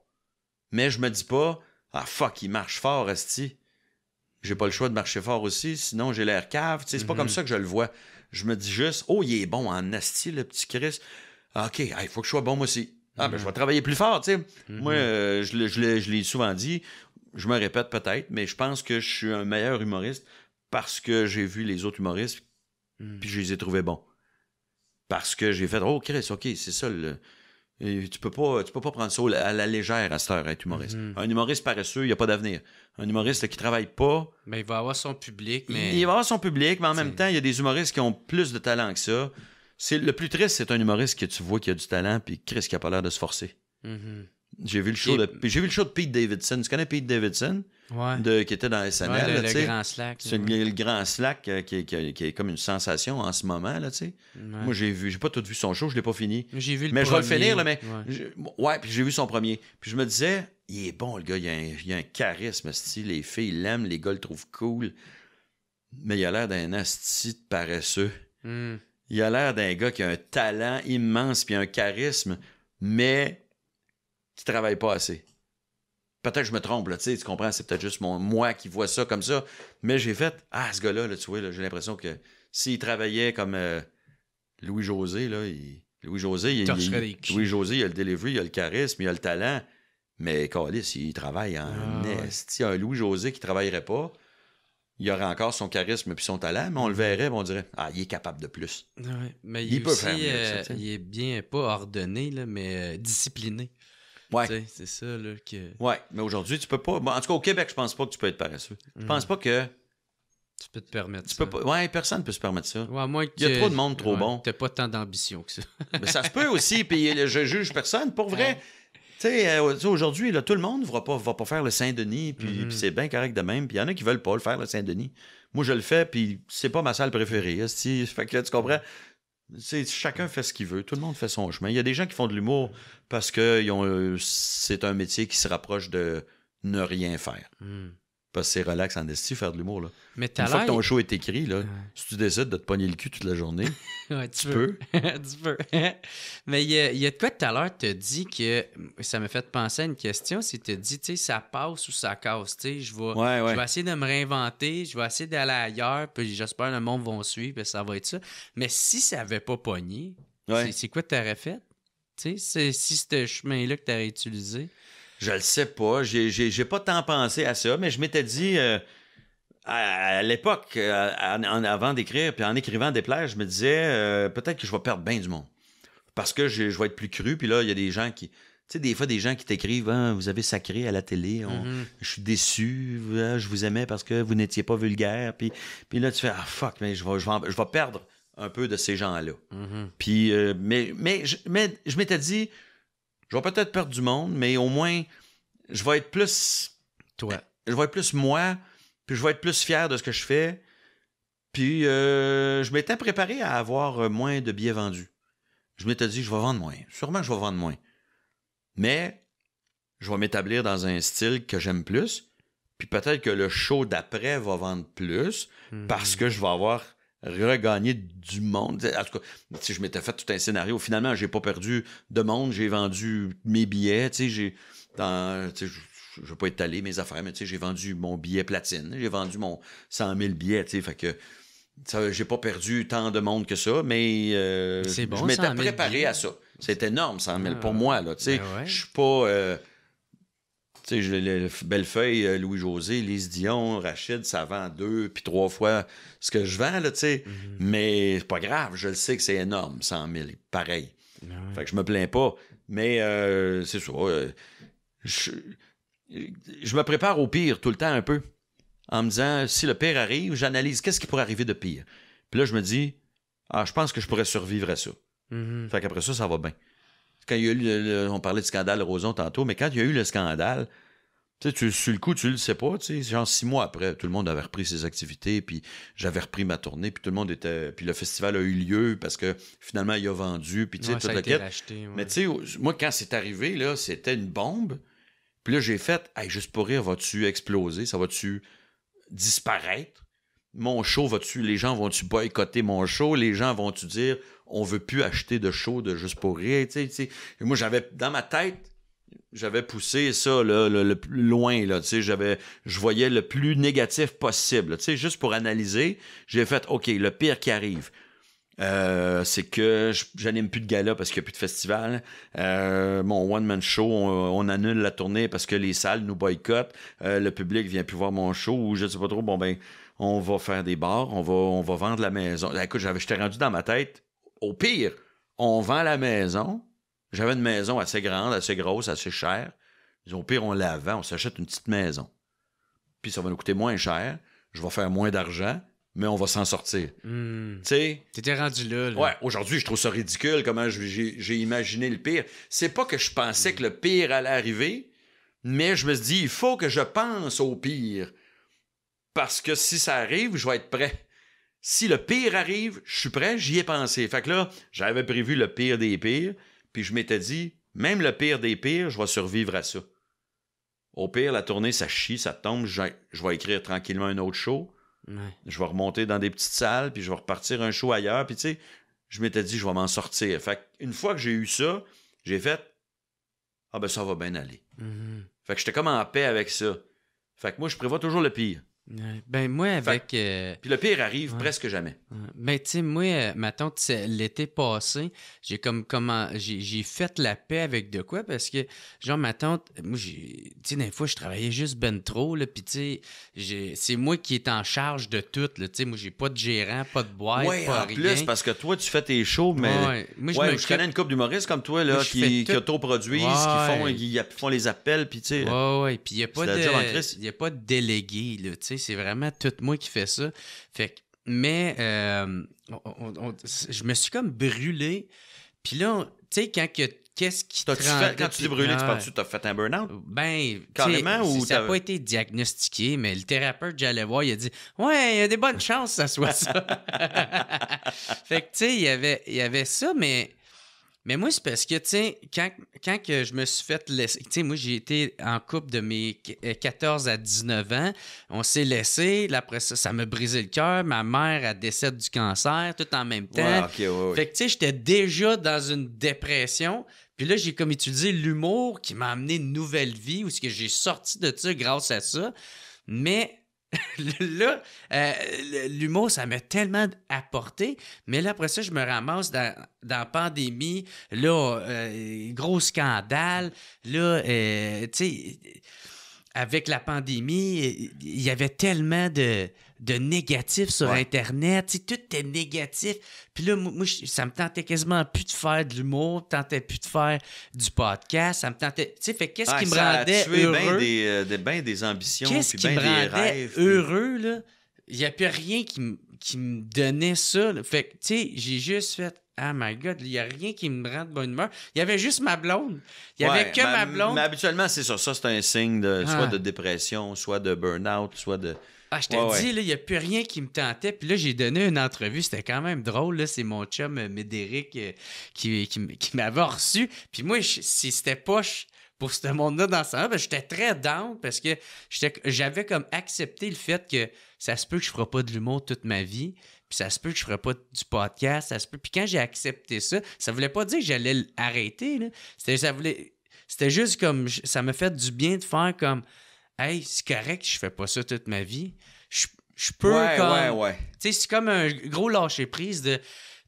Mais je me dis pas, ah fuck, il marche fort, Esti. J'ai pas le choix de marcher fort aussi, sinon j'ai l'air cave. C'est pas comme mm-hmm. ça que je le vois. Je me dis juste, oh, il est bon en Esti, le petit Chris. Ah, OK, il faut que je sois bon moi aussi. Ah, ben, je vais travailler plus fort, tu sais. Moi, euh, je, je l'ai souvent dit, je me répète peut-être, mais je pense que je suis un meilleur humoriste parce que j'ai vu les autres humoristes, mhm. puis je les ai trouvés bons. Parce que j'ai fait, oh, Chris, OK, c'est ça le. tu peux pas, tu peux pas prendre ça à la légère à cette heure, être humoriste. Un humoriste paresseux, il n'y a pas d'avenir. Un humoriste qui travaille pas. Mais il va avoir son public, mais. Il, va avoir son public, mais en même temps, il y a des humoristes qui ont plus de talent que ça. C'est le plus triste, c'est un humoriste que tu vois qui a du talent puis Chris qui a pas l'air de se forcer. Mm-hmm. J'ai vu le show de j'ai vu le show de Pete Davidson. Tu connais Pete Davidson? Ouais. de, qui était dans SNL le, grand slack. C'est le grand slack euh, qui, qui, qui, est comme une sensation en ce moment là, tu sais. Moi j'ai vu, j'ai pas tout vu son show, je l'ai pas fini. J'ai vu le Mais je vais le finir là, mais ouais, puis j'ai vu son premier. Puis je me disais, il est bon le gars, il a un, il a un charisme, style, les filles l'aiment, les gars le trouvent cool. Mais il a l'air d'un asti paresseux. Mm. Il a l'air d'un gars qui a un talent immense puis un charisme, mais qui travaille pas assez. Peut-être que je me trompe, là, tu comprends, c'est peut-être juste mon, moi qui vois ça comme ça, mais j'ai fait, ah, ce gars-là, tu vois, j'ai l'impression que s'il travaillait comme euh, Louis-José, là, Louis-José, il, Louis-José, il a le delivery, il a le charisme, il a le talent, mais Calis, il travaille en ah, Un Louis-José qui travaillerait pas, il aurait encore son charisme puis son talent, mais on le verrait, on dirait Ah, il est capable de plus. mais il, peut faire euh, il est bien pas ordonné, là, mais euh, discipliné. Ouais. C'est ça, là, que... Ouais, mais aujourd'hui, tu peux pas... en tout cas, au Québec, je pense pas que tu peux être paresseux. Je pense mm. pas que... peux te permettre tu ça. Peux pas... Ouais, personne ne peut se permettre ça. Ouais, moi, Il y a trop de monde trop bon. T'as pas tant d'ambition que ça. *laughs* Mais ça se peut aussi, puis je juge personne. Pour vrai, tu sais, euh, aujourd'hui, tout le monde ne va pas, va pas faire le Saint-Denis, puis, Mhm. c'est bien correct de même. Puis il y en a qui veulent pas le faire, le Saint-Denis. Moi, je le fais, puis c'est pas ma salle préférée. Fait que là, tu comprends? Chacun fait ce qu'il veut. Tout le monde fait son chemin. Il y a des gens qui font de l'humour parce que euh, c'est un métier qui se rapproche de ne rien faire. Hmm. Parce que c'est relax en esti, faire de l'humour. Là. Mais Une fois que ton show est écrit, là, si tu décides de te pogner le cul toute la journée, *laughs* Ouais, tu peux. peux. *laughs* tu peux. *laughs* Mais il y, a, il y a de quoi tout à l'heure, te dit que ça m'a fait penser à une question. C'est te dit, tu sais, ça passe ou ça casse. Tu sais, je vais, Ouais, ouais. je vais essayer de me réinventer, je vais essayer d'aller ailleurs, puis j'espère que le monde va me suivre, puis ça va être ça. Mais si ça avait pas pogné, c'est- quoi que t'aurais fait? Tu sais, c'est- si ce chemin-là que t'aurais utilisé? Je le sais pas. J'ai, pas tant pensé à ça, mais je m'étais dit, euh, à, à l'époque, euh, en- avant d'écrire, puis en écrivant des plages, je me disais, euh, peut-être que je vais perdre bien du monde. Parce que je, je vais être plus cru, puis là, il y a des gens qui. Tu sais, des fois, des gens qui t'écrivent, Ah, vous avez sacré à la télé, on- Mhm. je suis déçu, ah, je vous aimais parce que vous n'étiez pas vulgaire. Puis, puis là, tu fais, ah fuck, mais je vais, je vais, en- je vais perdre un peu de ces gens-là. Mhm. Puis, euh, mais, mais je m'étais dit, je vais peut-être perdre du monde, mais au moins, je vais être plus. Toi. Je vais être plus moi, puis je vais être plus fier de ce que je fais. Puis, euh, je m'étais préparé à avoir euh, moins de billets vendus. Je m'étais dit, je vais vendre moins. Sûrement je vais vendre moins. Mais, je vais m'établir dans un style que j'aime plus. Puis peut-être que le show d'après va vendre plus Mhm. parce que je vais avoir regagné du monde. En tout cas, sais, je m'étais fait tout un scénario. Finalement, j'ai pas perdu de monde. J'ai vendu mes billets. Tu sais, j'ai dans, tu sais, je vais pas étaler mes affaires, mais tu sais, j'ai vendu mon billet platine. J'ai vendu mon 100 000 billets. Tu sais, fait que ça, j'ai pas perdu tant de monde que ça, mais euh, bon, je m'étais 100 000 préparé billets. à ça. C'est énorme, 100 000 Ah, pour moi. Là, tu sais, ben ouais. je suis pas. euh, tu sais, le- le Bellefeuille, euh, Louis-José, Lise Dion, Rachid, ça vend deux puis trois fois ce que je vends, là, tu sais. Mhm. Mais c'est pas grave, je le sais que c'est énorme, 100 000, pareil. Ouais. Fait que je me plains pas. Mais euh, c'est ça. euh, je, je me prépare au pire tout le temps un peu. En me disant, si le pire arrive, j'analyse qu'est-ce qui pourrait arriver de pire. Puis là, je me dis, ah, je pense que je pourrais survivre à ça. Mhm. Fait qu'après ça, ça va bien. Quand il y a eu le, le- on parlait de scandale Roson tantôt, mais quand il y a eu le scandale, tu sais, tu, sur le coup, tu le sais pas, tu sais, genre six mois après, tout le monde avait repris ses activités, puis j'avais repris ma tournée, puis tout le monde était, puis le festival a eu lieu parce que finalement il a vendu, puis tu sais, Ouais, toute ça a la été quête. racheté, ouais. Mais tu sais, moi, quand c'est arrivé, là, c'était une bombe. Puis là, j'ai fait, hey, juste pour rire, vas-tu exploser? Ça va-tu disparaître? Mon show, va-tu, les gens vont-tu boycotter mon show? Les gens vont-tu dire, on veut plus acheter de show de juste pour rire? Et moi, j'avais, dans ma tête, j'avais poussé ça là, le, le plus loin. Je voyais le plus négatif possible. Juste pour analyser, j'ai fait, OK, le pire qui arrive. Euh, c'est que j'anime plus de gala parce qu'il n'y a plus de festival. Euh, mon one-man show, on, annule la tournée parce que les salles nous boycottent. Euh, le public vient plus voir mon show je sais pas trop. Bon, ben, on va faire des bars, on va, vendre la maison. Écoute, j'étais rendu dans ma tête. Au pire, on vend la maison. J'avais une maison assez grande, assez grosse, assez chère. Au pire, on la vend, on s'achète une petite maison. Puis ça va nous coûter moins cher. Je vais faire moins d'argent, mais on va s'en sortir. Hmm. Tu sais, T'étais rendu là. là. Ouais, aujourd'hui, je trouve ça ridicule comment j'ai imaginé le pire. C'est pas que je pensais que le pire allait arriver, mais je me suis dit, il faut que je pense au pire. Parce que si ça arrive, je vais être prêt. Si le pire arrive, je suis prêt, j'y ai pensé. Fait que là, j'avais prévu le pire des pires, puis je m'étais dit, même le pire des pires, je vais survivre à ça. Au pire, la tournée, ça chie, ça tombe, je je vais écrire tranquillement un autre show Ouais. je vais remonter dans des petites salles, puis je vais repartir un show ailleurs, puis tu sais, je m'étais dit, je vais m'en sortir. Fait une fois que j'ai eu ça, j'ai fait, ah ben ça va bien aller. Mhm. Fait que j'étais comme en paix avec ça. Fait que moi, je prévois toujours le pire. Ben, moi, avec. euh, Puis le pire arrive Ouais. presque jamais. Ben, tu sais, moi, euh, ma tante, l'été passé, j'ai comme comment j'ai fait la paix avec de quoi parce que, genre, ma tante, moi, j'ai, tu sais, des fois, je travaillais juste ben trop, là, puis tu sais, c'est moi qui est en charge de tout, là, tu sais, moi, j'ai pas de gérant, pas de boîte, ouais, pas en rien. plus, parce que toi, tu fais tes shows, mais. Ouais. Moi, je Ouais, me je connais une couple d'humoristes comme toi, là, Moi, qui, qui autoproduisent, qui font, qui font les appels, puis tu sais. Ouais, ouais, puis il n'y a pas de. Il y a pas de délégué, là, tu sais. C'est vraiment tout moi qui fais ça. Fait mais euh, je me suis comme brûlé. Puis là, tu sais, quand que qu'est-ce qui te fait, Quand tu t'es brûlé, tu penses tu as fait un burn-out? Ben, carrément ou ça n'a pas été diagnostiqué, mais le thérapeute que j'allais voir, il a dit Ouais, il y a des bonnes chances que ça soit ça. *laughs* fait que, tu sais, il y avait, il y avait ça, mais mais moi, c'est parce que, tu sais, quand, quand que je me suis fait laisser. Tu sais, moi, j'ai été en couple de mes 14 à 19 ans. On s'est laissé. Après ça, ça m'a brisé le cœur. Ma mère a décédé du cancer, tout en même temps. Fait que, tu sais, j'étais déjà dans une dépression. Puis là, j'ai comme utilisé l'humour qui m'a amené une nouvelle vie, ou ce que j'ai sorti de ça grâce à ça. Mais *laughs* là, euh, l'humour, ça m'a tellement apporté. Mais là, après ça, je me ramasse dans, la pandémie. Là, euh, gros scandale. Là, euh, tu sais, avec la pandémie, il y avait tellement de, de négatif sur Internet. tout est négatif. Puis là, moi, ça me tentait quasiment plus de faire de l'humour, me tentait plus de faire du podcast. Ça me tentait. Tu sais, fait qu'est-ce qui me rendait heureux? des, euh, des, des ambitions, Qu'est-ce qui me rendait heureux, là? Il n'y a plus rien qui, me donnait ça. Fait que, tu sais, j'ai juste fait. Ah my God, il n'y a rien qui me rend de bonne humeur. Il y avait juste ma blonde. Il n'y avait que ma blonde. Mais habituellement, c'est ça. Ça, c'est un signe de, soit ah. de dépression, soit de burn-out, soit de. Ah, je t'ai dit, il n'y a plus rien qui me tentait. Puis là, j'ai donné une entrevue. C'était quand même drôle. C'est mon chum euh, Médéric euh, qui, qui, m'avait reçu. Puis moi, si c'était pas pour ce monde-là dans ça, ben, j'étais très down parce que j'avais comme accepté le fait que ça se peut que je ne ferai pas de l'humour toute ma vie. Puis ça se peut que je ne ferai pas du podcast. Ça se peut. Puis quand j'ai accepté ça, ça voulait pas dire que j'allais arrêter. C'était, ça voulait, c'était juste comme. Ça me fait du bien de faire comme hey, c'est correct, je fais pas ça toute ma vie. Je, je peux ouais, comme. Ouais, ouais. Tu sais, c'est comme un gros lâcher prise de.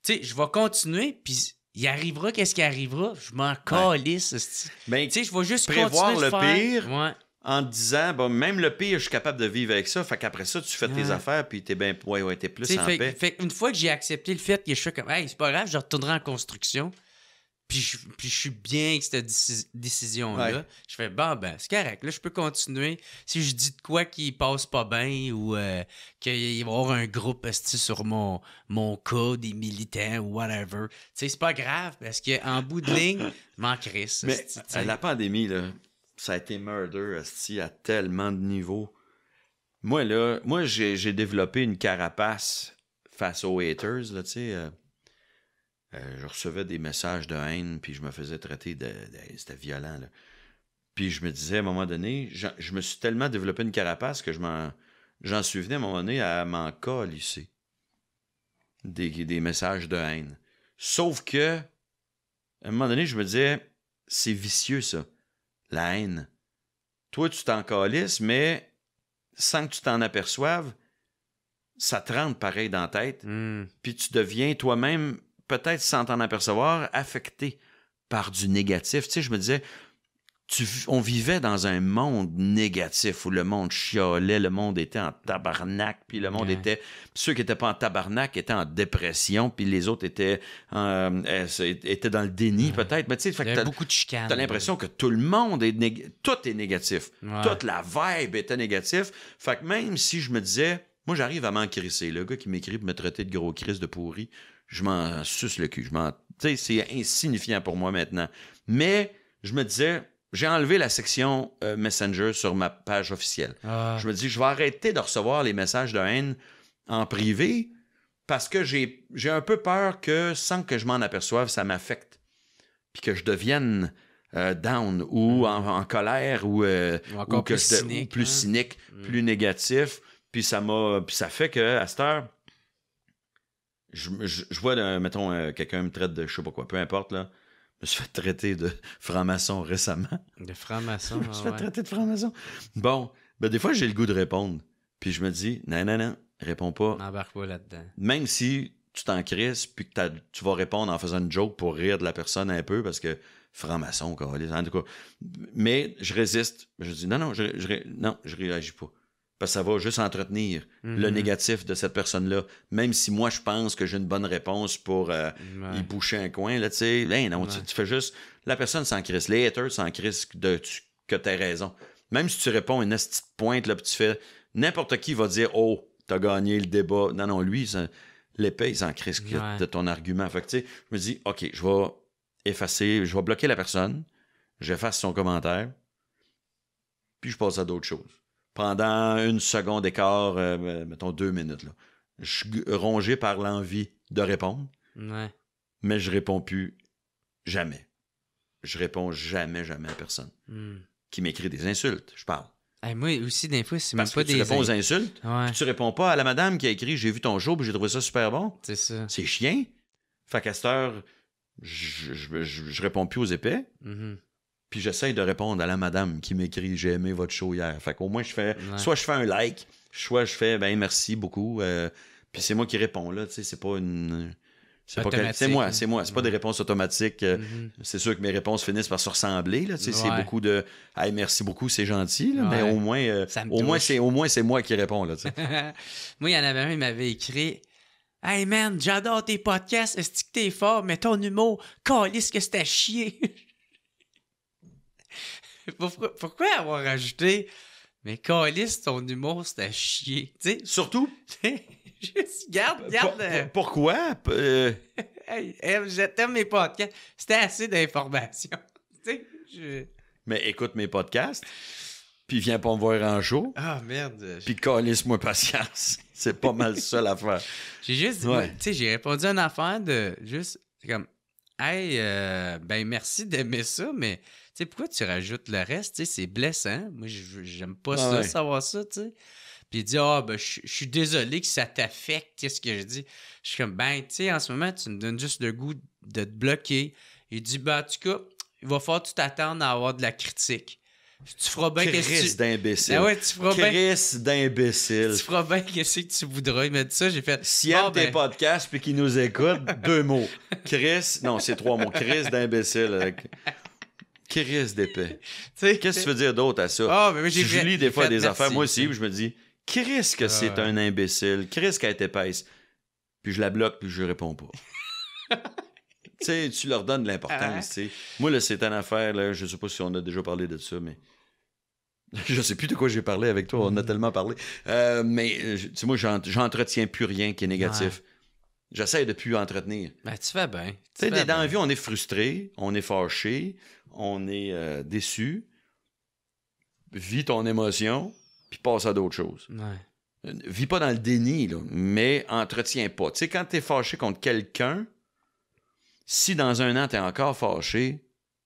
Tu sais, je vais continuer, puis il arrivera qu'est-ce qui arrivera? Je m'en calisse. Ben, tu sais, je vais juste prévoir le pire. En te disant, bon, même le pire, je suis capable de vivre avec ça. Fait qu'après ça, tu fais tes affaires, puis t'es bien. Ouais, ouais, t'es plus en paix. Fait une fois que j'ai accepté le fait que je suis comme, hey, c'est pas grave, je retournerai en construction. Puis je, puis je suis bien avec cette décision-là. Je fais, bon, ben, c'est correct. Là, je peux continuer. Si je dis de quoi qui passe pas bien ou euh, qu'il va y avoir un groupe sur mon, mon cas, des militants ou whatever, tu sais, c'est pas grave parce qu'en bout de ligne, je m'en crisse. Mais la pandémie, là, ça a été murder à tellement de niveaux. Moi, là, moi, j'ai développé une carapace face aux haters, là, tu sais. Euh, euh, je recevais des messages de haine, puis je me faisais traiter de. C'était violent, là. Puis je me disais, à un moment donné, je, me suis tellement développé une carapace que je m'en. J'en suis venu à un moment donné à m'en calisser. Des, des messages de haine. Sauf que, à un moment donné, je me disais, c'est vicieux, ça. La haine. Toi, tu t'en calisses, mais sans que tu t'en aperçoives, ça te rentre pareil dans la tête. Hmm. Puis tu deviens toi-même peut-être sans t'en apercevoir, affecté par du négatif. Tu sais, je me disais, on vivait dans un monde négatif où le monde chiolait, le monde était en tabarnak, puis le monde était. Ceux qui n'étaient pas en tabarnak étaient en dépression, puis les autres étaient, euh, étaient dans le déni, peut-être. Mais tu sais, t'as beaucoup de chicanes. T'as l'impression que tout le monde est. Tout est négatif. Toute la vibe était négative. Fait que même si je me disais, moi, j'arrive à m'en crisser. Le gars qui m'écrit pour me traiter de gros crise de pourri, je m'en suce le cul. Je m'en, c'est insignifiant pour moi maintenant. Mais je me disais, j'ai enlevé la section euh, Messenger sur ma page officielle. Ah. Je me dis, je vais arrêter de recevoir les messages de haine en privé parce que j'ai, j'ai un peu peur que, sans que je m'en aperçoive, ça m'affecte. Puis que je devienne euh, down ou hmm. en, colère ou, euh, ou, plus cynique, plus, hein. cynique, plus négatif. Puis ça m'a, puis ça fait que à cette heure, je, je, vois, mettons, euh, quelqu'un me traite de je sais pas quoi, peu importe, là. Je me suis fait traiter de franc-maçon récemment. De franc-maçon, *laughs* Je me suis fait traiter de franc-maçon. Bon, ben des fois, j'ai le goût de répondre. Puis je me dis, non, non, non, réponds pas. N'embarque pas là-dedans. Même si tu t'en crises, puis que tu vas répondre en faisant une joke pour rire de la personne un peu, parce que franc-maçon, quoi, en tout cas. Mais je résiste. Je dis, non, non, je, je, non, je réagis pas. Parce que ça va juste entretenir le mhm. négatif de cette personne-là. Même si moi, je pense que j'ai une bonne réponse pour euh, y boucher un coin, là, tu sais. Ben non, tu, fais juste. La personne s'en crisse. Les haters s'en crissent de, que tu as raison. Même si tu réponds une petite pointe, là, puis tu fais N'importe qui va dire Oh, t'as gagné le débat. Non, non, lui, l'épée, il s'en crisse de ton argument. Fait que, tu sais, je me dis OK, je vais effacer, je vais bloquer la personne, j'efface son commentaire, puis je passe à d'autres choses. Pendant une seconde d'écart, euh, mettons deux minutes, là, je suis rongé par l'envie de répondre, mais je réponds plus jamais. Je réponds jamais, jamais à personne hmm. qui m'écrit des insultes. Je parle. moi aussi, des fois, c'est même pas que tu réponds aux insultes. Tu réponds pas à la madame qui a écrit J'ai vu ton show, j'ai trouvé ça super bon. C'est ça. C'est chien. Fait qu'à cette heure, je, je, réponds plus aux épais. Mm-hmm. Puis j'essaye de répondre à la madame qui m'écrit J'ai aimé votre show hier. Fait qu'au moins, je fais soit je fais un like, soit je fais ben merci beaucoup. Euh, puis c'est moi qui réponds là, tu sais, c'est pas une. C'est moi, c'est moi. C'est pas des réponses automatiques. Euh, mm-hmm. C'est sûr que mes réponses finissent par se ressembler. Là, C'est beaucoup de hey, merci beaucoup, c'est gentil. mais au moins, euh, au, moins c'est, au moins, c'est moi qui réponds. Là, *laughs* moi, il y en avait un, il m'avait écrit Hey man, j'adore tes podcasts, est-ce que t'es fort, mais ton humour, calisse que c'était chier. *laughs* pourquoi, avoir rajouté Mais calisse, ton humour, c'était chier. sais? Surtout? *laughs* Juste, garde, garde. Pourquoi? Euh... *laughs* hey, J'aime mes podcasts. C'était assez d'informations. Je... Mais écoute mes podcasts puis viens pas me voir en show. Ah, merde. Puis calisse-moi patience. C'est pas mal ça l'affaire. J'ai juste, tu sais, j'ai répondu à une affaire de juste, comme, hey, euh, ben merci d'aimer ça, mais, sais, pourquoi tu rajoutes le reste, tu sais, c'est blessant. Moi, j'aime pas ça, savoir ça, tu sais. Puis il dit, ah, ben, je suis désolé que ça t'affecte, qu'est-ce que je dis? Je suis comme, ben, tu sais, en ce moment, tu me donnes juste le goût de te bloquer. Il dit, ben, en tout cas, il va falloir que tu t'attendes à avoir de la critique. Tu feras bien Chris tu... d'imbécile. Ah ouais, tu feras Chris d'imbécile. Tu feras bien qu'est-ce que tu voudras. Il m'a dit ça, j'ai fait. S'il aime ben... podcasts puis qu'il nous écoute, deux mots. Chris, non, c'est trois mots. Chris d'imbécile. Chris d'épais. *laughs* Qu'est-ce que tu veux dire d'autre à ça? Ah, mais je lis des fois des affaires, moi aussi, je me dis, Chris que c'est un imbécile. Chris qu'elle est épaisse. Puis je la bloque puis je réponds pas. *laughs* tu sais, tu leur donnes de l'importance. Moi, là, c'est une affaire, là, je sais pas si on a déjà parlé de ça, mais *laughs* je sais plus de quoi j'ai parlé avec toi, on a mm. tellement parlé. Euh, mais euh, moi, j'entretiens plus rien qui est négatif. J'essaie de plus entretenir. Ben, tu fais bien. Tu sais, dans la vie, on est frustré, on est fâché, on est euh, déçu. Vis ton émotion, puis passe à d'autres choses. Ouais. Vis pas dans le déni, là, mais entretiens pas. Tu sais, quand tu es fâché contre quelqu'un, si dans un an, tu es encore fâché,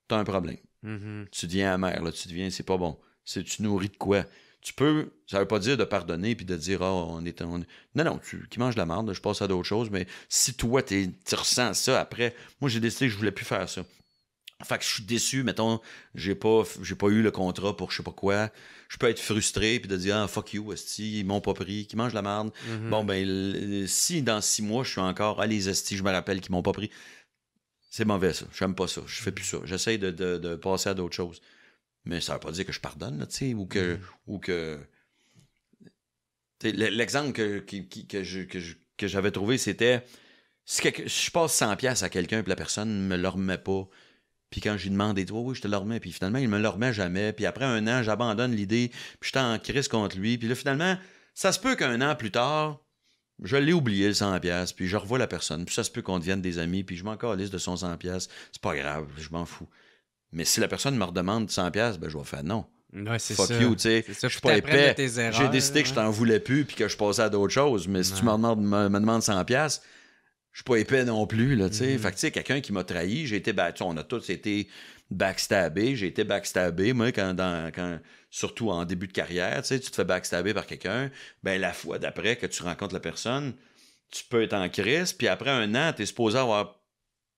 tu as un problème. Mm-hmm. Tu deviens amer, là, tu deviens, c'est pas bon. C'est tu nourris de quoi? Tu peux, ça veut pas dire de pardonner puis de dire, oh, on est. Non, non, tu, qui mange de la merde, je passe à d'autres choses, mais si toi, tu ressens ça après, moi, j'ai décidé que je voulais plus faire ça. Fait que je suis déçu, mettons, j'ai pas, j'ai pas eu le contrat pour je sais pas quoi. Je peux être frustré puis de dire, ah, fuck you, esti, ils m'ont pas pris, qui mangent de la merde. Mm-hmm. Bon, ben, si dans six mois, je suis encore, ah, les esti, je me rappelle qu'ils m'ont pas pris. C'est mauvais, ça. J'aime pas ça. Je fais plus ça. J'essaye de, de passer à d'autres choses. Mais ça veut pas dire que je pardonne, tu sais, ou que. Mm-hmm. ou que L'exemple que, que, j'avais trouvé, c'était si, je passe 100 pièces à quelqu'un et la personne ne me le remet pas, puis quand je lui demande, dit, oui, je te le remets, puis finalement, il me le remet jamais, puis après un an, j'abandonne l'idée, puis je t'en crise contre lui, puis là, finalement, ça se peut qu'un an plus tard, je l'ai oublié le 100 pièces, puis je revois la personne, puis ça se peut qu'on devienne des amis, puis je m'en calisse de son 100 pièces, c'est pas grave, je m'en fous. Mais si la personne me redemande 100 pièces, ben je vais faire non. Ouais, c'est Fuck ça. you, tu sais. Je suis pas épais. J'ai décidé que je t'en voulais plus puis que je passais à d'autres choses. Mais si tu me demandes, me, demandes 100 pièces, je suis pas épais non plus, là, tu sais. Mm-hmm. Fait que, tu sais, quelqu'un qui m'a trahi, j'ai été battu. On a tous été backstabés. J'ai été backstabé, moi, quand, dans, quand, surtout en début de carrière, tu sais, tu te fais backstabber par quelqu'un. Ben, la fois d'après que tu rencontres la personne, tu peux être en crise. Puis après un an, tu es supposé avoir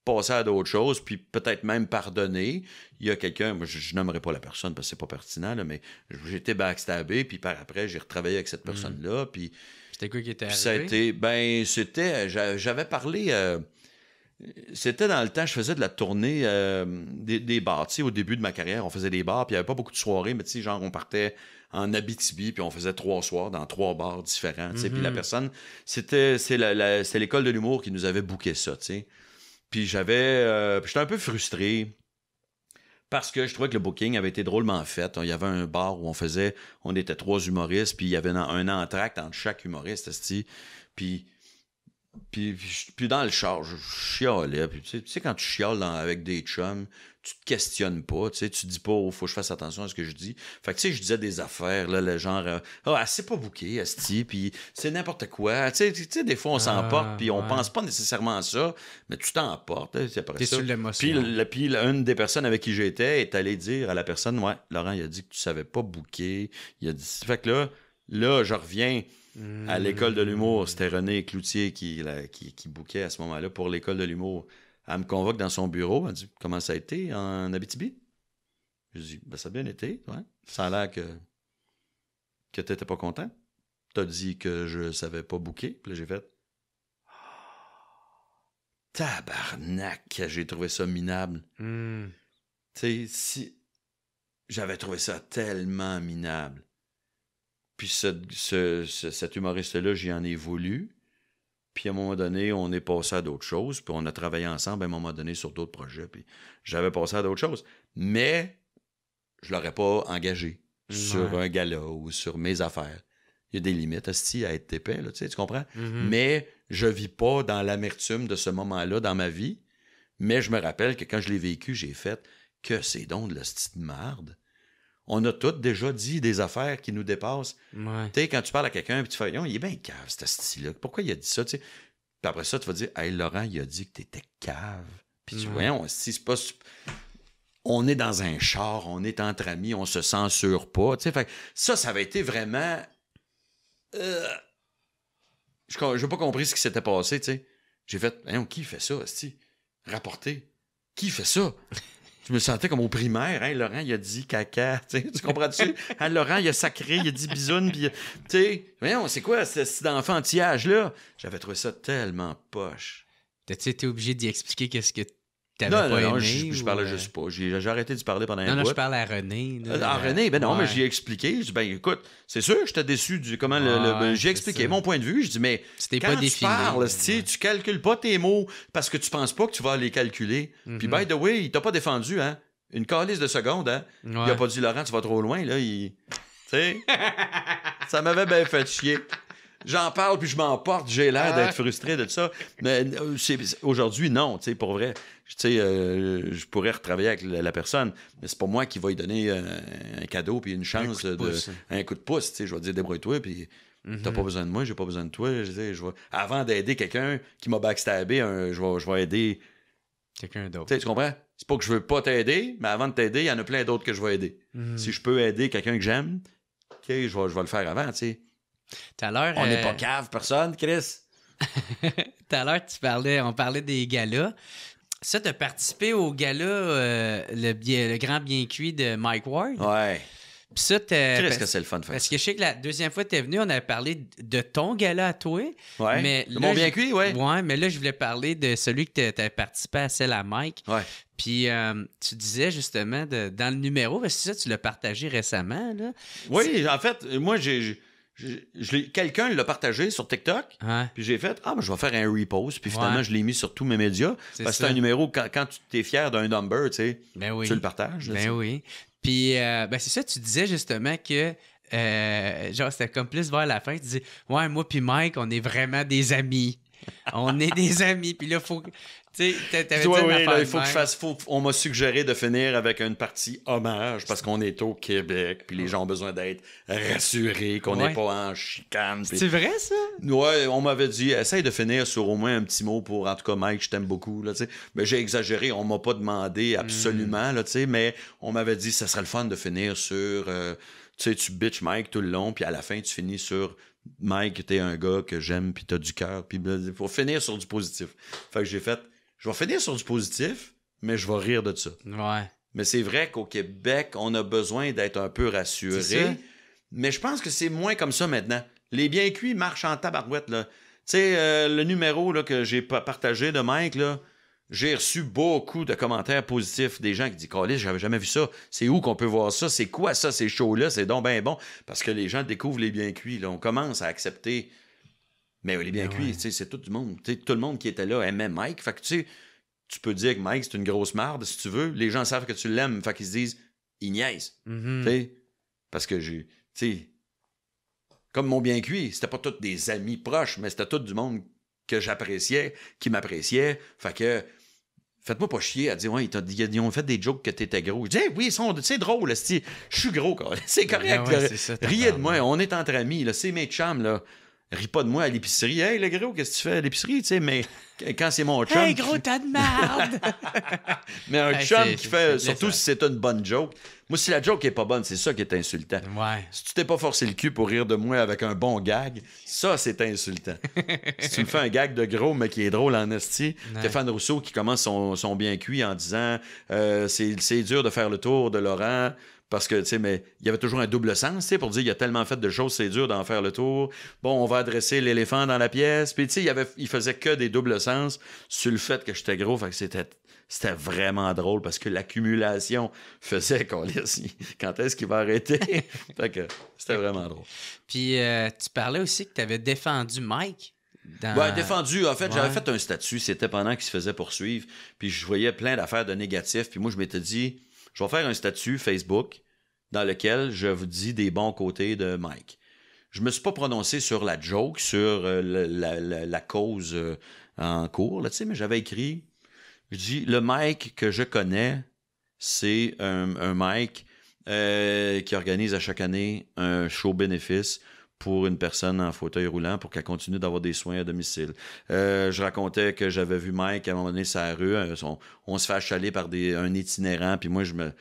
passer à d'autres choses, puis peut-être même pardonner. Il y a quelqu'un, moi je, je nommerai pas la personne parce que c'est pas pertinent, là, mais j'étais backstabé, puis par après, j'ai retravaillé avec cette mm. personne-là, puis... C'était quoi qui était arrivé? Ça a été, ben, c'était, j'avais parlé... Euh, c'était dans le temps, je faisais de la tournée euh, des, des, bars. Tu sais, au début de ma carrière, on faisait des bars, puis il n'y avait pas beaucoup de soirées, mais tu sais, genre, on partait en Abitibi, puis on faisait trois soirs dans trois bars différents. Tu sais, Puis la mm-hmm. personne, c'était c'est l'école de l'humour qui nous avait booké ça. Tu sais. Puis j'avais. Euh, j'étais un peu frustré parce que je trouvais que le booking avait été drôlement fait. Il y avait un bar où on faisait, on était trois humoristes, puis il y avait un, un entracte entre chaque humoriste, puis puis, puis, dans le char, je chialais. Puis, tu, sais, quand tu chiales avec des chums, tu te questionnes pas. Tu sais, tu dis pas, oh, faut que je fasse attention à ce que je dis. Fait que, tu sais, je disais des affaires, là, le genre, euh, ah, oh, c'est pas bouqué, Asti, puis c'est n'importe quoi. Tu sais, des fois, on s'emporte, ah, puis on pense pas nécessairement à ça, mais tu t'emportes. C'est T'es sur l'émotion. Puis, puis, une des personnes avec qui j'étais est allée dire à la personne, ouais, Laurent, il a dit que tu savais pas bouquer. Il a dit, fait que là, là, je reviens à l'école de l'humour, c'était René Cloutier qui, qui, qui bouquait à ce moment-là pour l'école de l'humour. Elle me convoque dans son bureau. Elle dit Comment ça a été en Abitibi? Je dis ben, Ça a bien été. Ouais. Ça a l'air que, que tu n'étais pas content. Tu as dit que je savais pas bouquer. Puis j'ai fait *gasps* Tabarnak, j'ai trouvé ça minable. Hmm. Tu sais, si. J'avais trouvé ça tellement minable. Puis ce, cet humoriste-là, j'y en ai voulu. Puis à un moment donné, on est passé à d'autres choses. Puis on a travaillé ensemble à un moment donné sur d'autres projets. Puis j'avais passé à d'autres choses. Mais je l'aurais pas engagé sur un gala ou sur mes affaires. Il y a des limites aussi à être épais, là, tu, sais, tu comprends? Mm-hmm. Mais je vis pas dans l'amertume de ce moment-là dans ma vie. Mais je me rappelle que quand je l'ai vécu, j'ai fait que c'est donc de la petite merde on a tous déjà dit des affaires qui nous dépassent. Tu sais, quand tu parles à quelqu'un, puis tu fais, il est bien cave, ce style-là. Pourquoi il a dit ça, tu sais? Puis après ça, tu vas dire, hey, Laurent, il a dit que t'étais cave. Puis tu voyons, si c'est pas. On est dans un char, on est entre amis, on se censure pas. Tu sais, fait ça, ça avait été vraiment. Euh... Je n'ai pas compris ce qui s'était passé, tu sais. J'ai fait, qui fait ça, Asti? Rapporter. Qui fait ça? *laughs* je me sentais comme au primaire. Hein, Laurent, il a dit caca. *laughs* Tu comprends-tu? hein, Laurent, il a sacré, il a dit bisoune. Puis, tu sais, voyons, c'est quoi cet enfantillage-là? J'avais trouvé ça tellement poche. T'as-tu été obligé d'y expliquer qu'est-ce que non, non, non, je, je parlais juste pas. J'ai arrêté de parler pendant un Non, non, je parle à René. Là, à René, ben non, mais j'ai expliqué. Je dis, ben écoute, c'est sûr, j'étais déçu du comment le. Ben, j'ai expliqué mon point de vue. Je dis, mais quand pas tu parles, tu, tu calcules pas tes mots parce que tu penses pas que tu vas les calculer. Puis, mhm. by the way, il t'a pas défendu, hein? Une calice de seconde, hein? Il a pas dit, Laurent, tu vas trop loin, là. Il... Tu sais, ça m'avait bien fait chier j'en parle puis je m'emporte, j'ai l'air d'être frustré de ça. Mais euh, aujourd'hui, non, tu sais, pour vrai. Tu sais, euh, je pourrais retravailler avec la, personne, mais c'est pas moi qui va lui donner un, cadeau puis une chance un coup de, un coup de pouce. Tu sais, je vais dire débrouille-toi puis t'as pas mhm. besoin de moi, j'ai pas besoin de toi. Je, sais, je vais, avant d'aider quelqu'un qui m'a backstabé, je, vais, je vais aider quelqu'un d'autre. Tu, sais, comprends? C'est pas que je veux pas t'aider, mais avant de t'aider, il y en a plein d'autres que je vais aider. Mhm. Si je peux aider quelqu'un que j'aime, ok, je vais, je vais le faire avant, On n'est pas euh, cave, personne, Chris. *laughs* Tout à l'heure, tu parlais, on parlait des galas. Ça, tu as participé au gala euh, le, le, Grand Bien Cuit de Mike Ward. Ouais. Puis ça, Qu'est-ce que c'est le fun de faire Parce que je sais que la deuxième fois que tu es venu, on avait parlé de ton gala à toi. Ouais. Mais mon bien cuit, ouais. Ouais, mais là, je voulais parler de celui que tu as participé à celle à Mike. Ouais. Puis euh, tu disais justement de, dans le numéro, parce que ça, tu l'as partagé récemment. Là. Oui, en fait, moi, j'ai quelqu'un l'a partagé sur TikTok, puis j'ai fait ah ben, je vais faire un repost, puis finalement je l'ai mis sur tous mes médias parce que c'est un numéro quand, quand tu es fier d'un number, tu sais, ben oui. tu le partages. ben oui. Puis euh, ben c'est ça, tu disais justement que euh, genre c'était comme plus vers la fin, tu disais ouais moi puis Mike on est vraiment des amis. on est des amis, puis là faut tu sais, il faut que je fasse. on m'a suggéré de finir avec une partie hommage parce qu'on est au Québec, puis les gens ont besoin d'être rassurés, qu'on n'est pas en chicane. C'est vrai, ça? Ouais, on m'avait dit, essaye de finir sur au moins un petit mot pour, en tout cas, Mike, je t'aime beaucoup. Là, mais j'ai exagéré, on m'a pas demandé absolument, là, mais on m'avait dit, ça serait le fun de finir sur. Euh, tu sais, tu bitch Mike tout le long, puis à la fin, tu finis sur Mike, t'es un gars que j'aime, puis t'as du cœur, puis il faut finir sur du positif. Fait que j'ai fait je vais finir sur du positif, mais je vais rire de ça. Ouais. Mais c'est vrai qu'au Québec, on a besoin d'être un peu rassuré. Mais je pense que c'est moins comme ça maintenant. Les bien cuits marchent en tabarouette. Tu sais, euh, le numéro là, que j'ai partagé de Mike, là, j'ai reçu beaucoup de commentaires positifs des gens qui disent Colis, j'avais jamais vu ça. C'est où qu'on peut voir ça? C'est quoi ça, ces shows-là? C'est donc bien bon. Parce que les gens découvrent les bien cuits. Là. On commence à accepter mais il est bien cuit, c'est tout le monde. tout le monde qui était là aimait Mike. Fait que tu sais, tu peux dire que Mike, c'est une grosse marde, si tu veux. Les gens savent que tu l'aimes, fait qu'ils se disent, il niaise. Mm-hmm. Parce que j'ai. Tu comme mon bien cuit, c'était pas tous des amis proches, mais c'était tout du monde que j'appréciais, qui m'appréciait. Fait que Faites-moi pas chier à dire, ouais, ils, ont fait des jokes que t'étais gros. Je dis, oui, c'est drôle, je suis gros, *laughs* c'est correct. Riez de moi, on est entre amis, c'est mes chums, là. Ris pas de moi à l'épicerie. Hey, le gros, qu'est-ce que tu fais à l'épicerie? Tu sais, mais *laughs* quand c'est mon chum. Hey, gros, t'as de merde! *laughs* mais un chum qui fait, surtout si c'est une bonne joke. Moi, si la joke est pas bonne, c'est ça qui est insultant. Ouais. Si tu t'es pas forcé le cul pour rire de moi avec un bon gag, ça, c'est insultant. *laughs* si tu me fais un gag de gros, mais qui est drôle en esti, Stéphane Rousseau qui commence son, bien cuit en disant euh, c'est dur de faire le tour de Laurent. Parce que, tu sais, mais il y avait toujours un double sens, tu sais, pour dire il y a tellement fait de choses, c'est dur d'en faire le tour. Bon, on va adresser l'éléphant dans la pièce. Puis, tu sais, il, avait, il faisait que des doubles sens sur le fait que j'étais gros. Fait que c'était, c'était vraiment drôle parce que l'accumulation faisait *laughs* qu'on quand est-ce qu'il va arrêter? *laughs* fait que c'était vraiment drôle. Puis, euh, tu parlais aussi que tu avais défendu Mike. Dans... Ouais, défendu. En fait, j'avais fait un statut. C'était pendant qu'il se faisait poursuivre. Puis, je voyais plein d'affaires de négatifs. Puis, moi, je m'étais dit je vais faire un statut Facebook dans lequel je vous dis des bons côtés de Mike. Je me suis pas prononcé sur la joke, sur euh, la, cause euh, en cours, là, mais j'avais écrit, je dis, le Mike que je connais, c'est un, Mike euh, qui organise à chaque année un show bénéfice pour une personne en fauteuil roulant pour qu'elle continue d'avoir des soins à domicile. Euh, je racontais que j'avais vu Mike à un moment donné la rue, euh, on, se fait achaler par des, un itinérant, puis moi je me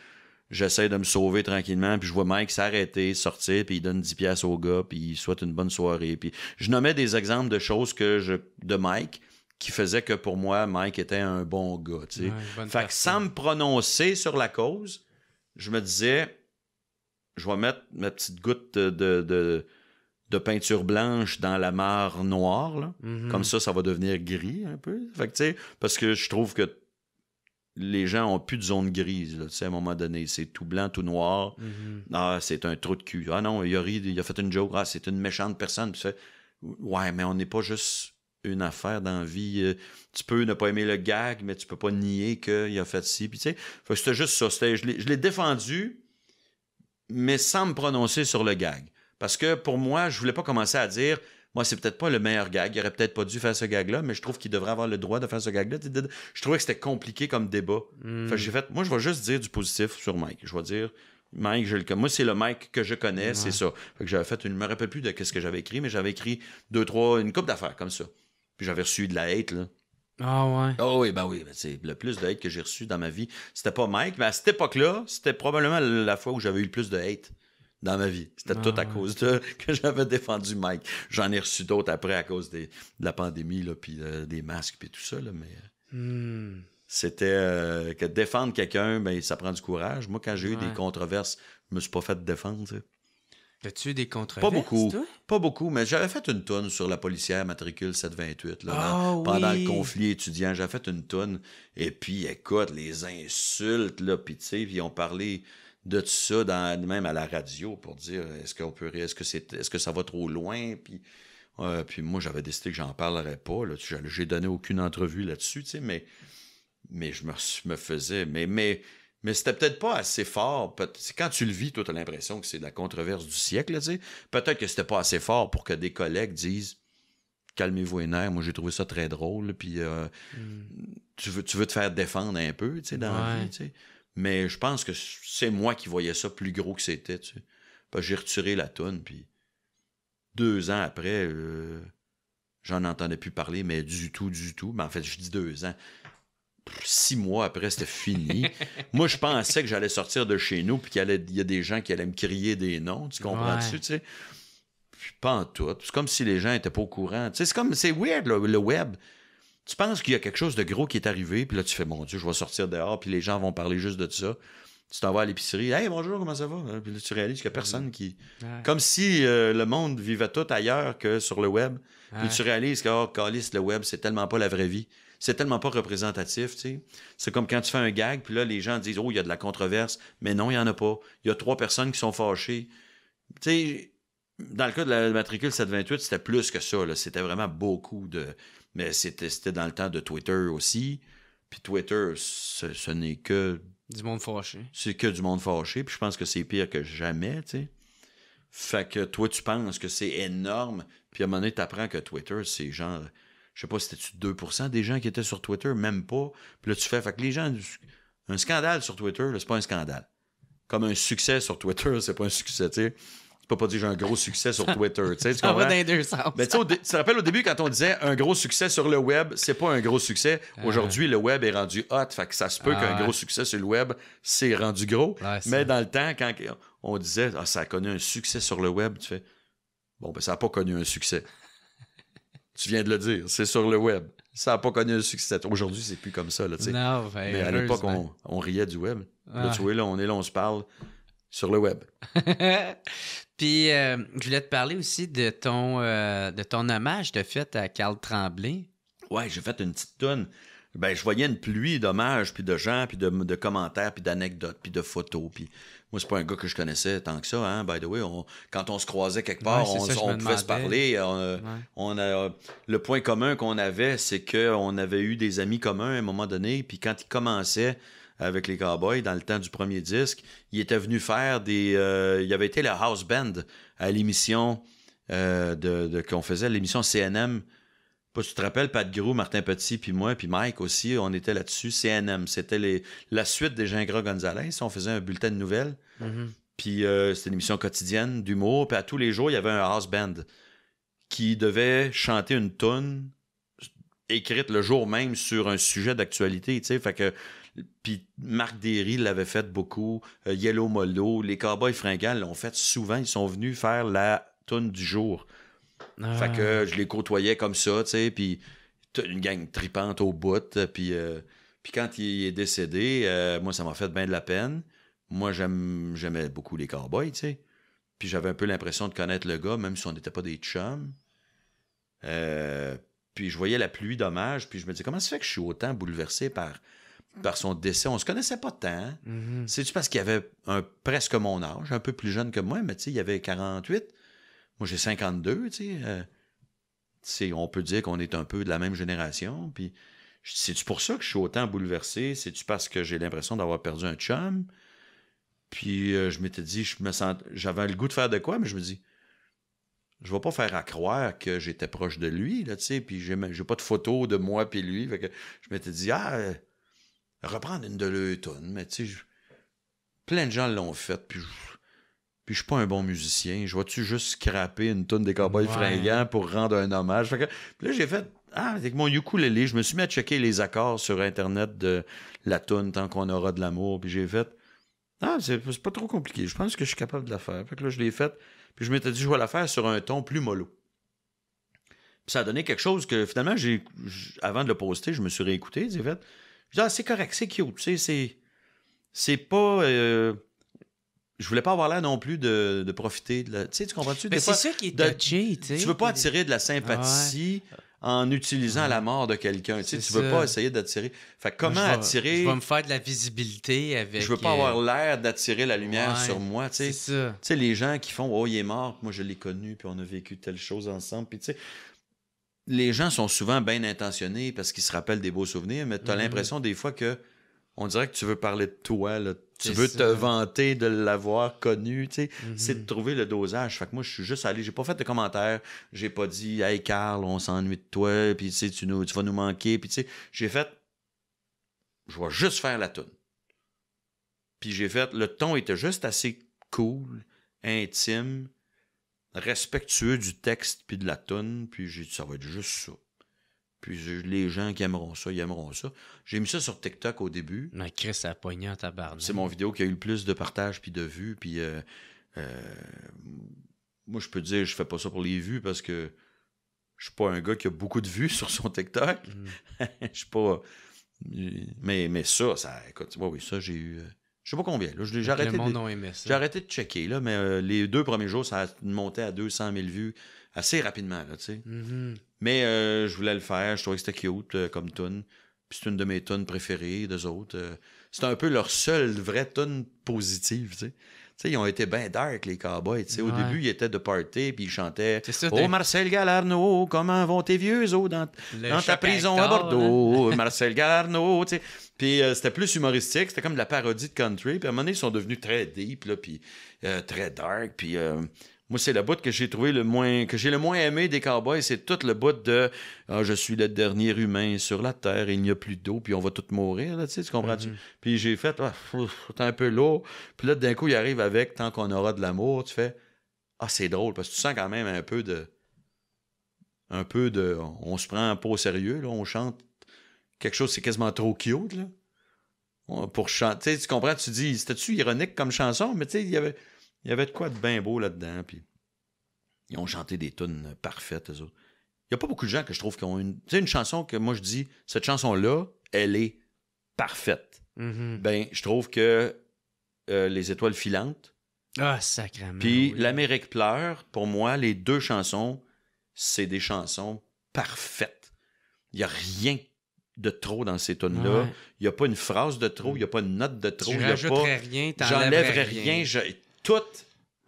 j'essaie de me sauver tranquillement, puis je vois Mike s'arrêter, sortir, puis il donne 10 pièces au gars, puis il souhaite une bonne soirée. Puis je nommais des exemples de choses que je de Mike qui faisaient que pour moi Mike était un bon gars, tu sais. fait que sans me prononcer sur la cause, je me disais je vais mettre ma petite goutte de de peinture blanche dans la mare noire. Mhm. Comme ça, ça va devenir gris un peu. Fait parce que je trouve que les gens ont plus de zone grise à un moment donné. C'est tout blanc, tout noir. Mhm. Ah, c'est un trou de cul. Ah non, il a, il a fait une joke. Ah, c'est une méchante personne. ouais, mais on n'est pas juste une affaire dans vie. Euh, tu peux ne pas aimer le gag, mais tu peux pas nier qu'il a fait ci. Puis, tu sais, c'était juste ça. Je l'ai défendu, mais sans me prononcer sur le gag. Parce que pour moi, je voulais pas commencer à dire moi, c'est peut-être pas le meilleur gag. Il aurait peut-être pas dû faire ce gag-là, mais je trouve qu'il devrait avoir le droit de faire ce gag-là. Je trouvais que c'était compliqué comme débat. Hmm. j'ai fait, moi, je vais juste dire du positif sur Mike. Je vais dire, Mike, je le, moi, c'est le Mike que je connais, c'est ça. Fait que j'avais fait, une, je me rappelle plus de ce que j'avais écrit, mais j'avais écrit deux, trois, une coupe d'affaires comme ça. Puis j'avais reçu de la hate, là. Ah ouais. Oh oui, ben oui, ben c'est le plus de hate que j'ai reçu dans ma vie. C'était pas Mike, mais à cette époque-là, c'était probablement la fois où j'avais eu le plus de hate dans ma vie. C'était tout à ah, cause de *laughs* que j'avais défendu Mike. J'en ai reçu d'autres après à cause de la pandémie, là, puis euh, des masques, puis tout ça, là, mais euh, hmm. c'était euh, que défendre quelqu'un, ben, ça prend du courage. Moi, quand j'ai eu des controverses, je me suis pas fait défendre. As-tu eu des controverses? Pas beaucoup. Pas beaucoup, mais j'avais fait une tonne sur la policière matricule 728. Là, ah pendant le conflit étudiant, j'avais fait une tonne. Et puis, écoute, les insultes, là, puis tu sais, ils ont parlé de tout ça, dans, même à la radio, pour dire est-ce qu'on peut est-ce que c'est est-ce que ça va trop loin? Puis, euh, puis moi, j'avais décidé que j'en parlerais pas. Là. J'ai donné aucune entrevue là-dessus, tu sais, mais, mais je me, me faisais. Mais, mais, mais c'était peut-être pas assez fort. Quand tu le vis, toi, tu as l'impression que c'est la controverse du siècle, tu sais. Peut-être que c'était pas assez fort pour que des collègues disent calmez-vous les nerfs. Moi, j'ai trouvé ça très drôle. Puis euh, hmm. tu, veux, tu veux te faire défendre un peu, dans la vie, tu sais. Mais je pense que c'est moi qui voyais ça plus gros que c'était. Tu sais. J'ai retiré la toune, puis deux ans après, euh, j'en entendais plus parler, mais du tout, du tout. Mais en fait, je dis deux ans. Six mois après, c'était fini. *laughs* Moi, je pensais que j'allais sortir de chez nous, puis qu'il y a des gens qui allaient me crier des noms. Tu comprends-tu, tu sais? Puis pas en tout. C'est comme si les gens étaient pas au courant. Tu sais, c'est comme, c'est weird, le web tu penses qu'il y a quelque chose de gros qui est arrivé, puis là, tu fais, mon Dieu, je vais sortir dehors, puis les gens vont parler juste de ça. Tu t'en vas à l'épicerie, hey, bonjour, comment ça va? Euh, puis là, tu réalises qu'il n'y a personne qui. Comme si euh, le monde vivait tout ailleurs que sur le web. Puis tu réalises que, oh, le web, c'est tellement pas la vraie vie. C'est tellement pas représentatif, tu sais. C'est comme quand tu fais un gag, puis là, les gens disent, oh, il y a de la controverse. Mais non, il n'y en a pas. Il y a trois personnes qui sont fâchées. Tu sais, dans le cas de la matricule 728, c'était plus que ça. C'était vraiment beaucoup de mais c'était dans le temps de Twitter aussi. Puis Twitter, ce, n'est que. Du monde fâché. C'est que du monde fâché. Puis je pense que c'est pire que jamais, tu sais. Fait que toi, tu penses que c'est énorme. Puis à un moment donné, tu apprends que Twitter, c'est genre. Je sais pas, c'était-tu 2% des gens qui étaient sur Twitter? Même pas. Puis là, tu fais. Fait que les gens. Un scandale sur Twitter, c'est pas un scandale. Comme un succès sur Twitter, *laughs* c'est pas un succès, tu sais peux pas dire j'ai un gros succès sur *laughs* Twitter. tu sais, tu va dans deux sens. Mais tu te rappelles au début quand on disait un gros succès sur le web, c'est pas un gros succès. Aujourd'hui, le web est rendu hot. Fait que ça se peut qu'un gros succès sur le web, c'est rendu gros. mais dans le temps, quand on disait ah, ça a connu un succès sur le web, tu fais bon, ben ça n'a pas connu un succès. tu viens de le dire, c'est sur le web. Ça n'a pas connu un succès. Aujourd'hui, c'est plus comme ça. Là, non, ben, mais à l'époque, on, on, riait du web. Là, tu vois, là, on est là, on se parle sur le web. *laughs* Puis, euh, je voulais te parler aussi de ton, euh, de ton hommage de fait à Carl Tremblay. Ouais, j'ai fait une petite tonne. Ben, je voyais une pluie d'hommages, puis de gens, puis de, commentaires, puis d'anecdotes, puis de photos. Puis moi, c'est pas un gars que je connaissais tant que ça, hein. By the way, quand on se croisait quelque part, on, pouvait se parler. On, a, le point commun qu'on avait, c'est qu'on avait eu des amis communs à un moment donné, puis quand ils commençaient avec les Cowboys dans le temps du premier disque. Il était venu faire des. Euh, il avait été le house band à l'émission euh, de, qu'on faisait, l'émission CNM. Pas, tu te rappelles, Pat Grou, Martin Petit, puis moi, puis Mike aussi, on était là-dessus. CNM, c'était la suite des Gingras Gonzalez. On faisait un bulletin de nouvelles. Mm-hmm. Puis euh, c'était une émission quotidienne d'humour. Puis à tous les jours, il y avait un house band qui devait chanter une tune écrite le jour même sur un sujet d'actualité. Fait que puis Marc Derry l'avait fait beaucoup. Euh, Yellow Mollo. Les Cowboys fringants l'ont fait souvent. Ils sont venus faire la tune du jour. Fait que je les côtoyais comme ça, tu sais. Puis une gang tripante au bout. Puis, euh, puis quand il est décédé, euh, moi, ça m'a fait bien de la peine. Moi, j'aimais beaucoup les Cowboys, tu sais. Puis j'avais un peu l'impression de connaître le gars, même si on n'était pas des chums. puis je voyais la pluie d'hommages, puis je me disais, comment ça fait que je suis autant bouleversé par par son décès. On se connaissait pas tant. Mm-hmm. C'est-tu parce qu'il avait un, presque mon âge, un peu plus jeune que moi, mais tu sais, il avait 48. Moi, j'ai 52, tu sais. Euh, on peut dire qu'on est un peu de la même génération. Puis, c'est-tu pour ça que je suis autant bouleversé? C'est-tu parce que j'ai l'impression d'avoir perdu un chum? Puis, euh, je m'étais dit, je me sens, j'avais le goût de faire de quoi, mais je me dis, je vais pas faire à croire que j'étais proche de lui, là, tu sais, puis j'ai, j'ai pas de photo de moi puis lui. Fait que je m'étais dit, ah, reprendre une de leurs tonnes, mais tu sais, plein de gens l'ont fait, puis je, puis je suis pas un bon musicien. Je vois-tu juste scraper une tonne des Cowboys fringants pour rendre un hommage? Fait que, puis là, j'ai fait, ah, avec mon ukulélé, je me suis mis à checker les accords sur Internet de la tonne tant qu'on aura de l'amour, puis j'ai fait, ah, c'est pas trop compliqué. Je pense que je suis capable de la faire. Fait que là, je l'ai faite, puis je m'étais dit, je vais la faire sur un ton plus mollo. Puis ça a donné quelque chose que finalement, j'ai, avant de le poster, je me suis réécouté, j'ai fait, je ah, c'est correct, c'est cute. C'est, c'est pas. Euh, je voulais pas avoir l'air non plus de, de profiter de la. Tu sais, tu comprends-tu? Mais c'est ça qui est touché, tu sais. Tu veux pas attirer de la sympathie. En utilisant la mort de quelqu'un. Tu, sais, tu veux pas essayer d'attirer. Fait comment attirer. Je vais me faire de la visibilité avec. Je veux pas avoir euh, l'air d'attirer la lumière sur moi. Tu sais. Tu sais, les gens qui font Oh, il est mort, moi je l'ai connu, puis on a vécu telle chose ensemble. Puis tu sais, les gens sont souvent bien intentionnés parce qu'ils se rappellent des beaux souvenirs, mais tu as mhm. l'impression des fois que on dirait que tu veux parler de toi, tu veux te vanter de l'avoir connu, tu sais. c'est de mhm. trouver le dosage. Fait que moi, je suis juste allé, j'ai pas fait de commentaires, j'ai pas dit, hey Carl, on s'ennuie de toi, puis tu, tu, tu vas nous manquer, puis tu sais, j'ai fait, je vais juste faire la tune. Puis j'ai fait, le ton était juste assez cool, intime, respectueux du texte puis de la tonne, puis j'ai dit ça va être juste ça. Puis les gens qui aimeront ça, ils aimeront ça. J'ai mis ça sur TikTok au début. Mais Chris a pogné en C'est mon vidéo qui a eu le plus de partages puis de vues. Puis euh, euh, moi, je peux te dire, je fais pas ça pour les vues parce que je suis pas un gars qui a beaucoup de vues *laughs* sur son TikTok. Mm. *laughs* Je suis pas. Mais, mais ça, ça. Écoute, oui, ça, j'ai eu. Je sais pas combien. J'ai arrêté, de... arrêté de checker, là, mais euh, les deux premiers jours, ça a monté à 200 000 vues assez rapidement. Là, mm-hmm. Mais euh, je voulais le faire. Je trouvais que c'était cute euh, comme tune. Puis c'est une de mes tunes préférées, des autres. c'est un peu leur seule vraie tune positive. Ils ont été bien dark, les cowboys. sais Au début, ils étaient de party, puis ils chantaient Oh, Marcel Galarno, comment vont tes vieux os dans, dans ta prison à Bordeaux? Hein. *laughs* Marcel Galarno. Puis euh, c'était plus humoristique, c'était comme de la parodie de country. Puis à un moment donné, ils sont devenus très deep, là, puis euh, très dark. Puis euh, moi, c'est la bout que j'ai trouvé le moins, que j'ai le moins aimé des cowboys, c'est tout le bout de ah, je suis le dernier humain sur la terre, il n'y a plus d'eau, puis on va tous mourir, là, tu sais, tu comprends-tu? Mm-hmm. Puis j'ai fait, ah, t'es un peu lourd. Puis là, d'un coup, il arrive avec tant qu'on aura de l'amour, tu fais, ah, c'est drôle, parce que tu sens quand même un peu de. Un peu de. On se prend pas au sérieux, là, on chante quelque chose, c'est quasiment trop cute, là. Pour chanter, tu comprends, tu dis, c'était-tu ironique comme chanson, mais tu sais, il y avait il y avait de quoi de bien beau là-dedans. Puis ils ont chanté des tunes parfaites, eux autres. Il n'y a pas beaucoup de gens que je trouve qui ont une. Tu sais, une chanson que moi je dis, cette chanson-là, elle est parfaite. Mm-hmm. Ben, je trouve que euh, Les Étoiles filantes. Ah, sacrément. Puis L'Amérique pleure, pour moi, les deux chansons, c'est des chansons parfaites. Il n'y a rien de trop dans ces tunes-là. Il n'y a pas une phrase de trop, il n'y a pas une note de trop. Je pas... rien, J'enlèverais rien. rien tout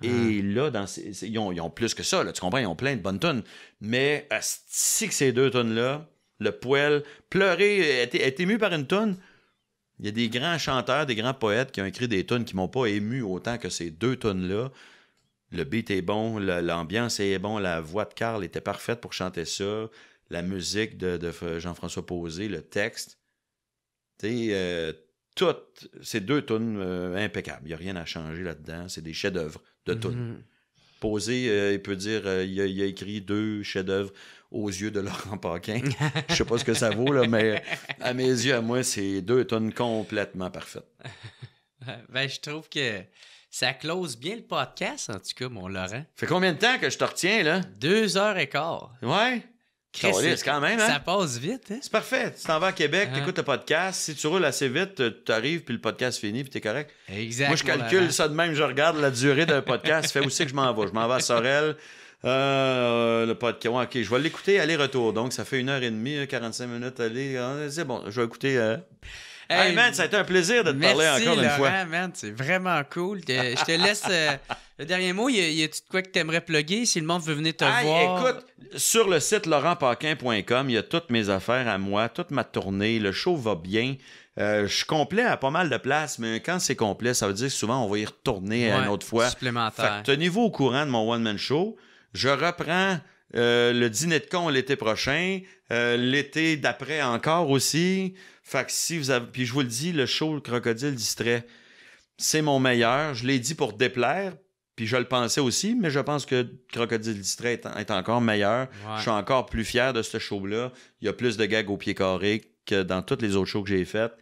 et là, dans ils, ont, plus que ça, là, tu comprends? Ils ont plein de bonnes tonnes. Mais si que ces deux tonnes-là, le poêle, pleurer, être, ému par une tonne, il y a des grands chanteurs, des grands poètes qui ont écrit des tonnes qui m'ont pas ému autant que ces deux tonnes-là. Le beat est bon, l'ambiance est bon, la voix de Carl était parfaite pour chanter ça, la musique de, Jean-François Posé, le texte. Tu sais, euh, toutes ces deux tunes euh, impeccables. Il n'y a rien à changer là-dedans. C'est des chefs-d'œuvre de tunes. Mhm. Posé, euh, il peut dire euh, il, a, écrit deux chefs-d'œuvre aux yeux de Laurent Paquin. *laughs* Je sais pas ce que ça vaut, là, mais à mes yeux, à moi, c'est deux tonnes complètement parfaites. *laughs* ben, je trouve que ça close bien le podcast, en tout cas, mon Laurent. Fait combien de temps que je te retiens, là? Deux heures et quart. Ouais? Quand même, hein? Ça passe vite, hein? C'est parfait. Tu t'en vas à Québec, tu écoutes le podcast. Si tu roules assez vite, tu arrives, puis le podcast finit, puis t'es correct. Exactement. Moi, je calcule ça de même. Je regarde la durée d'un podcast. fait aussi que je m'en vais. Je m'en vais à Sorel. Euh, le podcast. ok, je vais l'écouter aller-retour. Donc, ça fait une heure et demie, 45 minutes aller. Ah, c'est bon, je vais écouter. Euh, Hey, man, ça a été un plaisir de te parler encore une fois. man, c'est vraiment cool. Je te laisse euh, *laughs* le dernier mot. Y a-tu de quoi que tu aimerais plugger si le monde veut venir te voir? Écoute, sur le site laurentpaquin.com, il y a toutes mes affaires à moi, toute ma tournée. Le show va bien. Euh, je suis complet à pas mal de places, mais quand c'est complet, ça veut dire que souvent on va y retourner une autre fois. Supplémentaire. Tenez-vous au courant de mon one-man show. Je reprends euh, le dîner de con l'été prochain, l'été d'après encore aussi. Fait que si vous avez. Puis je vous le dis, le show Le Crocodile Distrait, c'est mon meilleur. Je l'ai dit pour déplaire, puis je le pensais aussi, mais je pense que Crocodile Distrait est, encore meilleur. Je suis encore plus fier de ce show-là. Il y a plus de gags au pied carré que dans toutes les autres shows que j'ai faites.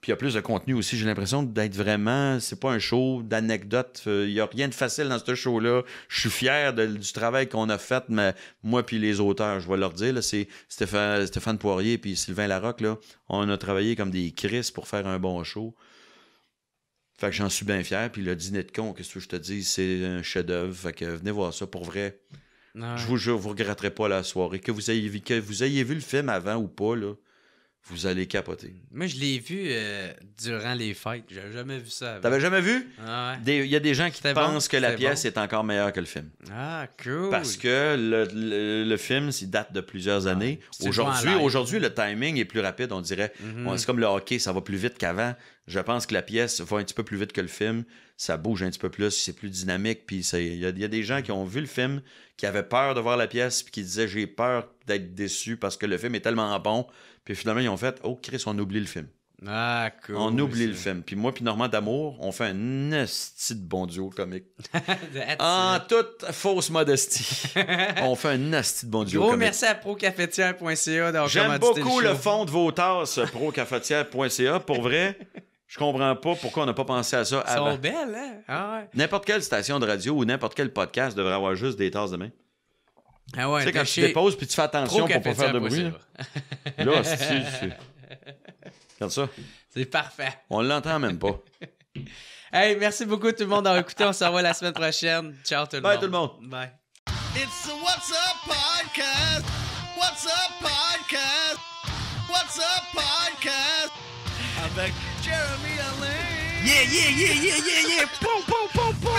Puis il y a plus de contenu aussi. J'ai l'impression d'être vraiment. C'est pas un show d'anecdotes. Il n'y a rien de facile dans ce show-là. Je suis fier du travail qu'on a fait, mais moi puis les auteurs. Je vais leur dire, c'est Stéphane, Stéphane Poirier puis Sylvain Larocque. Là, on a travaillé comme des Chris pour faire un bon show. Fait que j'en suis bien fier. Puis le dîner de con, qu'est-ce que je te dis, c'est un chef-d'œuvre. Fait que venez voir ça pour vrai. Je vous jure, vous regretterez pas la soirée. Que vous ayez, que vous ayez vu le film avant ou pas, là vous allez capoter. Moi, je l'ai vu euh, durant les fêtes. J'avais jamais vu ça. T'avais jamais vu? Ah il y a des gens qui pensent que la pièce est encore meilleure que le film. Ah, cool. Parce que le, film, il date de plusieurs ah, années. Aujourd'hui, aujourd'hui, le timing est plus rapide, on dirait. Mhm. C'est comme le hockey, ça va plus vite qu'avant. Je pense que la pièce va un petit peu plus vite que le film. Ça bouge un petit peu plus, c'est plus dynamique. Puis il y, a des gens qui ont vu le film, qui avaient peur de voir la pièce, puis qui disaient j'ai peur d'être déçu parce que le film est tellement bon puis finalement, ils ont fait Oh, Chris, on oublie le film. Ah, cool. On oublie le film. Puis moi, puis Normand d'Amour, on fait un esti de bon duo comique. *laughs* en toute fausse modestie. *laughs* on fait un esti de bon duo Gros merci à procafetière.ca J'aime beaucoup le, fond de vos tasses, procafetière.ca. Pour vrai, je comprends pas pourquoi on n'a pas pensé à ça avant. Elles sont belles, hein? Ah ouais. N'importe quelle station de radio ou n'importe quel podcast devrait avoir juste des tasses de main. Ah ouais, tu sais, quand tu déposes puis tu fais attention pour pas faire de bruit. Là, là c'est. Regarde ça. C'est parfait. On l'entend même pas. *laughs* hey, merci beaucoup tout le monde d'avoir écouté. On se revoit la semaine prochaine. Ciao tout le Bye, monde. tout le monde. Bye. It's the What's Up Podcast. What's Up Podcast. What's Up Podcast. Avec Jeremy Alain. Yeah, yeah, yeah, yeah, yeah, yeah! Pom, pom, pom, pom!